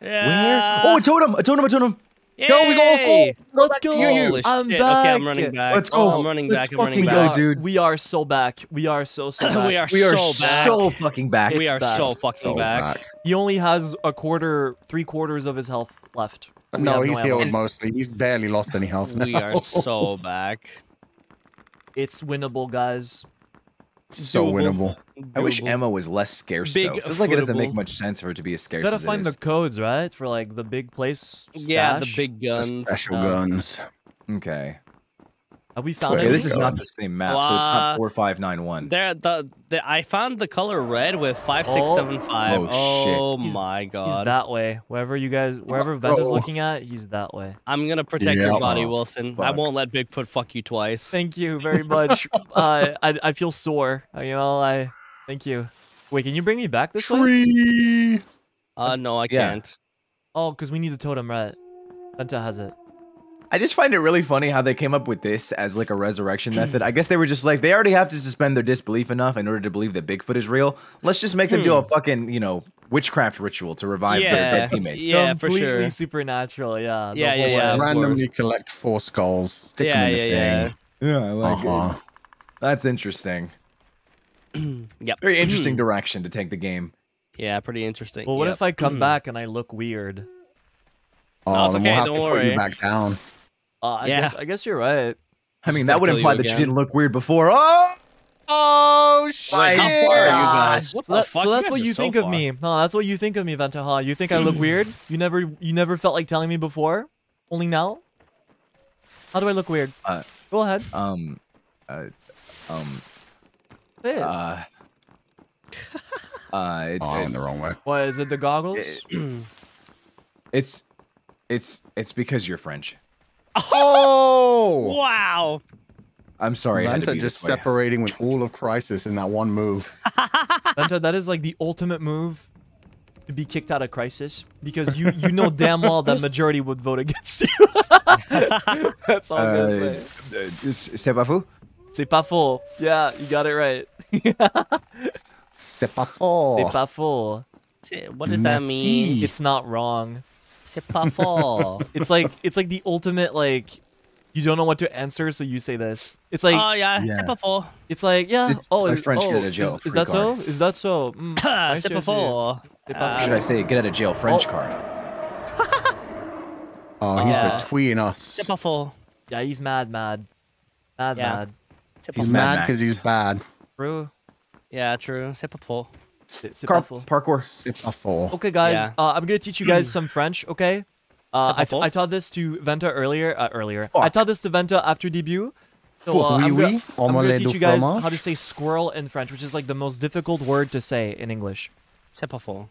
Yeah. Where? Oh, a totem! A totem! A totem! Yo, we go full. Let's go! Holy I'm shit. back. Okay, I'm running back. Let's oh, go. I'm running Let's back. I'm running fucking We go, dude. we are so back. We are so so back. we are We are so back. so fucking back. we It's are back. so fucking So back. back. He only has a quarter, three quarters of his health left. We No, he's ammo. healed mostly. He's barely lost any health We are so back. It's winnable, guys. So doable. winnable. I wish Emma was less scarce. Big though. Feels like it doesn't make much sense for it to be as scarce. You gotta as it find the codes, right? For like the big place. Yeah, the stash. big The guns. Special uh, guns. Okay. Have we found Wait, it? Yeah, this is not the same map, so it's not Uh, four five nine one. There, the, the I found the color red with five six Oh. seven five. Oh, Oh, shit. He's- my He's god! that way. Wherever you guys, wherever Vanta's Uh-oh. looking at, he's that way. I'm gonna protect Yeah. your body, Oh, Wilson. I won't let Bigfoot fuck you twice. Thank you very much. uh, I I feel sore. You know, I thank you. Wait, can you bring me back this way? Tree. Uh, no, I Yeah. can't. Oh, because we need the totem, right? Vanta has it. I just find it really funny how they came up with this as like a resurrection method. I guess they were just like they already have to suspend their disbelief enough in order to believe that Bigfoot is real. Let's just make them do a fucking you know witchcraft ritual to revive their dead teammates. Yeah, for sure. supernatural. Yeah. the Yeah, yeah, yeah. Randomly course. collect four skulls. Stick Yeah, them in yeah, the yeah. thing. Yeah, I like Uh-huh. it. That's interesting. Yep. Very interesting direction to take the game. Yeah, pretty interesting. Well, what Yep. if I come back and I look weird? Oh, No, it's then okay, we'll have don't to put you back down. Uh, I Yeah. guess I guess you're right. I mean, Just that would kill you imply that you didn't look weird before. Oh, Oh, shit. Like, how far are you guys? What So, the that- fuck? so that's guys what are you so think of me. No, that's what you think of me, Vanta. Huh? You think I look weird? You never, you never felt like telling me before. Only now. How do I look weird? Uh, Go ahead. um, uh, um, Say it. uh, uh, it, Oh, I it- went the wrong way. what is it? The goggles? it's, it's, it's because you're French. Oh! Wow. I'm sorry. it had to Vanta be just separating with all of KRISIS in that one move. Vanta, that is like the ultimate move to be kicked out of KRISIS because you you know damn well that majority would vote against you. That's all I'm gonna Uh, say. c'est pas faux? C'est pas faux. Yeah, you got it right. C'est pas fort. C'est pas faux. What does that mean? It's not wrong. C'est pas. It's like it's like the ultimate like you don't know what to answer, so you say this. It's like oh yeah, Yeah. c'est pas fort. it's like yeah. It's- oh, it's my French oh, get out of jail is, is free that so? Is that so? Mm, I c'est see, I pas see. fort. C'est pas Uh, Should I say get out of jail French Oh. card? Oh, he's Uh, between us. C'est pas fort. Yeah, he's mad, mad, mad, Yeah. mad. He's mad mad because he's bad. True. Yeah, true. C'est pas faux. C'est c'est Car- pas faux. parkour. C'est pas fort. Okay, guys, Yeah. uh, I'm gonna teach you guys some French. Okay. Uh, C'est pas I, t- faux. I taught this to Vanta earlier. Uh, earlier. I taught this to Vanta after debut. So uh, oui, I'm, gonna. I'm gonna teach you guys fromage. how to say squirrel in French, which is like the most difficult word to say in English. C'est pas faux.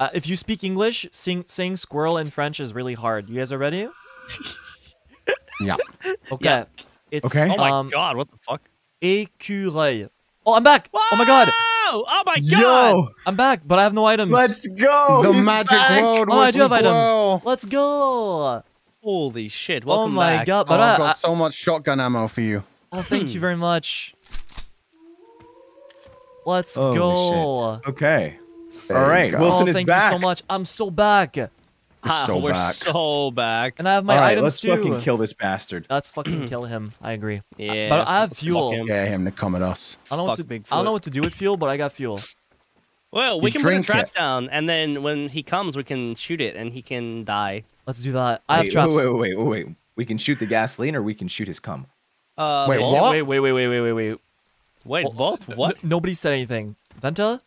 Uh, if you speak English, sing, saying squirrel in French is really hard. You guys are ready? Yeah. Okay. Yeah. It's Okay. Oh my um, god, what the fuck? écureuil. Oh, I'm back! Oh my god! Oh, oh my god! Yo, I'm back, but I have no items. let's go. the He's magic back. world oh, I do have items. well. Let's go! Holy shit! Oh my back. god! Oh, I've I, I, got so much shotgun ammo for you. oh, thank you hmm. very much. Let's Holy go. Okay. There All you right, go. Wilson oh, is thank back. you so much. I'm so back. Ah, so we're back. so back. And I have my All right, items let's too. fucking kill this bastard. Let's fucking kill him. I agree. Yeah. But I have fuck fuel. him. Him to come at us. I don't know what to Fuck I don't know what to do with fuel, but I got fuel. Well, we You can put a trap it. down, and then when he comes, we can shoot it, and he can die. Let's do that. I have traps. Wait, wait, wait, wait, wait. We can shoot the gasoline, or we can shoot his cum. Uh, Wait, both? what? Wait, wait, wait, wait, wait, wait, wait. Wait, Well, both? What? Nobody said anything. Venta,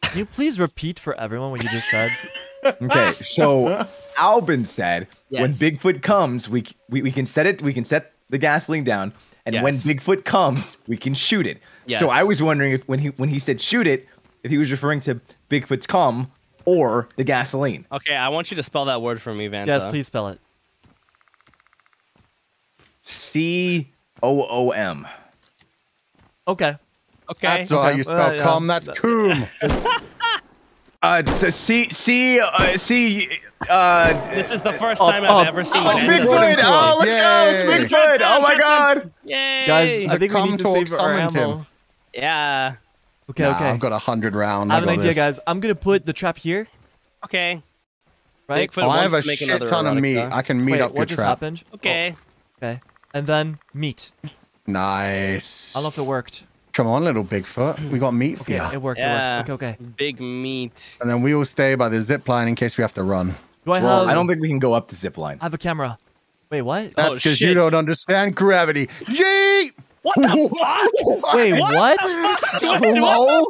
can you please repeat for everyone what you just said? Okay, so Alban said when Bigfoot comes, we, we we can set it. We can set the gasoline down, and when Bigfoot comes, we can shoot it. So I was wondering if when he when he said shoot it, if he was referring to Bigfoot's come or the gasoline. Okay, I want you to spell that word for me, Vanta. yes, please spell it. C O O M. Okay. Okay. That's not how you spell Uh, yeah. cum. That's coom. Uh, so see, C uh, C. Uh, this is the first time up. I've ever seen oh, it's Vanta. Bigfoot! Oh, let's go! It's Yay. Bigfoot! Oh my God! Yay! Guys, I think we need to save our summoned him. ammo. yeah. Okay, Nah, okay. I've got a hundred rounds. I have an idea, this. guys. I'm gonna put the trap here, Okay. right? Bigfoot Oh, I have wants a make shit another ton of erotica. meat. I can meet Wait, up your what just trap. happened? Okay. Okay. And then meat. Nice. I don't know if it worked. Come on, little Bigfoot. We got meat for Okay, you. it worked. Yeah. It worked. Okay, okay. Big meat. And then we will stay by the zip line in case we have to run. Do I Well, have? I don't think we can go up the zip line. I have a camera. Wait, what? That's Oh, because you don't understand gravity. Yeet! What the fuck? Wait, what? Hello?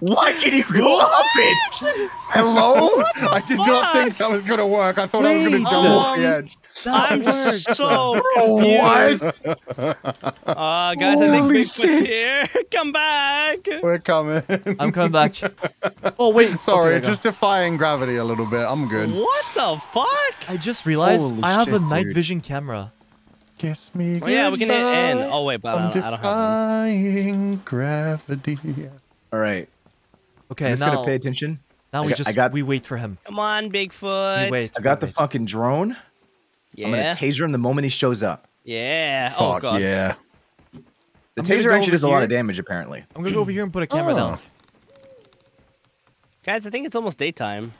Why can you go up it? Hello? I did not think that was gonna work. I thought I was gonna Wait. jump off the Um, edge. That I'm worked. so What? Uh, guys, I think Holy Bigfoot's shit. here. Come back. We're coming. I'm coming back. Oh wait. Sorry, okay, just defying gravity a little bit. I'm good. What the fuck? I just realized Holy I have a night dude. vision camera. Kiss me. Oh, yeah, we can hit N. goodbye. Oh, wait, but I I'm don't, I don't have one. defying gravity. All right. Okay, I'm just now gonna pay attention. now I we got- just I got- we wait for him. Come on, Bigfoot. We wait. I got we the wait. fucking drone. Yeah. I'm gonna taser him the moment he shows up. yeah. Oh, God. yeah. The I'm taser go actually over does a lot of damage, apparently. I'm gonna go over here and put a camera Oh. down. Guys, I think it's almost daytime.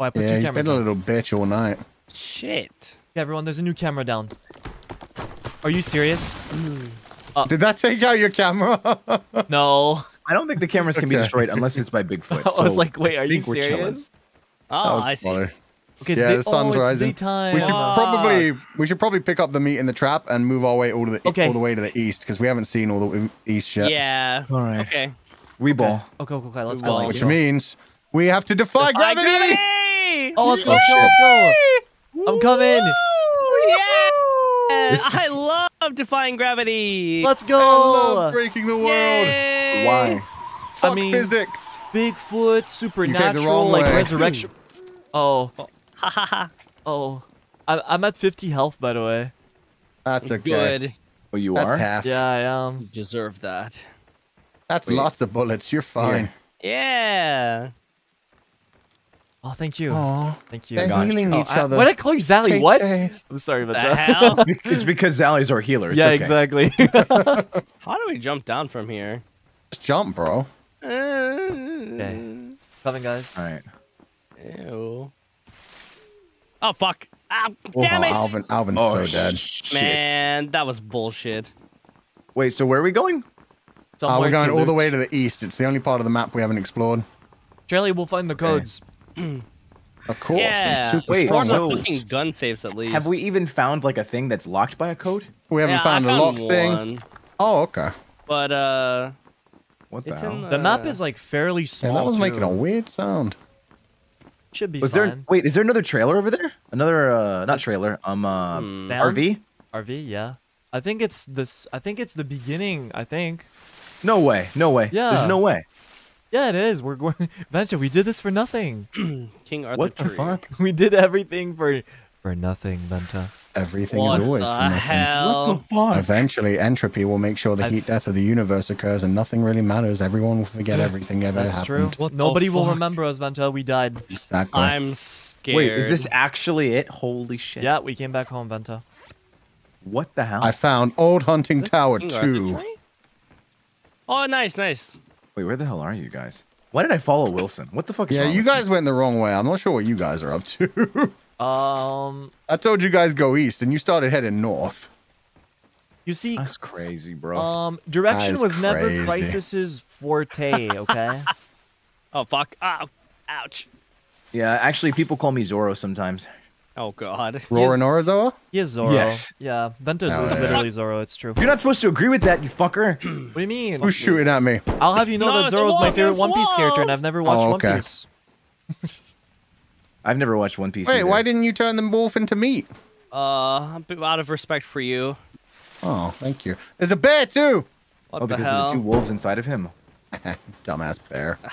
Oh, I put Yeah, two he's cameras been a little bitch all night. Shit. Okay, everyone, there's a new camera down. Are you serious? Uh, Did that take out your camera? No. I don't think the cameras can be destroyed unless it's by Bigfoot. I was like, wait, are I you think we're chilling. serious? Oh, I see. funny. Okay, it's Yeah, the oh, sun's oh, rising. It's daytime. We should Fuck. probably we should probably pick up the meat in the trap and move our way all to the Okay. all the way to the east because we haven't seen all the east yet. Yeah. All right. Okay. We ball. Okay, okay, okay, let's We go. Which go. means we have to defy Defy gravity. gravity! Oh, let's go, Oh, let's go, let's go. I'm coming. Yeah! This I love defying gravity. Let's go. I love go. breaking the world. Yay! Why? Fuck mean- physics. Bigfoot, supernatural, like way. resurrection. Oh, Ha ha ha. oh. oh. I, I'm at 50 health, by the way. That's okay. Good. Oh, you That's are. half. Yeah, I am. You deserve that. That's Wait. lots of bullets. You're fine. Yeah. Oh, thank you. Aw, Thank you. they're healing Oh, each I, other. Why did I call you Zally? What? Tay-tay. I'm sorry about The that. hell? It's because Sally's our healer. It's yeah, okay. exactly. How do we jump down from here? Just jump, bro. okay. Coming, guys. All right. Ew. Oh fuck! Ah, Oh, damn it! Alban, Alban's Oh, so dead. shit. Man, that was bullshit. Wait, so where are we going? Uh, we're going to all the way to the east. It's the only part of the map we haven't explored. Charlie, we'll find the codes. Of course. yeah. and super Wait, strong the so- fucking gun safes at least. Have we even found like a thing that's locked by a code? We haven't Yeah, I found a lock thing. Oh, okay. But uh, What the it's hell? in the, The map is like fairly small. Yeah, that was making a weird sound. Should be Was there wait? Is there another trailer over there? Another uh, not trailer. Um, uh, Hmm. RV? RV, yeah. I think it's this. I think it's the beginning. I think. No way. No way. Yeah. There's no way. Yeah, it is. We're going. Venture, we did this for nothing. King Arthur What the tree. fuck? We did everything for for nothing, Vanta. Everything What is always the for nothing. hell? What the fuck? Eventually, entropy will make sure the I've- heat death of the universe occurs and nothing really matters. Everyone will forget everything ever That's true. happened. What the Nobody will remember us, Vanta. We died. Exactly. I'm scared. Wait, is this actually it? Holy shit. Yeah, we came back home, Vanta. What the hell? I found Old Hunting Tower King 2. Oh, nice, nice. Wait, where the hell are you guys? Why did I follow Wilson? What the fuck? is Yeah, wrong you with guys went the wrong way. I'm not sure what you guys are up to. Um, I told you guys go east, and you started heading north. you see, That's crazy, bro. um, direction is was never crazy. KRISIS's forte. Okay. Oh fuck! Ow! Ouch! yeah, actually, people call me Zoro sometimes. Oh god. Roaring Orozoa? he is Zoro. Yes. Yeah, Vanta Oh, is yeah. literally Zoro. It's true. You're not supposed to agree with that, you fucker. What do you mean? Who's shooting at me? I'll have you know No, that it's a Zoro's my favorite One Piece character, and. I've never watched Oh, One okay. Piece. I've never watched One Piece. Wait, either. why didn't you turn the wolf into meat? Uh, a bit out of respect for you. Oh, thank you. There's a bear too. What Oh, the because hell? of the two wolves inside of him. Dumbass bear.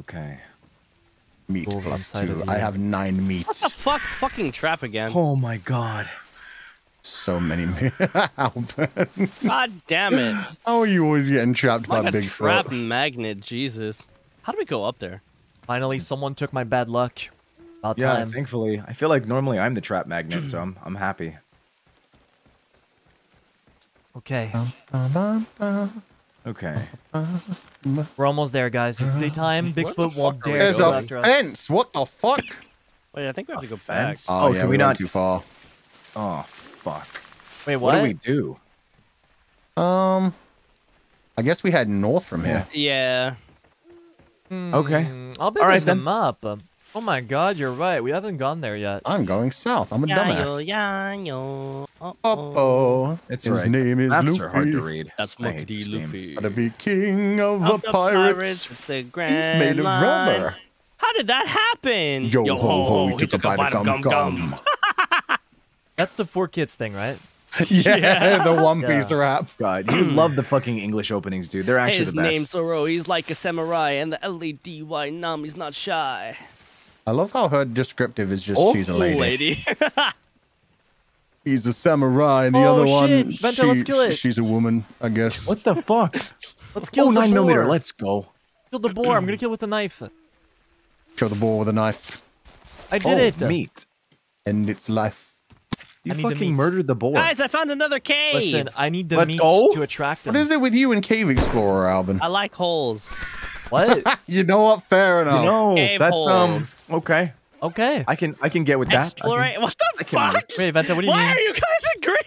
Okay. Meat Wolves two. of I have nine meat. What the fuck? Fucking trap again. Oh my god. So many meat. Albert. God damn it! How are you always getting trapped by Like a Bigfoot? trap magnet. Jesus. How do we go up there? Finally, someone took my bad luck. About Yeah, time. thankfully. I feel like normally I'm the trap magnet, so I'm I'm happy. Okay, Okay. we're almost there, guys. It's daytime. Where the Bigfoot won't fuck are we dare There's go a after us. fence. What the fuck? Wait, I think we have to go fence? back. Oh, Oh, yeah, can we went not- too far? Oh fuck. Wait, What, what? do we do? Um, I guess we head north from here. Yeah. Okay. Hmm, I'll bet All right, there's a then. map. Um, Oh my god, you're right. We haven't gone there yet. I'm going south. I'm a Yeah, yo, dumbass. yeah, yo. Uh-oh. Oh, It's his right. name is Maps Luffy. are hard to read. That's I Monkey D. Luffy. Gotta be king of, Of the, pirates. with the He's grand made of line. rubber. How did that happen? Yo, ho, ho, he took a bite of gum gum. gum. That's the 4Kids thing, right? yeah, the One Piece Yeah. rap. God, you love the fucking English openings, dude. They're actually His the best. His name's Zoro. He's like a samurai, and the L-A-D-Y Nami's not shy. I love how her descriptive is just Oh, she's a lady. Lady. He's a samurai, and the Oh, other shit. one, Vanta, let's kill it. she's a woman, I guess. What the fuck? Let's kill oh, the nine millimeter. Let's go. Kill the boar. I'm gonna kill with a knife. Kill the boar with a knife. I did oh, it. meat. End its life. You I the fucking murdered the boar. Guys, I found another cave. Listen, I need the Let's meat go. to attract them. What is it with you and Cave Explorer, Alban? I like holes. What? You know what? Fair enough. you know, Cave that's um okay. Okay. I can I can get with that. I can- Explorate. What the I can- fuck? Wait, Vanta, what do you Why mean? are you guys agreeing?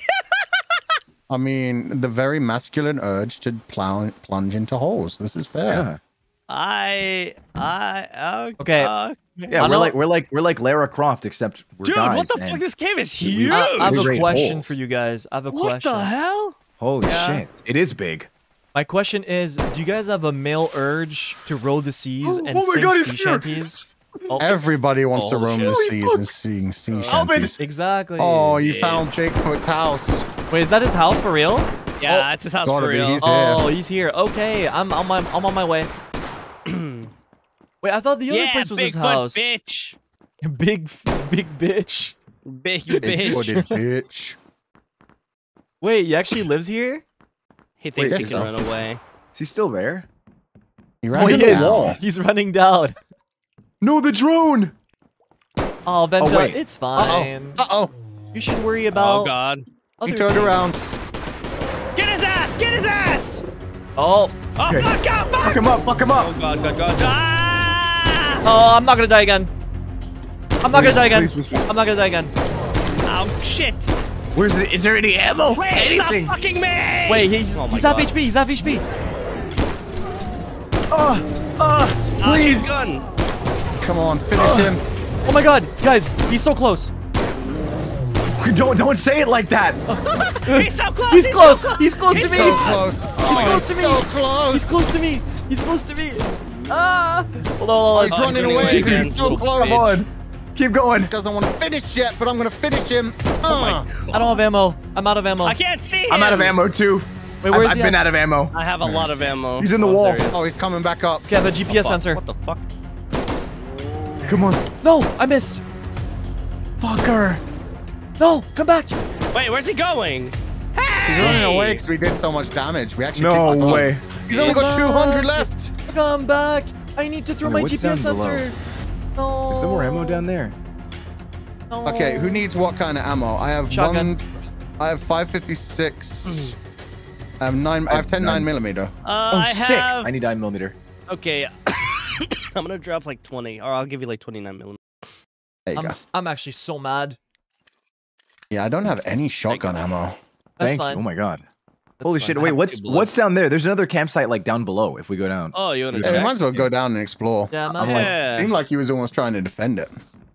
I mean, the very masculine urge to plow, plunge into holes. This is fair. Yeah. I, I, Okay. uh, Yeah, I we're know- like we're like we're like Lara Croft, except we're dude, guys. what the and- fuck? This cave is huge. I, I have a question holes. for you guys. I have a what question. What the hell? Holy Yeah. shit! It is big. My question is, do you guys have a male urge to row the seas oh, and oh my sing God, sea shanties? Oh, Everybody wants to Oh, roam the seas fuck. and sing sea oh, Alban. shanties. exactly. Oh, you Yeah. found Bigfoot's house. Wait, is that his house for real? Yeah, Oh, that's his house gotta for be, real. he's- Oh, he's here. Okay, I'm on my I'm on my way. Wait, I thought the other yeah, place was his Bigfoot house. bitch. Big big bitch. Big Bigfooted bitch. bitch. Wait, he actually lives here? He thinks Wait, he can so. run away. Is he still there? He Oh, ran he is. wall. He's running down. No, the drone. Oh, Vanta, wait. it's fine. Uh oh. Uh -oh. You should worry about. Oh god. He turned things. around. Get his ass! Get his ass! Oh, Oh Okay. fuck! God, fuck! Fuck him up. Fuck him up! Oh god, god, god. Ah! oh, I'm not gonna die again. I'm not gonna die again. Please, please, please. I'm not gonna die again. Oh shit! Where's the? Is there any ammo? Wait, Anything? stop fucking me! Wait, he's Oh he's half HP. He's half HP. Oh, oh, Ah, please. his gun. Come on, finish him. Oh my God, guys, he's so close. Don't don't say it like that. He's so close. He's so close. He's close to He's me. So close. He's Oh, close to me. So close. He's close to me. He's close to me. Ah! Hold on, hold He's on. Oh, running he's running away. away again, He's so little close. Come on. Keep going. Doesn't want to finish yet, but I'm gonna finish him. Oh my Uh. I don't have ammo. I'm out of ammo. I can't see him. I'm out of ammo too. Wait, I've, where's I've he been at? out of ammo. I have a lot of ammo. He's in the Oh, wall. he. Oh, he's coming back up. Okay, I have a GPS Fuck, sensor. What the fuck? Come on. No, I missed. Fucker. No, come back. Wait, where's he going? He's running away because we did so much damage. We actually No kicked off. way. He's only got 200 left. Come back. I need to throw Wonder my GPS sensor. below. Sensor. No. Is there more ammo down there? No. Okay, who needs what kind of ammo? I have Shotgun. one. I have 556. I have nine. I have 10 nine. millimeter. Uh, Oh, I sick. have. I need 9 millimeter. Okay. I'm gonna drop like 20, or I'll give you like 29 millimeter. There you I'm, go. s- I'm actually so mad. Yeah, I don't have any shotgun ammo. That's Thank fine. you. Oh my god. That's Holy fine. shit. Wait, what's what's down there? There's another campsite like down below if we go down. Oh, you wanna Yeah, Yeah, we check? might as well go down and explore. Yeah, I'm I'm out. like- Yeah. Seemed like he was almost trying to defend it.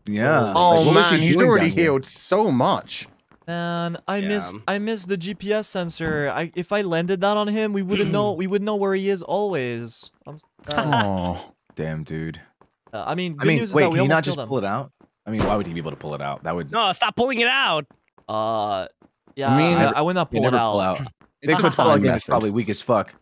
Yeah. Oh Like, man, he he's already down here? healed so much. Man, I Yeah. missed I missed the GPS sensor. I if I landed that on him, we wouldn't know we would know where he is always. I'm, uh, Oh, Damn, dude. uh, I mean, good I mean, news wait, is that can you not just pull him. it out? I mean, why would he be able to pull it out? That would No, stop pulling it out. Uh, yeah, I, mean, I, would not pull it out. pull out. It's a Bigfoot fine plug in is probably weak as fuck.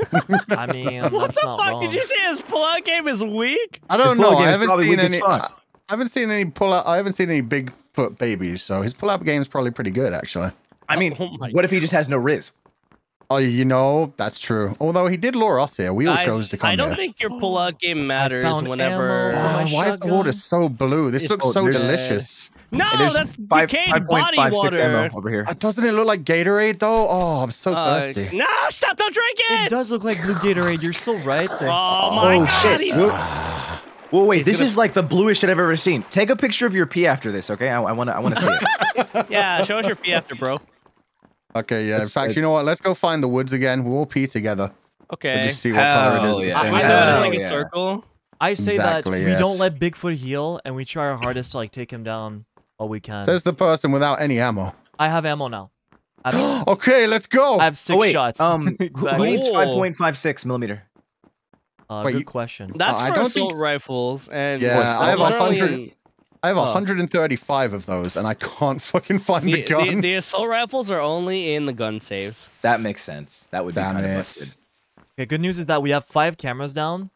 I mean, that's What the not fuck? wrong. Did you say his pull-out game is weak? I don't know. I haven't seen any. I haven't seen any pull out. I haven't seen any Bigfoot babies. So his pull up game is probably pretty good, actually. I mean, Oh my what if he just has no riz? Oh, you know that's true. Although he did lure us here, we all Guys, chose to come here. I don't here. think your pull-out game matters found whenever. ammo for my why is the water so blue? This It's- looks so there's- delicious. No, And there's that's five- decayed body 5.56 water. ammo over here. Uh, doesn't it look like Gatorade though? Oh, I'm so Uh, thirsty. no, stop! Don't drink It it. does look like blue Gatorade. You're so right. Oh my Oh, god! shit. he's- Whoa. Well, wait, He's this gonna- is like the bluest shit I've ever seen. Take a picture of your pee after this, okay? I, I want to I wanna see it. Yeah, show us your pee after, bro. Okay, yeah. In It's- fact, you know what? Let's go find the woods again. We'll all pee together. Okay. We'll just see what color it is. Hell at the yeah. same I, I do time. it in like a circle. I say Exactly, that we don't let Bigfoot heal, and we try our hardest to like take him down all we can. Says the person without any ammo. I have ammo now. I have, okay, let's go. I have six oh, wait, shots. Um, who- who exactly. needs Oh. 5.56 millimeter? Uh, Wait, good you- question. That's I for don't assault think- rifles and Yeah, I have a are hundred- in- I have Oh. 135 of those, and I can't fucking find The, the gun. the, the assault rifles are only in the gun saves. That makes sense. That would be Damn kind of busted. Okay, good news is that we have five cameras down.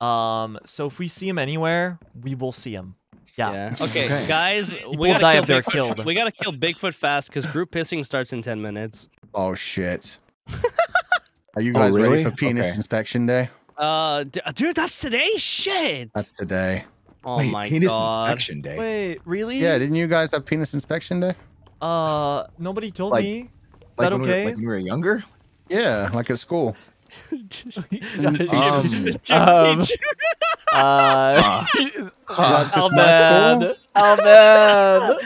Um, so if we see him anywhere, we will see him. Yeah. Okay, Okay. guys, we will gotta die kill if they're Bigfoot- killed. We gotta kill Bigfoot fast because group pissing starts in ten minutes. Oh shit. Are you Oh, guys really? ready for penis Okay. inspection day? Uh, d- dude, that's today. Shit. That's today. Oh wait, my penis god. inspection day. Wait, really? Yeah, didn't you guys have penis inspection day? Uh, nobody told Like- me. like that when we were- okay? like when we were younger? Yeah, like at school. Um, Um, Uh, that just my Alban, Alban,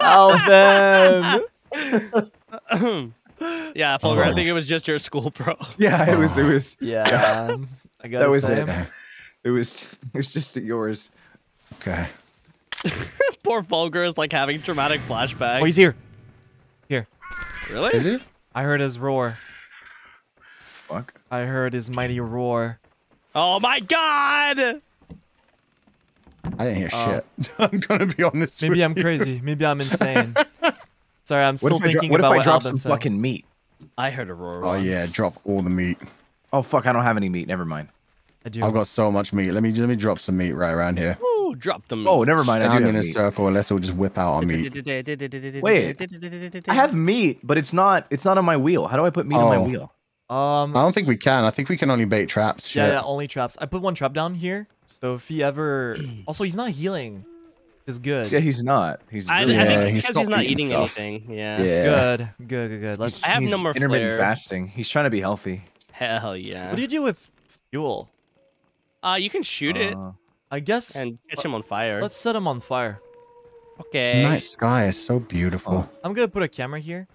Alban. yeah, Fulgur, I Oh. think it was just your school, bro. yeah, it was. It was. Yeah, I gotta That was say. it. It was. It was just yours. Okay. Poor Fulgur is like having traumatic flashbacks. Oh, he's here. Here. Really? Is he? I heard his roar. Fuck. I heard his mighty roar. Oh my god! I didn't hear Oh. shit. I'm gonna be honest. Maybe with I'm you. crazy. Maybe I'm insane. Sorry, I'm still if I, dro- thinking what if about I what drop some said. fucking meat? I heard a roar. Oh yeah, drop all the meat. Oh fuck! I don't have any meat. Never mind. I do. I've got so much meat. Let me let me drop some meat right around here. Ooh, drop them. Oh, never mind. I Stand do in a meat. circle, unless let's just whip out our meat. Wait. I have meat, but it's not. It's not on my wheel. How do I put meat on my Oh. wheel? Um, I don't think we can. I think we can only bait traps. yeah, Shit. yeah, only traps. I put one trap down here, so if he ever, also he's not healing, is good. Yeah, he's not. He's. I, Really I Yeah, think he because he's stopped not eating eating anything. Yeah. Yeah. Good, good, good, good. Let's. I have no more intermittent flare. fasting. He's trying to be healthy. Hell yeah. What do you do with fuel? Uh, you can shoot it Uh, I guess. and catch him on fire. Let's set him on fire. Okay. Night sky is so beautiful. I'm gonna put a camera here.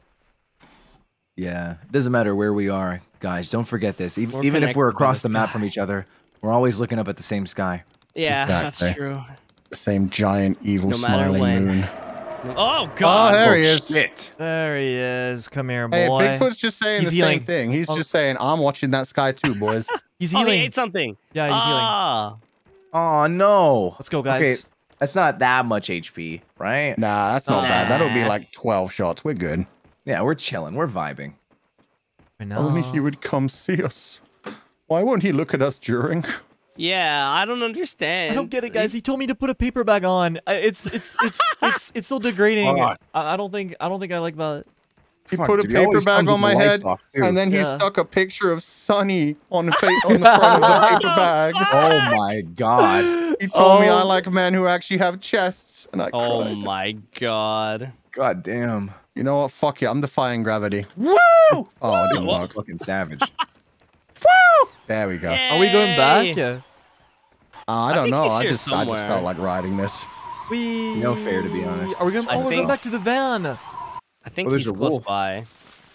yeah, it doesn't matter where we are, guys. Don't forget this. Even, We're even if we're across the the map from each other, we're always looking up at the same sky. Yeah, Exactly. that's true. The same giant evil No smiling when. moon. Oh Oh, god. there he Oh, is. Shit. There he is. Come here, boy. Hey. Bigfoot's just saying He's the healing. same thing. He's Oh. just saying, I'm watching that sky too, boys. He's Oh, he healing. ate something. yeah, he's healing. ah. Oh no. Let's go, guys. Okay, that's not that much HP, right? nah, that's not bad. That'll be like 12 shots. We're good. Yeah, we're chilling. We're vibing. I know. Only he would come see us. Why won't he look at us during? Yeah, I don't understand. I don't get it, guys. He told me to put a paper bag on. I- It's it's it's it's it's so degrading. I, I don't think I don't think I like that. He Fuck, put a dude, he paper bag on my head, off, and then he Yeah. stuck a picture of Sunny on the, fa- on the front of the paper bag. Oh my god. He told me I Oh. like men who actually have chests, and I Oh cried. my god. God damn. You know what? Fuck you! I'm defying gravity. Woo! Oh, it didn't What? Fucking savage. Woo! There we go. Are we going back? Yeah. Uh, I don't think know. I here just, I just felt like riding this. We. No fair, to be honest. Are we going? I Oh, we're going back to the van. I think Oh, there's he's close wolf. by.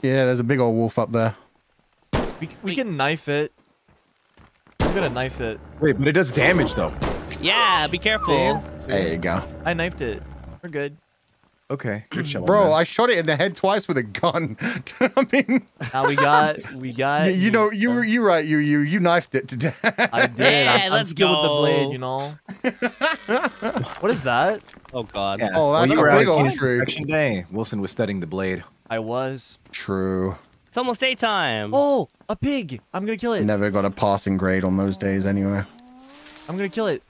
Yeah, there's a big old wolf up there. We we can knife it. I'm gonna knife it. Wait, but it does damage though. Yeah, be careful. See? See? There you go. I knifed it. We're good. Okay, you're chilling. Bro, man. I shot it in the head twice with a gun. I mean, Now we got we got. you, you know, you were you right, you you you knifed it to death. I did. Yeah, I'm, I'm let's skilled with the blade. You know. what is that? Oh god. Yeah. Oh, While that's you a were big old inspection tree. day. Wilson was studying the blade. I was. True. It's almost daytime. Oh, a pig! I'm gonna kill it. Never got a passing grade on those days anyway. I'm gonna kill it.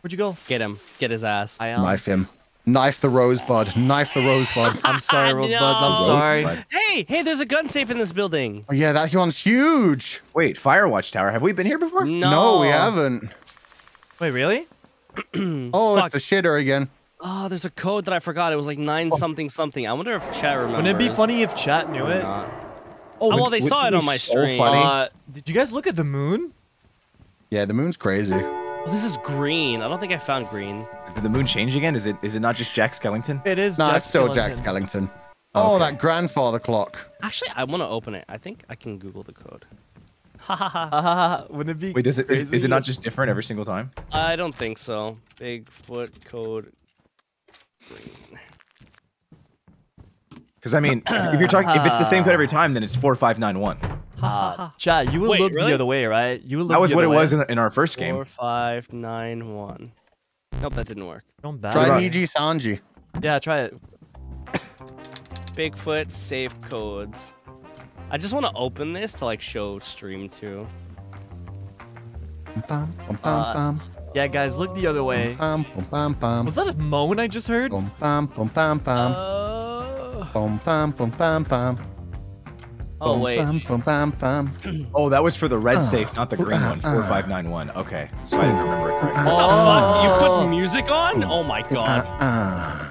Where'd you go? Get him. Get his ass. I am. Knife him. Knife the rosebud. Knife the rosebud. I'm sorry, Rosebuds. I'm sorry. Rosebud. Hey, hey, there's a gun safe in this building. Oh yeah, that one's huge. Wait, Firewatch Tower. Have we been here before? No, No, we haven't. Wait, really? Oh, Fuck. it's the shitter again. Oh, there's a code that I forgot. It was like nine something something. I wonder if chat remembers. Wouldn't it be funny if chat knew it? not. Oh, Oh, well, they saw it it on my so stream. funny? uh, did you guys look at the moon? Yeah, the moon's crazy. Oh, this is green. I don't think I found green. Did the moon change again? Is it is it not just Jack Skellington? It is. No, Jack it's still Jack Skellington. Skellington. Oh, oh Okay. that grandfather clock. Actually, I want to open it. I think I can Google the code. Ha ha ha. Haha, Wouldn't it be? Wait, does it is, is crazy it not just different every single time? I don't think so. Bigfoot code. Green. Because I mean, if, if you're talking, if it's the same code every ah. time, then it's four five nine one. Uh, chat, you would Wait, look really? the other way, right? You would look That was the what it other was in, in our first game. Four five nine one. Nope, that didn't work. Don't bad. Try about- NIJISANJI. Yeah, try it. Bigfoot safe codes. I just want to open this to like show stream too. Bum, bum, Uh, bum, Yeah, guys, look the other way. bum, bum, bum, bum, Was that a moan I just heard? bum, bum, bum, bum, bum, Uh, oh wait. bum, bum, bum, bum. Oh, that was for the red Uh, safe, not the green one. uh, Four five nine one. Okay, so I didn't remember it correctly. What the fuck? You Oh. put music on? Oh my god. Uh, uh.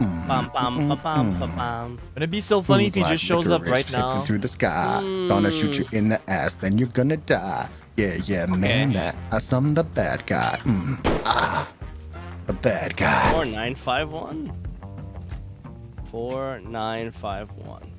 Mm, Bum bum mm, bum bum mm. bum bum. Wouldn't it be so funny if he just shows up right now? Through the sky, gonna shoot you in the ass, then you're gonna die. Yeah, yeah, man, that I'm the bad guy. Mm. Ah, the bad guy. Four nine five one. Four nine five one.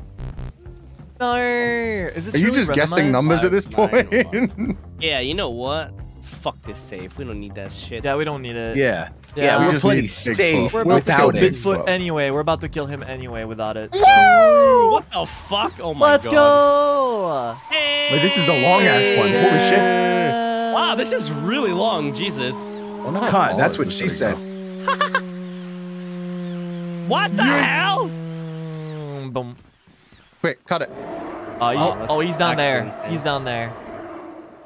No, is it Are you truly just guessing numbers at this point? Yeah, you know what? Fuck this safe. We don't need that shit. Yeah, we don't need it. Yeah, Yeah, yeah, we we're just plenty need Bigfoot. safe We're about to kill without it. Anyway. We're about to kill him anyway without it. so- Woo! What the fuck? Oh my god. Let's go! Hey! Wait, this is a long ass one. Holy shit! Wow, this is really long. Jesus. Oh, no, God, that's what she said. What the hell? Mm, Boom. Quick, cut it. Oh, you- Oh, oh, he's down there. actually He's down there.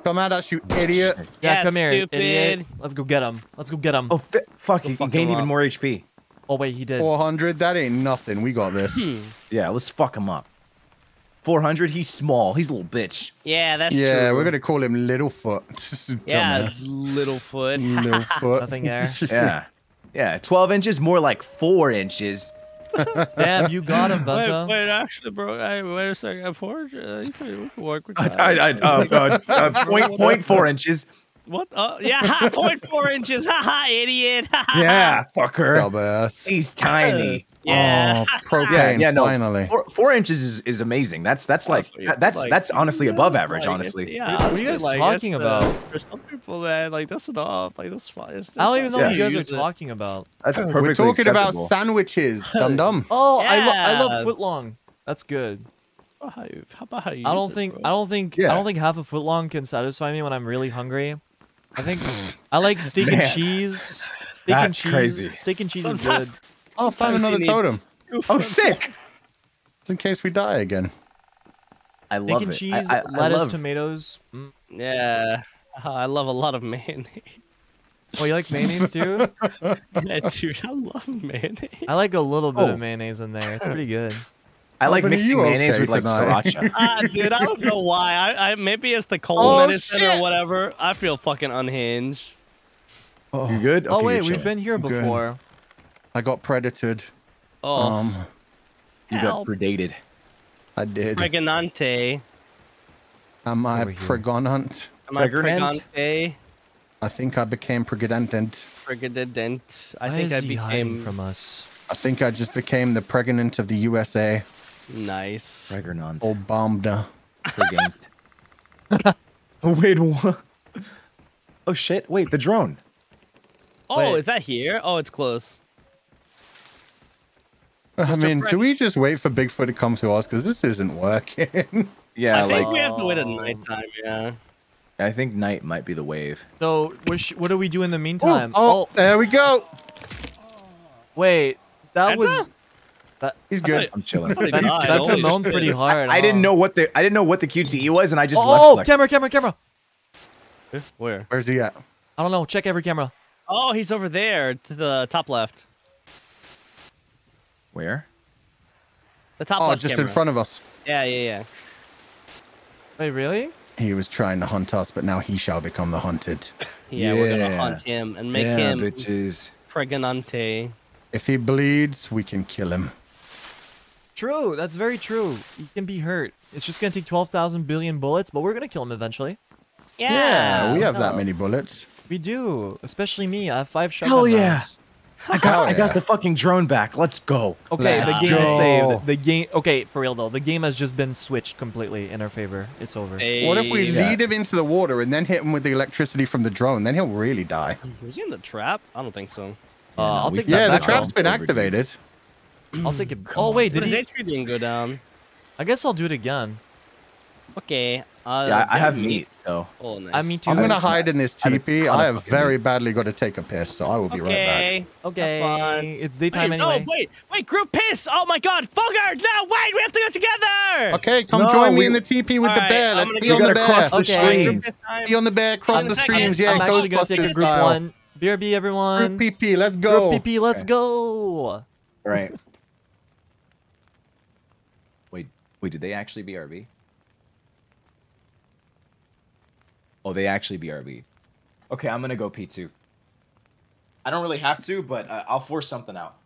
Come at us, you idiot. Yeah, Yeah, come here, stupid. idiot. Let's go get him. Let's go get him. Oh, fuck! Go He fuck gained even more HP. Oh wait, he did. 400, that ain't nothing. We got this. Hmm. Yeah, let's fuck him up. Four hundred. He's small. He's a little bitch. Yeah, that's yeah, true. we're gonna call him Littlefoot. Yeah, Dumbass. Littlefoot. Littlefoot. Nothing there. Yeah, yeah. Twelve inches, more like four inches. Damn, you got him, Wait, Buncha. wait, actually, bro. I, wait a second. Forge, uh, you can, we can work with I, that. I, I, uh, uh, uh, point, point four inches. What? Oh, yeah, ha, 0.4 inches. Haha, idiot. Yeah, fucker. Dumbass. He's tiny. Yeah. Oh, propane, Yeah, yeah, no. finally. Four, four inches is, is amazing. That's that's like Honestly, that's like, that's honestly yeah, above average. like, honestly, Yeah, What are you guys like, talking about? Uh, for some people, that like that's enough. Like that's fine. It's, I don't it's even know fine what you guys are it. talking about. that's perfectly We're talking about sandwiches, dum dum. Oh, I, lo- I love footlong. That's good. How, how about how you I don't think bro? I don't think I don't think half a footlong can satisfy me when I'm really hungry. I think I like steak and cheese. Steak and That's cheese. crazy. Steak and cheese is Sometimes- good. Oh, found Sometimes another totem. Oh, sick! Just in case we die again. I Steak love and it. cheese, I, I, I lettuce, love- tomatoes. Mm. Yeah, uh, I love a lot of mayonnaise. Oh, you like mayonnaise too? yeah, dude, I love mayonnaise. I like a little bit Oh. of mayonnaise in there. It's pretty good. I like mixing mayonnaise okay with like tonight? sriracha. Ah, dude, I don't know why. I, I maybe it's the cold Oh, medicine shit. or whatever. I feel fucking unhinged. Oh. You good? oh wait, we've been here I'm good. before. I got predated. Oh, Um, You got predated. I did. pregnante. Am I Over pregnant? Am I Pregnant? pregnante? I think I became pregnant. Pregnant. I Why think is I he hiding became from us. I think I just became the pregnant of the USA. Nice. Pregnant. Obama. Pregnant. Wait, what? Oh shit! Wait, the drone. Oh, Wait. is that here? Oh, it's close. I Mr. mean, Preg- do we just wait for Bigfoot to come to us? Because this isn't working. Yeah, I think like we have to wait at Oh. nighttime. Um, yeah. I think night might be the wave. So, what, do we do in the oh, meantime? oh, there we go. wait, that Vanta? was He's good. I'm chilling. thought he that, died. that Holy moaned shit. pretty hard. I didn't know what the I didn't know what the QTE was, and I just Oh, left. camera, camera, camera! Eh, where? Where's he at? I don't know. Check every camera. Oh, he's over there to the top left. Where? The top Oh, left just camera. in front of us. Yeah, yeah, yeah. Wait, really? He was trying to hunt us, but now he shall become the hunted. Yeah, yeah, we're gonna hunt him and make yeah, him bitches. pregnante. If he bleeds, we can kill him. True. That's very true. He can be hurt. It's just gonna take twelve thousand billion bullets, but we're gonna kill him eventually. Yeah, we have that many bullets. We do. Especially me. I have five shotgun Hell yeah. rounds. I got I yeah. got the fucking drone back. Let's go. Okay, Let's the game is saved. The game. Okay, for real though, the game has just been switched completely in our favor. It's over. What if we Hey, lead him into the water and then hit him with the electricity from the drone? Then he'll really die. Was he in the trap? I don't think so. Uh, no, I'll take can- that Yeah, the trap's trap's off. been Overdue. activated. I'll take it. Come Oh on. wait, But did his he? entry didn't go down. I guess I'll do it again. Okay. Uh, yeah, I, I have meat. meat, so I Oh, nice. mean, too. I'm gonna hide in this teepee. ton I have fucking very badly got to take a piss, so I will be right back. Okay. Okay, fun. it's daytime Wait, anyway. No, wait, wait, group piss! Oh my god, Fulgur! No, wait, we have to go together! Okay, come No, join me in the teepee with the bear. I'm Let's be on the bear. cross the Okay. Streams. Be on the bear, cross I'm the second. streams. Yeah, I'm actually gonna take a Ghostbusters group style. one. BRB, everyone. Group PP, let's go. Group PP, let's go. right. Wait, did they actually BRB? Oh, they actually BRB. Okay, I'm gonna go P2. I don't really have to, but uh, I'll force something out.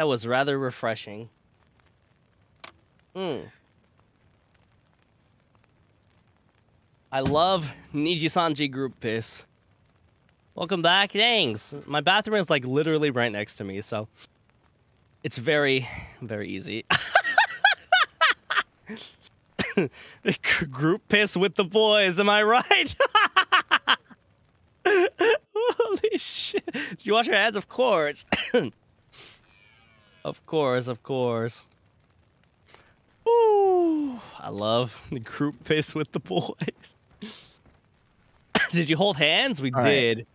That was rather refreshing. Hmm. I love NIJISANJI group piss. Welcome back. Thanks. My bathroom is like literally right next to me, so it's very, very easy. group piss with the boys, am I right? Holy shit. Did you wash your hands? Of course. Of course, of course. Ooh, I love the group piss with the boys. did you hold hands? We All right. did.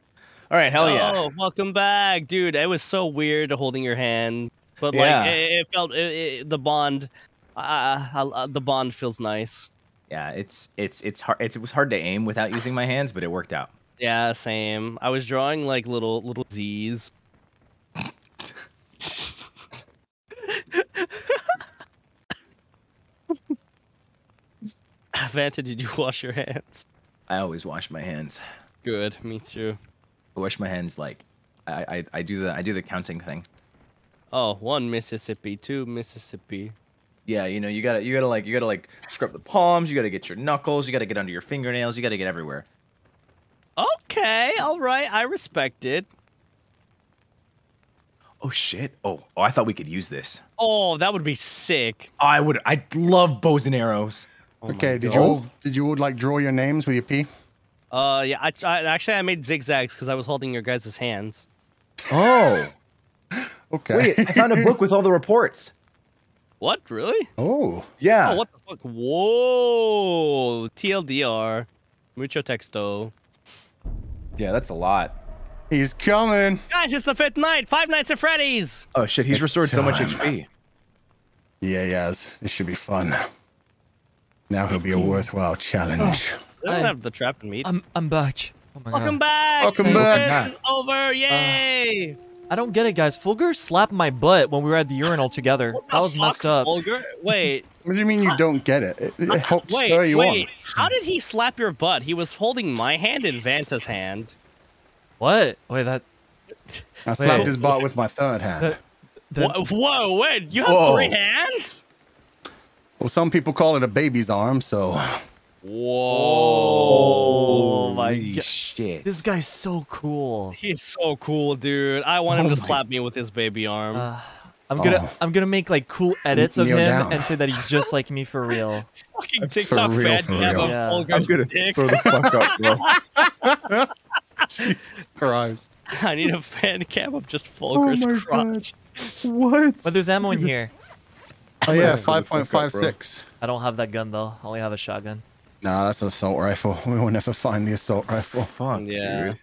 All right, hell yeah. Oh, welcome back, dude. It was so weird holding your hand, but like Yeah. it, it felt it, it, the bond Uh, I, the bond feels nice. Yeah, it's it's it's hard. It's, it was hard to aim without using my hands, but it worked out. Yeah, same. I was drawing like little little Z's. Vanta, did you wash your hands? I always wash my hands. Good, me too. I wash my hands like I, I, I do the I do the counting thing. Oh, one Mississippi, two Mississippi. Yeah, you know, you gotta you gotta like you gotta like scrub the palms, you gotta get your knuckles, you gotta get under your fingernails, you gotta get everywhere. Okay, all right, I respect it. Oh shit. Oh, oh I thought we could use this. Oh, that would be sick. I would I love bows and arrows. Oh okay, did God. you all did you all like draw your names with your P? Uh, yeah. I, I actually I made zigzags because I was holding your guys' hands. Oh. Okay. Wait, I found a book with all the reports. What? Really? Oh. Yeah. Oh, what the fuck? Whoa! TLDR, mucho texto. Yeah, that's a lot. He's coming. Guys, it's the fifth night. Five Nights at Freddy's. Oh shit, he's It's restored so much. HP. Yeah, he has. This should be fun. Now he'll be a worthwhile challenge. Oh, they don't I- have the trap and meat. I'm I'm back. Oh my Welcome god. back. Welcome The back. quiz is over. Yay! Uh, I don't get it, guys. Fulgur slapped my butt when we were at the urinal together. What That was fuck, messed up. Vulgar? Wait, What do you mean you don't get it? It, it helps wait, spur you wait. on. How did he slap your butt? He was holding my hand in Vanta's hand. What? Wait, that. I slapped Wait. his butt with my third hand. that, that Whoa, whoa, wait! You have Whoa. three hands? Well, some people call it a baby's arm, so Whoa! Oh my Holy god. shit. This guy's so cool. He's so cool, dude. I want him Oh to my- slap me with his baby arm. Uh, I'm gonna Oh. I'm gonna make like cool edits of Kneel him down. and say that he's just like me for real. Fucking TikTok real, fan for real. Yeah. I'm gonna dick. throw the fuck up, bro. Jesus Christ. I need a fan cam of just Vulgar's my crotch. what? But there's ammo in here. Oh yeah, gonna five throw the point fuck five up, bro. six. I don't have that gun though. I only have a shotgun. Nah, that's an assault rifle. We will never find the assault rifle. Fuck, Yeah. dude.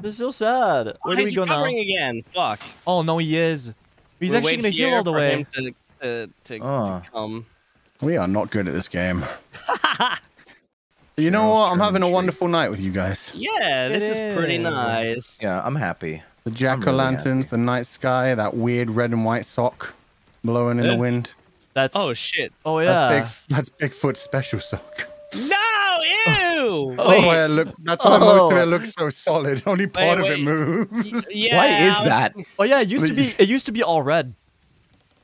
This is so sad. Where Why do we go now? covering again? Fuck. Oh no, he is. He's We actually gonna heal all the way. him To, to, to, Ah. to come. We are not good at this game. You know Cheryl's what? I'm turn having a wonderful night with you guys. Yeah, this is pretty nice. Yeah, I'm happy. The jack o' lanterns, the night sky, that weird red and white sock blowing in Eh? the wind. That's Oh shit. oh yeah. That's big. That's Bigfoot's special sock. No! Ew! That's why it look. That's why most of Oh. it looks so solid. Only part of wait. it moves. yeah, Why is was- that? Oh yeah, it used to be it used to be all red.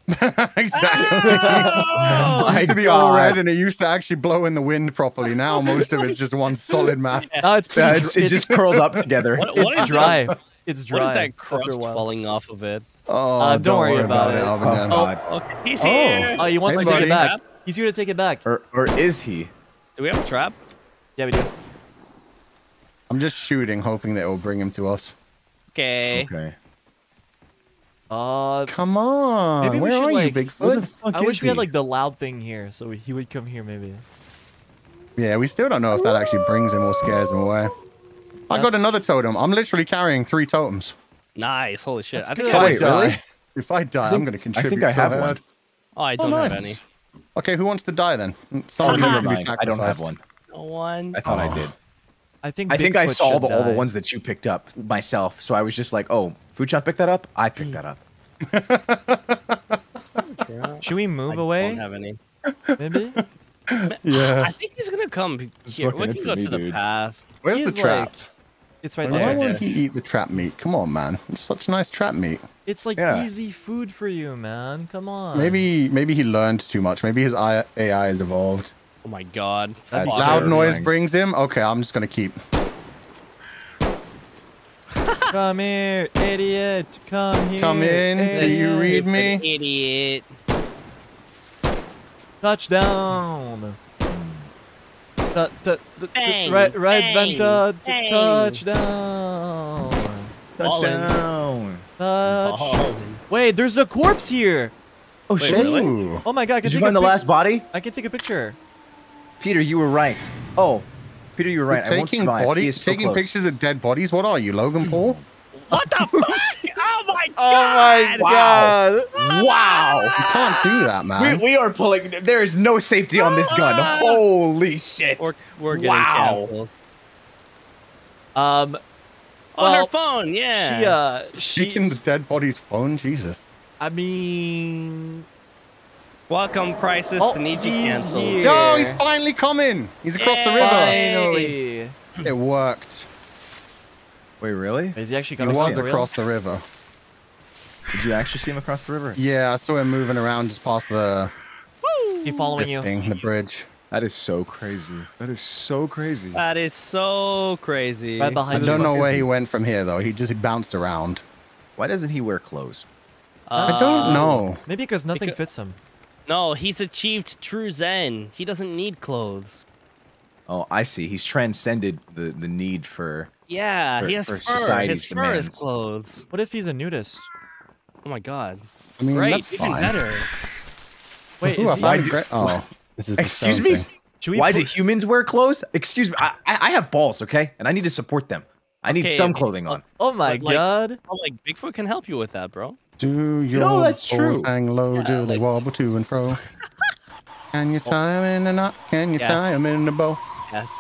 exactly. Oh! it used to be My all red, and it used to actually blow in the wind properly. Now most of it's just one solid mass. Now it's pretty Yeah, dr- it's, it's just curled up together. What, what it's is dry. It's dry. What is that crust falling off of it? Oh, Uh, don't worry about it. Alban, Oh, Dan. God. Okay, he's Oh. here. Oh, he wants Hey, to take it back. He's here to take it back. Or, or is he? Do we have a trap? Yeah, we do. I'm just shooting, hoping that it will bring him to us. Okay. Okay. Uh, Come on. Maybe we Where should, are like- you, Where Bigfoot? the fuck I is wish we had like the loud thing here, so he would come here maybe. Yeah, we still don't know if that actually brings him or scares him away. I got another totem. I'm literally carrying three totems. Nice. Holy shit. That's I think If good. I, I Wait, die, really? if I die, I I'm going to contribute. I contribute. think I have hard. one. oh, I Oh, don't nice. have any. Okay, who wants to die then? Somebody Oh, needs to be Fine, I don't have sacrificed. one. No one. I thought Oh. I did. I think I think I saw the, all the ones that you picked up myself, so I was just like, "Oh, Fuchan picked that up. I picked mm. that up." Should we move I away? don't have any. Maybe. Yeah. I think he's gonna come here. We can go me, to the dude. path. Where's He's the trap? like- It's right Why there. won't he eat the trap meat? Come on, man. It's such nice trap meat. It's like Yeah. easy food for you, man. Come on. Maybe maybe he learned too much. Maybe his AI has evolved. Oh my god. That's Fuck. Loud noise brings him. Okay, I'm just gonna keep. Come here, idiot. Come here. Come in. Do you read me? Idiot. Touchdown. Bang, right, bang, Vanta. bang. Touchdown. Touchdown! Touch. Oh. Wait, there's a corpse here. Oh Wait, shit! really? Oh my god, I can Did you find the last body? I can take a picture. Peter, you were right. Oh, Peter, you're right. I won't taking survive. He body, so taking close. pictures of dead bodies. What are you, Logan Paul? What the fuck? Oh my god! Oh my god. Wow. You can't do that, man. we are pulling. There is no safety on this gun. Ah. Holy shit. We're, we're getting Wow. canceled. Um, On her phone, yeah. she uh, she. Speaking the dead body's phone, Jesus. I mean, Welcome, Crisis Oh, to need you he's here. Yo, he's finally coming. He's across the river. finally. It worked. Wait, really? Is he actually coming? He coming was the rail? across the river. Did you actually see him across the river? Yeah, I saw him moving around just past the He following you? thing, the bridge. That is so crazy. That is so crazy. That is so crazy. Right behind the you. don't know where he he? went from here though. He just bounced around. Why doesn't he wear clothes? I don't Uh, know. Maybe because nothing Because- fits him. No, he's achieved true Zen. He doesn't need clothes. Oh, I see. He's transcended the, the need for. Yeah, For- he has for fur. society's His fur is clothes. What if he's a nudist? Oh my god. I mean, Great, that's even fine. better. Wait, Ooh, is he, found do- Oh, this is Excuse me? should we Why put- do humans wear clothes? Excuse me. I, I I have balls, okay, and I need to support them. I need Okay, some clothing oh, on. Oh my like- god. Oh, like Bigfoot can help you with that, bro. Do your know, that's balls true. hang low? Yeah, do they wobble to and fro? Can you tie 'em in a knot? Can you Yes. tie 'em in a bow? Yes.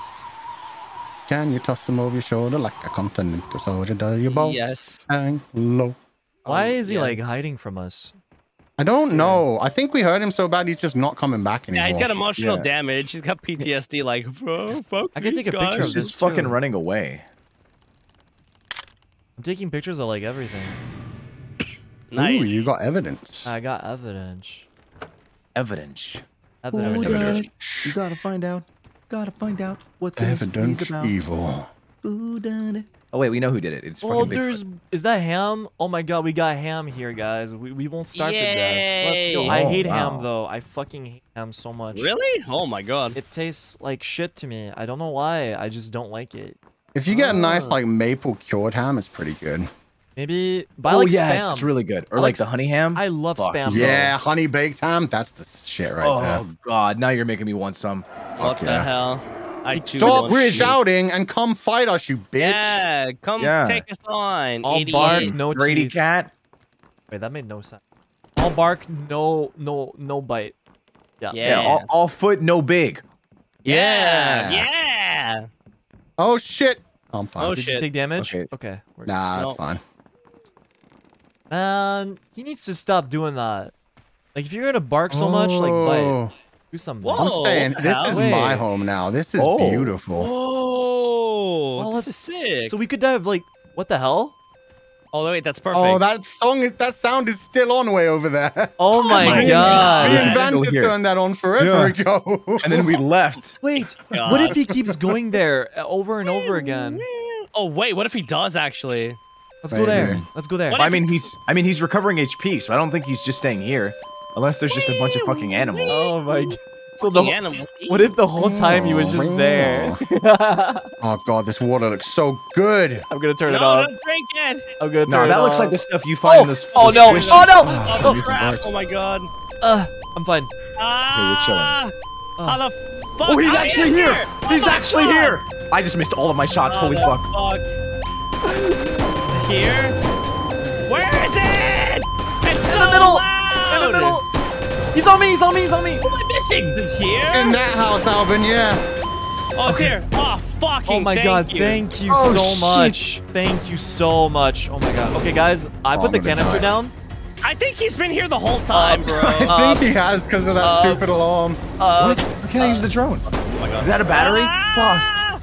Can you toss 'em over your shoulder like a continental soldier? Do your balls Yes. hang low? Why Um, is he yes. like hiding from us? I don't know. I think we hurt him so bad he's just not coming back anymore. Yeah, he's got emotional Yeah. damage. He's got PTSD. Like, oh, fuck I can these take a picture of He's this just fucking too. running away. I'm taking pictures of like everything. Nice. Ooh, you got evidence. I got evidence. Evidence. Evidence. You gotta find out. Gotta find out what this Evidence is about. evil. Who done it? Oh wait, we know who did it. It's Well, fucking Bigfoot. there's is that ham? Oh my god, we got ham here, guys. We, we won't start to death. Let's go. Yay. I Oh, hate wow. ham though. I fucking hate ham so much. Really? Oh my god. It tastes like shit to me. I don't know why. I just don't like it. If you get a nice Ah. like maple cured ham, it's pretty good. Maybe, but I oh like yeah, spam. it's really good. Or I like, like the honey ham. I love Fuck spam. Yeah, honey baked ham. That's the shit right oh there. Oh god, now you're making me want some. What Fuck the hell? I too Stop want shit. shouting and come fight us, you bitch. Yeah, come Yeah. take us on. All 88. bark, no Brady teeth. cat. Wait, that made no sense. All bark, no, no, no bite. Yeah. Yeah. Yeah, all, all foot, no big. Yeah. Yeah. Yeah. Oh shit. Oh, I'm fine. Oh, Did you take damage? Okay. Okay. we're- Nah, that's No. fine. Man, he needs to stop doing that. Like, if you're gonna bark so much, like, bite. Oh, Do something. Whoa. I'm Oh, saying what the this is Wait. my home now. This is Oh. beautiful. Oh, Well, this is sick. So we could dive, like, what the hell? oh wait, that's perfect. Oh, that song is that sound is still on way over there. Oh my my We god. God. invented Go here. turned that on forever ago. And then we left. Wait, God. what if he keeps going there uh, over and over again? Oh wait, what if he does actually? Let's go there. here. Let's go there. What I mean, he's I mean he's recovering HP, so I don't think he's just staying here, unless there's just a bunch of fucking animals. Oh my god. So the The animal. what if the whole time he was just there? oh god, this water looks so good. I'm gonna turn No, it off. don't drink it. I'm gonna turn No, it that looks like the stuff you find in Oh, this. oh the no! squish- Oh no! Ah, Oh crap! Oh my god. Uh, I'm fine. Ah! Uh, How the fuck? Oh, he's Ah, actually he is here! Oh He's actually God. here! I just missed all of my shots. How Holy the fuck! fuck? Here? Where is it? It's so in the middle! loud. In the middle! He's on me! He's on me! He's on me! What am I missing? Is it here? It's in that house, Alban. Yeah. oh, it's here. Oh, fucking Oh my thank god, you. thank you Oh, so shit. much. Thank you so much. Oh my god. Okay, guys, I Oh, put the I'm gonna canister die. down. I think he's been here the whole time, bro. I Uh, think he has because of that uh, stupid alarm. Uh, Why can't I use the drone? oh my god. Is that a battery? Ah!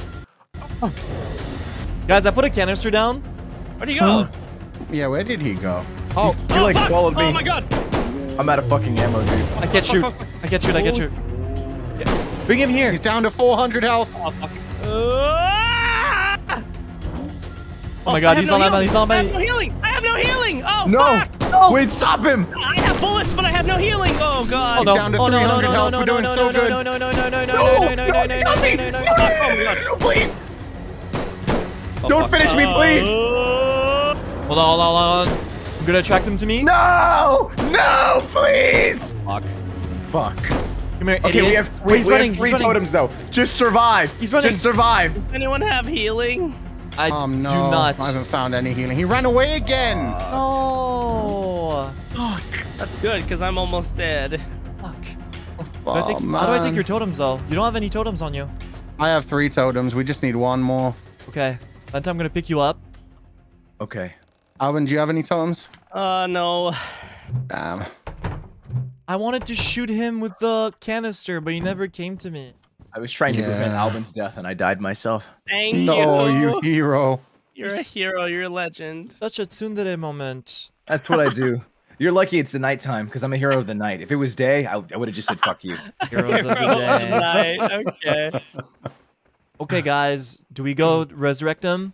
guys, I put a canister down. Where'd he go? Yeah, where did he go? Oh, He like fuck. followed me. Oh my god. I'm out of fucking ammo, dude. I can't shoot. fuck, fuck. I can't shoot. I can't shoot. Yeah. Bring him here. he's down to 400 health. Oh, fuck. Ah! Oh my god, he's no on my. He's on I have no healing. I have no healing. Oh, No! fuck. Wait, stop him! I have bullets, but I have no healing. Oh god. Oh no! down to Oh no! No! 300 No! health. No! We're No! doing No! so No! good. No! No! No! No! No! No! No! No! No! No! No! Not me! No! No! No, No! Oh my god. no, please! Oh, Don't fuck. finish me, please! Uh, Hold on! Hold on! Hold on! I'm gonna attract him to me. No! No, please! Fuck. Fuck. Come here, Okay, idiot. we have Wait, three, he's we running. have three he's running. totems though. Just survive. He's running. Just survive. Does anyone have healing? I um, no, do not. I haven't found any healing. He ran away again. No. Fuck. That's good because I'm almost dead. Fuck. Oh, Do take- how do I take your totems though? You don't have any totems on you. I have three totems. We just need one more. Okay. Vanta, I'm gonna pick you up. Okay. Alban, do you have any totems? Uh, no. Damn. I wanted to shoot him with the canister, but he never came to me. I was trying to prevent Alban's death, and I died myself. Thank No, you. you hero. You're a hero. You're a legend. Such a tsundere moment. That's what I do. You're lucky it's the nighttime, because I'm a hero of the night. If it was day, I, I would have just said fuck you. Heroes of the Hero of the day. night. Okay. Okay, guys, do we go resurrect him?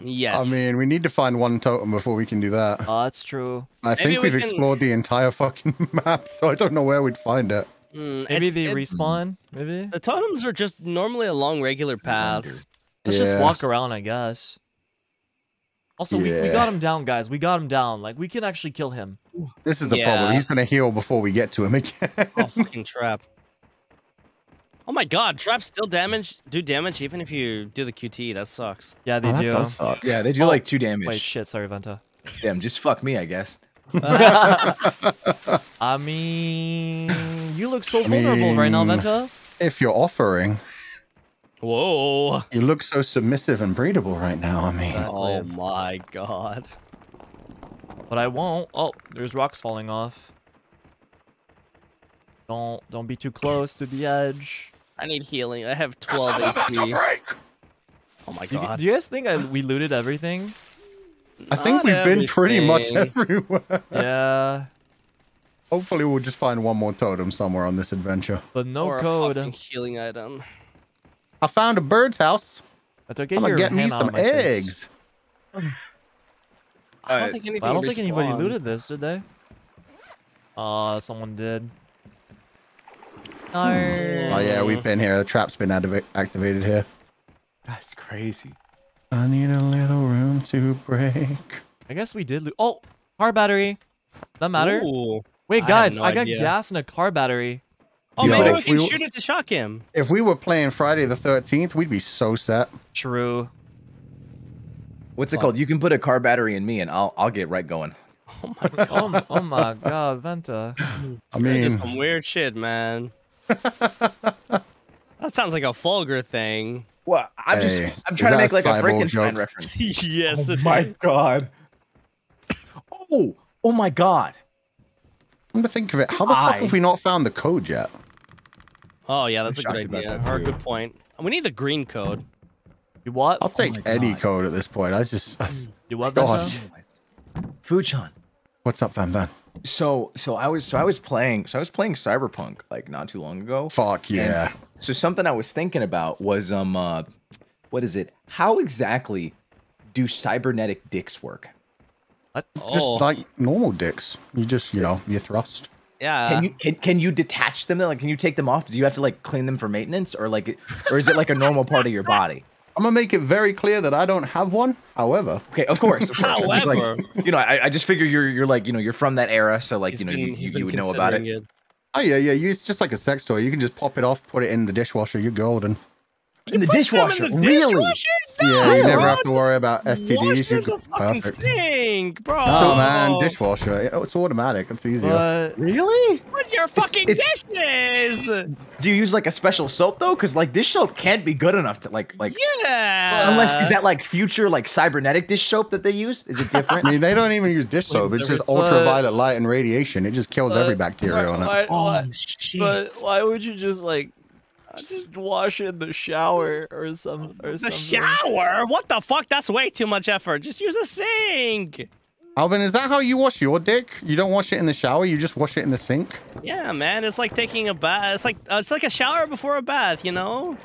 Yes. I mean, we need to find one totem before we can do that. Oh, that's true. I Maybe think we we've can- explored the entire fucking map, so I don't know where we'd find it. Mm, Maybe it's- they respawn. Maybe. The totems are just normally along regular paths. Let's just walk around, I guess. Also, we, we got him down, guys. We got him down. Like, we can actually kill him. This is the Yeah. problem. He's gonna heal before we get to him again. Oh, fucking trap. Oh my god, traps still damage do damage even if you do the QT. That sucks. Yeah, they Oh, that do. does suck. Yeah, they do Oh, like two damage. Wait, shit. Sorry, Vanta. Damn, just fuck me, I guess. I mean, you look so vulnerable right now, Vanta. If you're offering, Whoa. you look so submissive and breedable right now. I mean, Oh my god. But I won't. Oh, there's rocks falling off. Don't don't be too close to the edge. I need healing. I have 12 HP. Oh my Do you, god. do you guys think I, we looted everything? I think Not we've been pretty much everywhere. Yeah, Hopefully, we'll just find one more totem somewhere on this adventure. but no or code. fucking healing item. I found a bird's house. But get I'm gonna your get me some of my face. eggs. I don't think I don't think anybody looted this, did they? Uh, someone did. No. Oh yeah, we've been here. The trap's been activated here. That's crazy. I need a little room to break. I guess we did loot. Oh, car battery. That matter? Ooh. Wait, I guys, no I got idea. gas in a car battery. Oh, Yo, maybe we can we- shoot it to shock him. If we were playing Friday the 13th, we'd be so set. True. What's it called? You can put a car battery in me, and I'll I'll get right going. Oh my god. Oh, oh my god, Vanta. I You're mean, some weird shit, man. that sounds like a vulgar thing. Well, I'm just I'm trying to make like a cyborg Frankenstein reference. Oh yes, oh it my is. god. Oh, oh my god. come to think of it, how the fuck have we not found the code yet? Oh yeah, that's a shocked good idea. that, Or a good point. We need the green code. You what? I'll take oh my any God. code at this point. I just, You what, God. Fuchan. what's up, Van Van? So so I was so I was playing so I was playing Cyberpunk like not too long ago. Fuck yeah. So something I was thinking about was um uh what is it? How exactly do cybernetic dicks work? What? Just Oh, like normal dicks. You just, you know, you thrust. yeah. Can you can, can you detach them? Like can you take them off? Do you have to like clean them for maintenance or like or is it like a normal part of your body? I'm gonna make it very clear that I don't have one. However, Okay, of course, of course. I'm like- However, you know, I, I just figure you're you're like you know you're from that era, so like he's you know been- you, you, you would know about it. considering oh yeah, yeah, you, it's just like a sex toy. You can just pop it off, put it in the dishwasher. You're golden. In the Put dishwasher, in the really? dishwasher? Yeah, you never have to worry about STDs. them You're the good. perfect. stink, bro. Oh, no man, oh. dishwasher. Oh, It's automatic. It's easier. What? Really? Put your fucking it's- dishes. Do you use like a special soap though? Because like dish soap can't be good enough to like like Yeah. unless is that like future like cybernetic dish soap that they use? Is it different? I mean, they don't even use dish soap. It's just ultraviolet light and radiation. It just kills every But bacteria on it. why, oh, why, oh shit! but why would you just like just wash in the shower or some or something. The something? shower? What the fuck? That's way too much effort. Just use a sink. Alban, is that how you wash your dick? You don't wash it in the shower. You just wash it in the sink. Yeah, man. It's like taking a bath. It's like uh, it's like a shower before a bath. You know?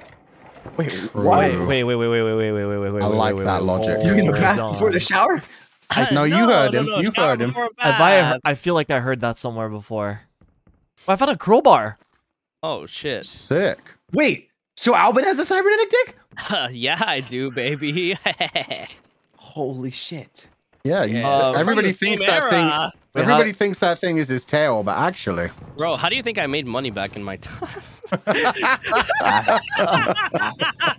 Wait, True. why? Wait, wait, wait, wait, wait, wait, wait, wait, wait, wait. I wait, like wait, that wait, logic. hold You in the bath on. before the shower? No, you heard him. You shower heard him. before a Have I? bath. I feel like I heard that somewhere before. Oh, I found a crowbar. Oh shit. Sick. Wait, so Alban has a cybernetic dick? yeah, I do, baby. Holy shit! Yeah, you, Uh, everybody thinks same that thing. Wait, everybody how- thinks that thing is his tail, but actually, Bro, how do you think I made money back in my time?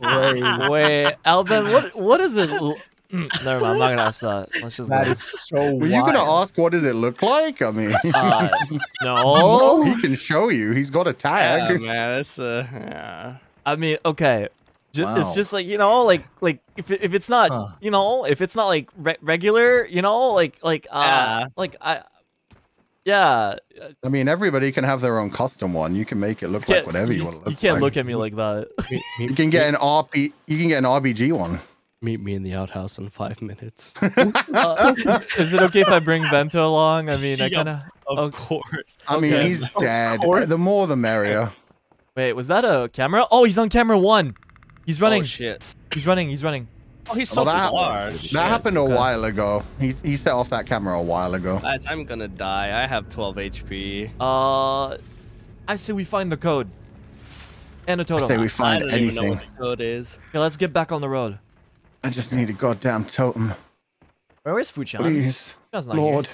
Wait, wait, Alban, what what is it? L- Mm, Never mind. I'm not gonna ask that. Let's just That go. is so. Were you gonna ask what does it look like? I mean, Uh, no. he can show you. He's got a Yeah, tag. man, it's uh, yeah. I mean, okay. Ju- It's just like you know, like like if if it's not Huh. you know if it's not like re- regular, you know, like like uh Yeah. like I yeah. I mean, everybody can have their own custom one. You can make it look like whatever you, want to look You can't like. look at me like that. You can get an RP. You can get an RBG one. Meet me in the outhouse in five minutes. Uh, is, is it okay if I bring Bento along? I mean, I kind of. of Okay. course. I mean, Okay. he's dead. The more, the merrier. Wait, was that a camera? Oh, he's on camera one. He's running. Oh shit. he's running. He's running. Oh, he's so Well, that- large. That happened a okay. while ago. He he set off that camera a while ago. Guys, I'm gonna die. I have 12 HP. Uh, I say we find the code. And a I totem. say we find I find don't even know what the code is. Okay, let's get back on the road. I just need a goddamn totem, Where is Fuchan? please, Fuchan's not here. Lord.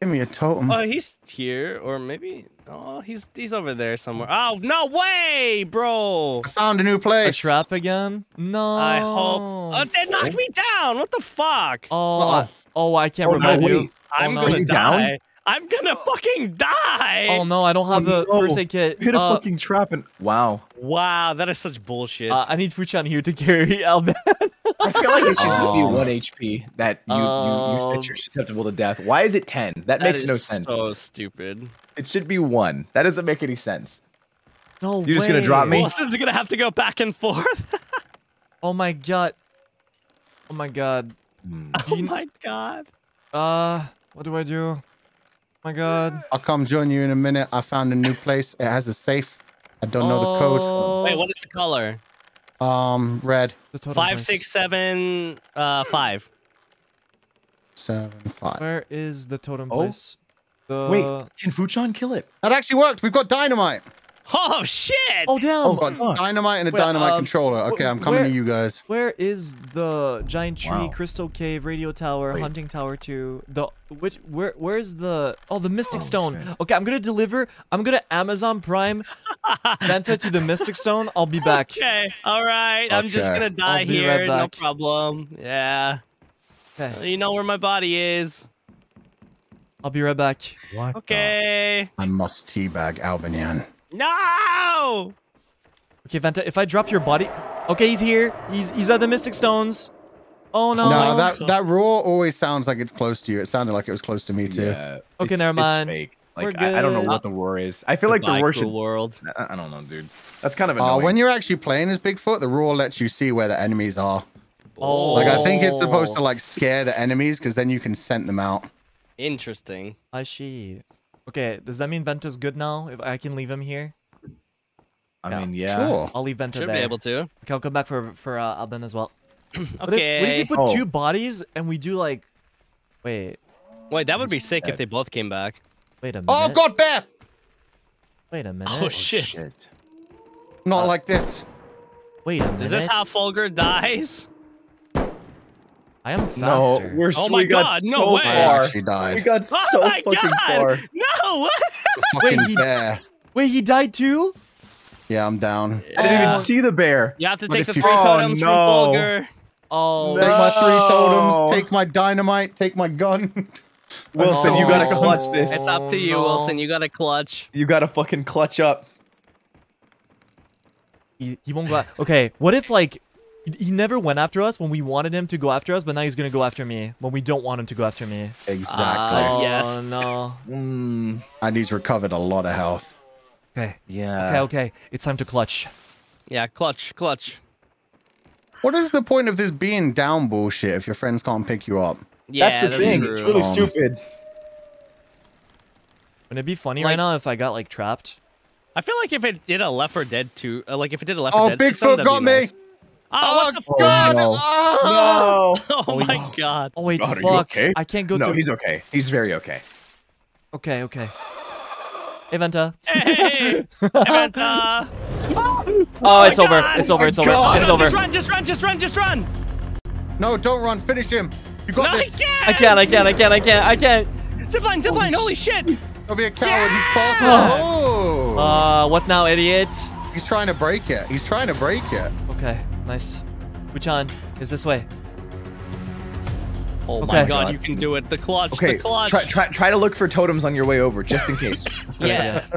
Give me a totem. Oh, he's here, or maybe. Oh, he's he's over there somewhere. Oh no way, bro! I found a new A place. trap again? No. I hope. Oh, they knocked me down. What the fuck? Oh, Uh-oh. oh, I can't Oh, no, you. I'm oh, no. gonna You down? Die. I'm gonna fucking die. Oh no, I don't have Oh, the no. first aid kit. Hit a Uh, fucking trap and wow. Wow, that is such bullshit. uh, I need Fuchan here to carry Alban. I feel like it should be Um, one HP that you, you, you um, that you're susceptible to death. Why is it ten? That, That makes no sense. So stupid. It should be one. That doesn't make any sense. no You're just gonna drop me? Wilson's gonna have to go back and forth. Oh my god. Oh my god. Hmm. oh my god. Uh, what do I do? Oh my god. I'll come join you in a minute. I found a new place. It has a safe. I don't know the code. Oh, Wait, what is the color? Um, red the totem Five, place. six, seven, uh, five. seven five. Where is the totem Oh. place? The... Wait, can Fuchan kill it? That actually worked. We've got dynamite. Oh shit! Oh damn! Oh, got fuck. dynamite and a Wait, dynamite um, controller. Okay, I'm coming where- to you guys. Where is the giant tree, Wow. crystal cave, radio tower, Wait. hunting tower two? The which where where's the oh the mystic Oh, stone? shit. Okay, I'm gonna deliver. I'm gonna Amazon Prime Vanta to the mystic stone. I'll be back. Okay, all right. I'm just gonna die I'll be here. right no problem. Yeah. Okay, You know where my body is. I'll be right back. What? Okay. I must teabag Albanian. No! Okay, Vanta, if I drop your body, okay, he's here. He's he's at the mystic stones. Oh no. No, that that roar always sounds like it's close to you. It sounded like it was close to me too. Yeah, Okay, it's- never it's mind. fake. We're Like I, I don't know what the roar is. I feel like the Goodbye, roar cruel should. world. I, I don't know, dude. That's kind of Uh, when you're actually playing as Bigfoot, the roar lets you see where the enemies are. Oh. Like I think it's supposed to like scare the enemies because then you can scent them out. Interesting. I see. Okay, does that mean Vanta's good now? If I can leave him here, I Yeah. mean, yeah. Sure. I'll leave Vento Should there. Should be able to. Okay, I'll come back for for uh, Alban as well. What if, what if Okay. we put Oh. two bodies and we do like, wait, Wait, that would be sick if they both came back. wait a minute. Oh God, bear! Wait a minute. Oh shit. Not like this. Wait a minute. Is this how Fulgur dies? I am No, faster. we're Oh my we got God, no so way. I far. actually We died. got Oh so my fucking god! far. No! What? Fucking he- bear. Wait, he died too? Yeah, I'm down. I didn't Oh. even see the bear. You have to But take if the you- three Oh, totems no. from Fulgur. Oh, No. Take my three totems. Take my dynamite. Take my gun. Wilson, you oh, gotta clutch this. It's up to you, oh, no. Wilson. You gotta clutch. You gotta fucking clutch up. he, he won't go. a- Okay, what if like he- he never went after us when we wanted him to go after us, but now he's gonna go after me when we don't want him to go after me. Exactly. Uh, oh yes. no. Mm, and he's recovered a lot of health. Okay. yeah. Okay, okay. It's time to clutch. Yeah, clutch, clutch. What is the point of this being down bullshit if your friends can't pick you up? Yeah, that's the thing. True. It's really Um, stupid. Wouldn't it be funny Like- right now if I got like trapped? I feel like if it did a Left 4 Dead 2, uh, like if it did a Left 4 Oh, Dead system, Bigfoot that'd got be me! nice. Oh, what the Oh, God! no. Ah! No. Oh, Oh, my he's- god. Oh wait, God, are you fuck! okay? I can't go No, to. he's okay. He's very okay. Okay, okay. Hey, Vanta. Hey! Eventa! Oh, it's my over. It's over. It's over. God! It's No, over. Just run, just run, just run, just run! No, don't run. Finish him. You got No, I this. can't! I can't. I can't. I can't. I can't. I can't. Zipline, zipline, holy shit! Don't be a coward. He's faster. Oh. Uh, what now, idiot? He's trying to break it. He's trying to break it. Okay, nice. Fuchan is this way. Oh Okay. my god, you can do it. The clutch, Okay, the clutch. try, try try to look for totems on your way over, just in case. yeah.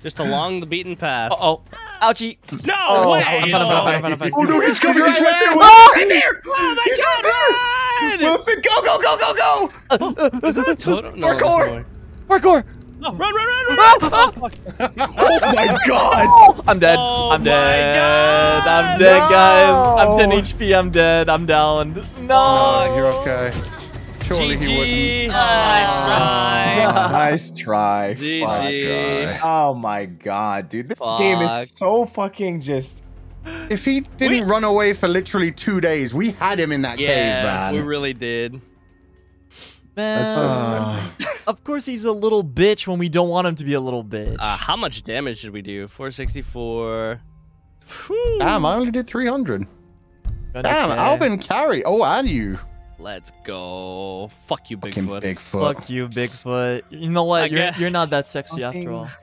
Just along the beaten path. Uh oh. Ouchie. No Oh, way! I'm fine, I'm fine, I'm fine, I'm fine. oh no, he's coming! He's right there! Ah! He's right there! Oh my He's god! right there! Run! Wilson, go, go, go, go, go! Is that a totem? No, Parkour! it's Parkour. Not. No, run, run, run, run! Ah, Oh my god! I'm dead. Oh I'm dead. God. I'm dead, guys. I'm 10 HP. I'm dead. I'm down. No. Oh, you're okay. Surely he GG. wouldn't. Nice try. nice try. GG. Fuck. Oh my god, dude. This game is so fucking just. If he didn't run away for literally two days, we had him in that cave, man. we really did. Man. That's so Ah. of course he's a little bitch when we don't want him to be a little bitch. Uh, how much damage did we do? 464. Whew. Damn, I only did 300. Okay. Damn, Alban carry. Oh, and you. Let's go. Fuck you, Fucking Bigfoot. Bigfoot. Fuck you, Bigfoot. You know what? I You're, guess- you're not that sexy after all.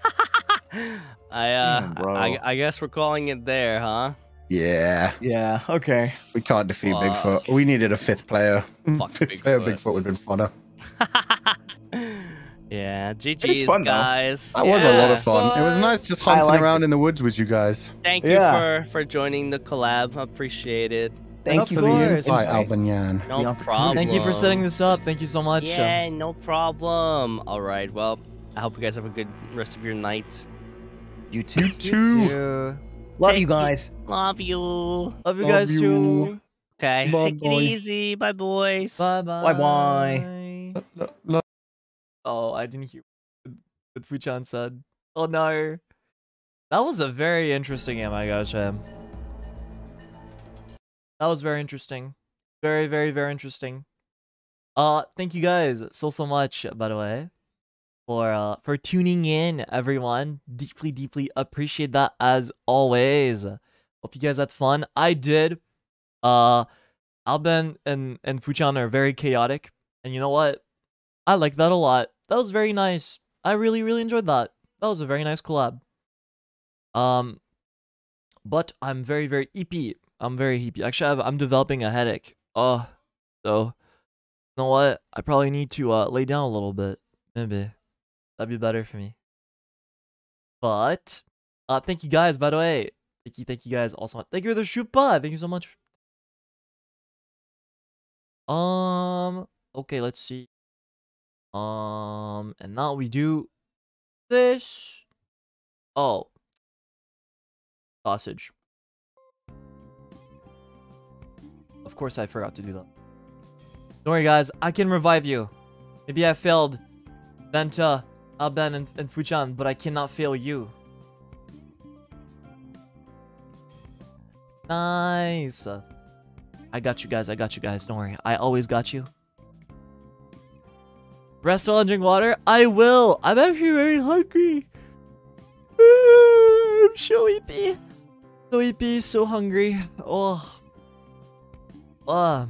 I uh, Damn. I, I guess we're calling it there, huh? Yeah, Yeah, okay. we can't defeat Fuck. Bigfoot. We needed a fifth player. Fuck fifth player Bigfoot. Bigfoot would have been funner. yeah, GG's, fun, though. guys. That was a lot of fun. It was nice just hunting around it. in the woods with you guys. Thank you Yeah. for for joining the collab. Appreciate it. Thank you for for the course. invite, Alban Yan. No problem. Thank you for setting this up. Thank you so much. Yeah, no problem. All right. Well, I hope you guys have a good rest of your night. You too. You Two. too. Love Take you guys. Love you. Love you Love guys you. too. Okay. Bye, Take bye. it easy. Bye, boys. Bye bye. Bye-bye. Lo- Oh, I didn't hear what Fuchan said. Oh no. That was a very interesting I gotta. That was very interesting. Very, very, very interesting. Uh, thank you guys so so much, by the way, for uh for tuning in, everyone. Deeply, deeply appreciate that as always. Hope you guys had fun. I did. Uh, Alban and and Fuchan are very chaotic, and you know what? I like that a lot. That was very nice. I really, really enjoyed that. That was a very nice collab. Um, but I'm very, very EP. I'm very EP. Actually, I've, I'm developing a headache. Oh, so you know what? I probably need to uh lay down a little bit. Maybe that'd be better for me. But uh, thank you guys. By the way, thank you, thank you guys. Also, thank you for the shoot. Thank you so much. Um. Okay, let's see. Um, and now we do this. Oh, sausage. Of course, I forgot to do that. Don't worry, guys. I can revive you. Maybe I failed Vanta, Alban, and, and Fuchan, but I cannot fail you. Nice. I got you guys. I got you guys. Don't worry. I always got you. Rest while I drink water? I will. I'm actually very hungry. I'm so sleepy. So sleepy, so hungry. Oh. Ah.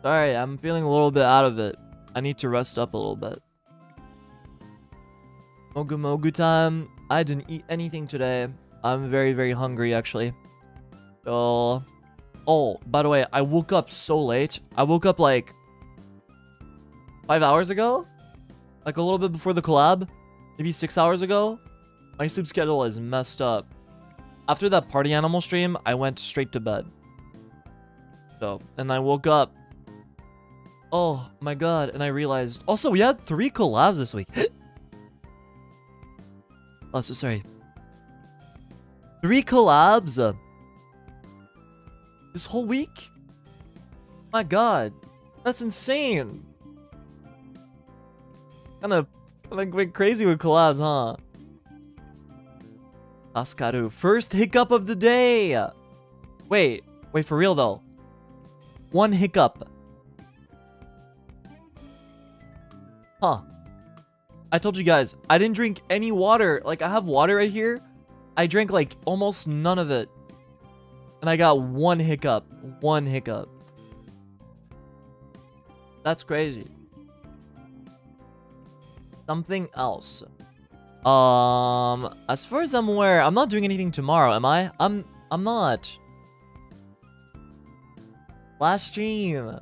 Sorry, I'm feeling a little bit out of it. I need to rest up a little bit. Mogu Mogu time. I didn't eat anything today. I'm very, very hungry actually. So Oh, by the way, I woke up so late. I woke up like five hours ago, like a little bit before the collab, maybe six hours ago. My sleep schedule is messed up. After that party animal stream, I went straight to bed. So, and I woke up. Oh my god! And I realized. Also, we had three collabs this week. oh, so sorry. Three collabs. This whole week? My god. That's insane. Kind of kind of went crazy with collabs, huh? Askaru, first hiccup of the day. Wait, wait for real though. One hiccup. Huh. I told you guys, I didn't drink any water. Like I have water right here. I drank like almost none of it. And I got one hiccup. One hiccup. That's crazy. something else. Um, as far as I'm aware, I'm not doing anything tomorrow, am I? I'm I'm not. Last stream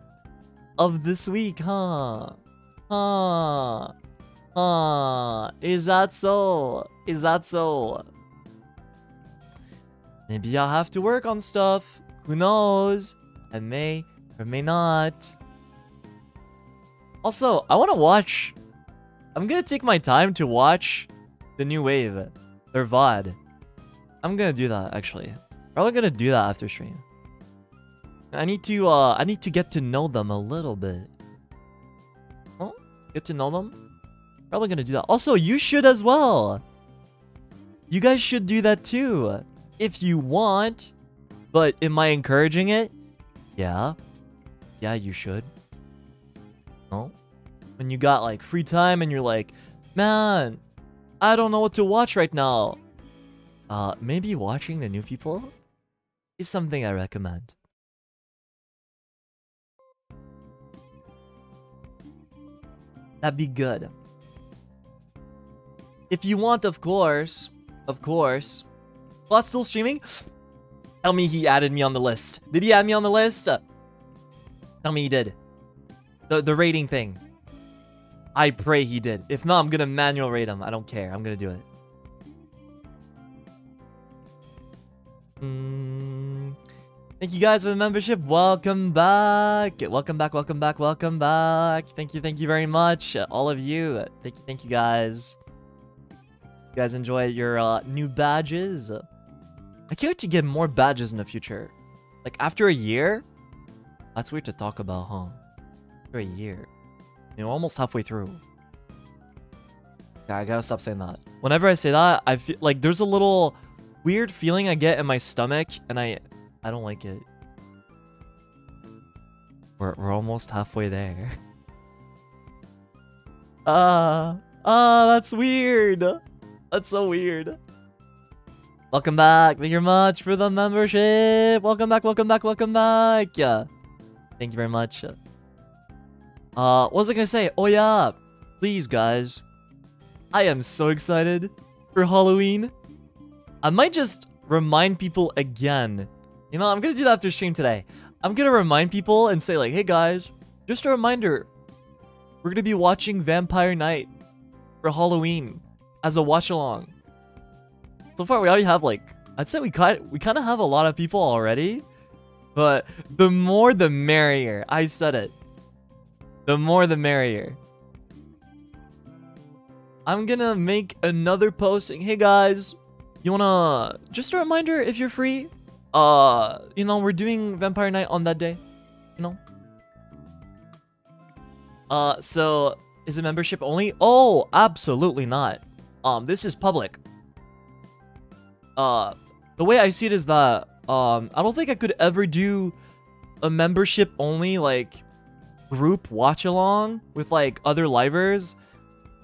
of this week, huh? Huh? Huh? Is that so? Is that so? Maybe I'll have to work on stuff. Who knows? I may or may not. Also, I want to watch. I'm gonna take my time to watch the new wave, their VOD. I'm gonna do that actually. Probably gonna do that after stream. I need to uh I need to get to know them a little bit. Well, get to know them. Probably gonna do that. Also, you should as well. You guys should do that too. If you want. But am I encouraging it? Yeah. Yeah, you should. No? When you got like free time and you're like, man, I don't know what to watch right now. Uh, maybe watching the new people is something I recommend. That'd be good. If you want, of course, of course. Bot still streaming? Tell me he added me on the list. Did he add me on the list? Tell me he did. The the rating thing. I pray he did. If not, I'm gonna manual rate him. I don't care. I'm gonna do it. Mm. Thank you guys for the membership. Welcome back. Welcome back. Welcome back. Welcome back. Thank you. Thank you very much, all of you. Thank you. Thank you guys. You guys enjoy your uh, new badges. I can't wait to get more badges in the future. Like after a year, that's weird to talk about, huh? After a year. You know, almost halfway through. Yeah, I gotta stop saying that. Whenever I say that, I feel like there's a little weird feeling I get in my stomach, and I I don't like it. We're, we're almost halfway there. Ah, uh, ah, uh, that's weird. That's so weird. Welcome back. Thank you very much for the membership. Welcome back, welcome back, welcome back. Yeah. Thank you very much. Uh, what was I gonna say? Oh yeah. Please, guys. I am so excited for Halloween. I might just remind people again. You know, I'm gonna do that after stream today. I'm gonna remind people and say like, hey guys, just a reminder. We're gonna be watching Vampire Knight for Halloween as a watch along. So far, we already have like, I'd say we kind we kind of have a lot of people already, but the more the merrier. I said it. The more the merrier. I'm gonna make another posting. Hey guys, you wanna just a reminder if you're free. Uh, you know we're doing Vampire Knight on that day. You know. Uh, so is it membership only? Oh, absolutely not. Um, this is public uh, the way I see it is that um, I don't think I could ever do a membership only like group watch along with like other livers.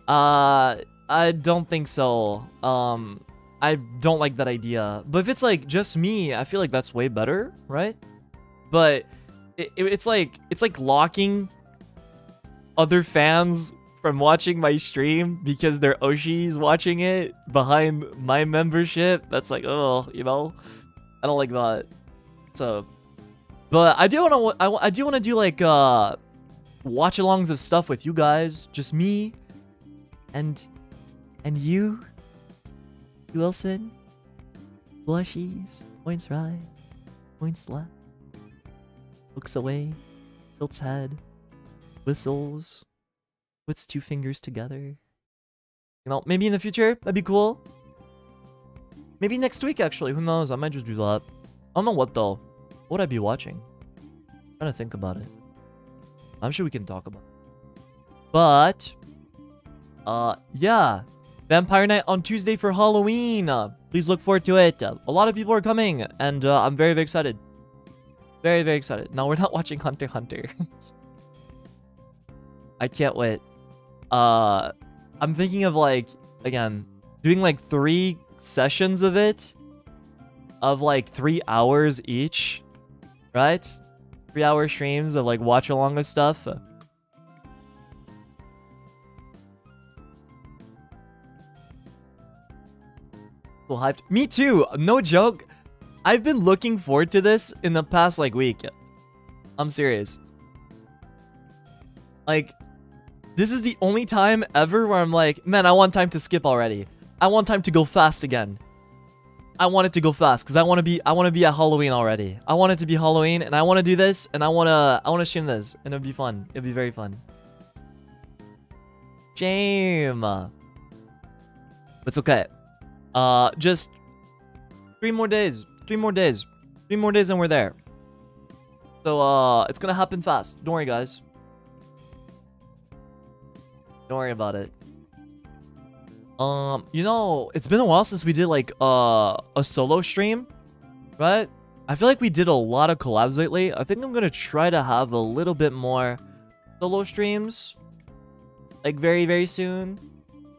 Uh, I don't think so. Um, I don't like that idea. But if it's like just me, I feel like that's way better, right? But it, it, it's like it's like locking other fans from watching my stream because their Oshi's watching it behind my membership. That's like, oh, you know, I don't like that. So, but I do want to, I, I do want to do like, uh, watch alongs of stuff with you guys. Just me and, and you, Wilson, blushies, points right, points left, looks away, tilts head, whistles, puts two fingers together. You know, maybe in the future, that'd be cool. Maybe next week, actually. Who knows? I might just do that. I don't know what, though. What would I be watching? I'm trying to think about it. I'm sure we can talk about it. But, uh, yeah. Vampire Knight on Tuesday for Halloween. Uh, please look forward to it. A lot of people are coming, and uh, I'm very, very excited. Very, very excited. Now, we're not watching Hunter Hunter. I can't wait. Uh, I'm thinking of like, again, doing like three sessions of it of like three hours each, right? Three hour streams of like watch along with stuff. Well, hyped. Me too. No joke. I've been looking forward to this in the past like week. I'm serious. Like this is the only time ever where I'm like, man, I want time to skip already. I want time to go fast again. I want it to go fast because I want to be I want to be at Halloween already. I want it to be Halloween and I want to do this and I want to I want to stream this and it'll be fun. It'll be very fun. Shame. But it's okay. Uh just three more days. Three more days. Three more days and we're there. So uh it's to happen fast. Don't worry guys. Don't worry about it. Um, you know, it's been a while since we did like uh, a solo stream, right? I feel like we did a lot of collabs lately. I think I'm gonna try to have a little bit more solo streams, like very very soon.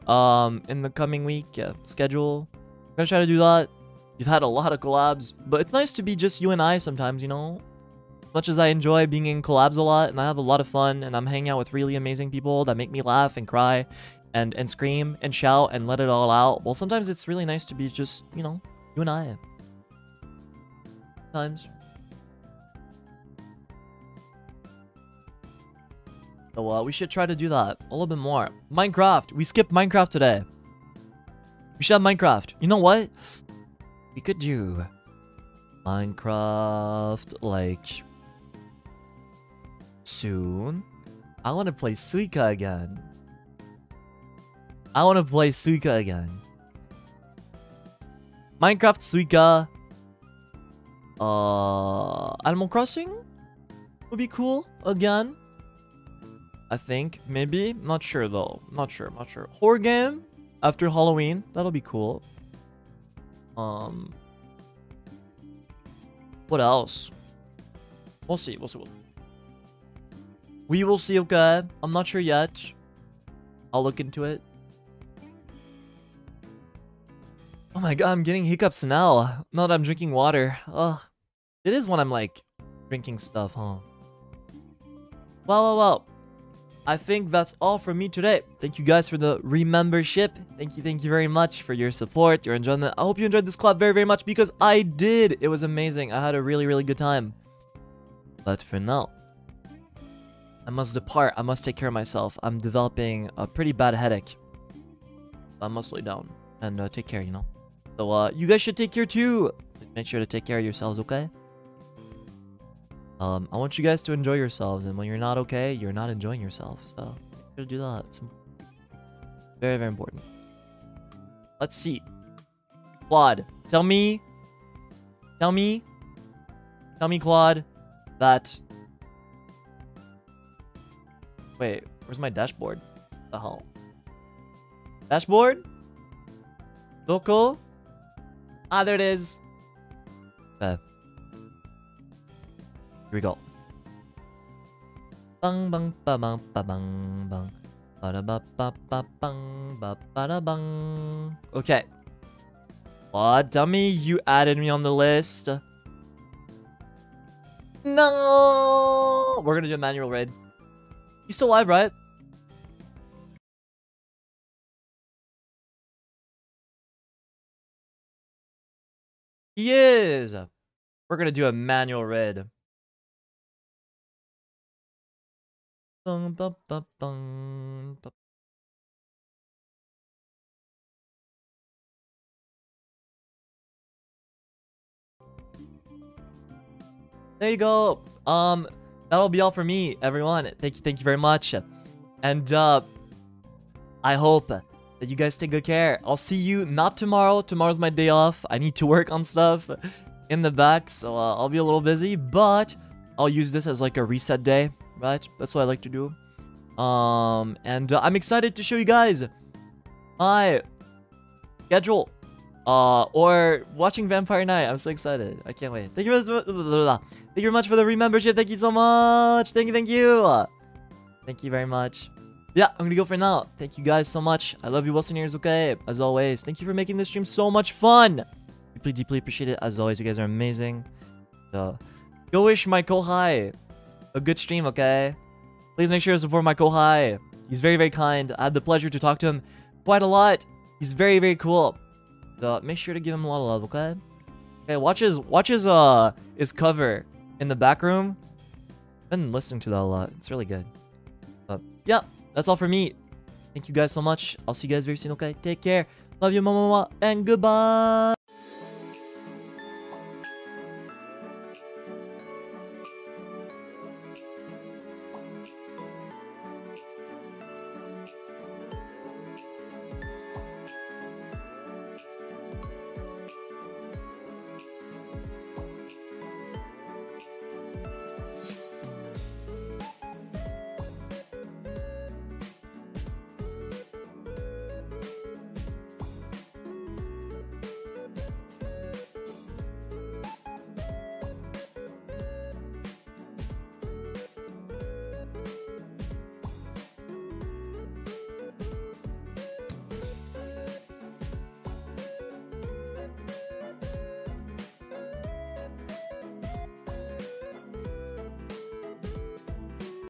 Um, in the coming week yeah, schedule. I'm gonna try to do that. You've had a lot of collabs, but it's nice to be just you and I sometimes, you know. As much as I enjoy being in collabs a lot, and I have a lot of fun, and I'm hanging out with really amazing people that make me laugh and cry and and scream and shout and let it all out. Well, sometimes it's really nice to be just, you know, you and I. Times. So uh, we should try to do that a little bit more. Minecraft. We skipped Minecraft today. We should have Minecraft. You know what? We could do Minecraft like soon. I want to play Suika again. I want to play Suika again. Minecraft Suika. Uh, Animal Crossing would be cool again. I think maybe not sure though. Not sure. Not sure. Horror game after Halloween. That'll be cool. Um, what else? We'll see. We'll see. We'll see. We will see. Okay, I'm not sure yet. I'll look into it. Oh my god, I'm getting hiccups now. Now that I'm drinking water. Ugh. It is when I'm like drinking stuff, huh? Well, well, well. I think that's all from me today. Thank you guys for the remembership. Thank you, thank you very much for your support, your enjoyment. I hope you enjoyed this club very, very much because I did. It was amazing. I had a really, really good time. But for now, I must depart. I must take care of myself. I'm developing a pretty bad headache. I must lay down and uh, take care, you know? So, uh, you guys should take care too. Make sure to take care of yourselves, okay? Um, I want you guys to enjoy yourselves, and when you're not okay, you're not enjoying yourself. So, make sure to do that. It's very, very important. Let's see. Claude, tell me, tell me, tell me, Claude, that. Wait, where's my dashboard? The hell? Dashboard? Local? Ah, there it is. Okay. Here we go. Bang bang ba bang ba bang bang. Ba da ba ba ba bang ba ba da bang. Okay. Aw, dummy, you added me on the list. No! We're gonna do a manual raid. You still alive, right? He is! We're gonna do a manual ba. There you go. Um, that'll be all for me, everyone. Thank you, thank you very much. And uh, I hope that you guys take good care. I'll see you not tomorrow. Tomorrow's my day off. I need to work on stuff in the back, so uh, I'll be a little busy. But I'll use this as like a reset day, right? That's what I like to do. Um, and uh, I'm excited to show you guys my schedule uh, or watching Vampire Knight. I'm so excited. I can't wait. Thank you, very, thank you very much for the remembership. Thank you so much. Thank you, thank you. Thank you very much. Yeah, I'm gonna go for now. Thank you guys so much. I love you, listeners. Okay, as always. Thank you for making this stream so much fun. Deeply, deeply appreciate it. As always, you guys are amazing. So, go wish my Kohai a good stream, okay? Please make sure to support my Kohai. He's very, very kind. I had the pleasure to talk to him quite a lot. He's very, very cool. So, make sure to give him a lot of love, okay? Okay, watch his watch his uh his cover in the back room. Been listening to that a lot. It's really good. But yeah, that's all for me. Thank you guys so much. I'll see you guys very soon, okay? Take care. Love you, mama, and goodbye.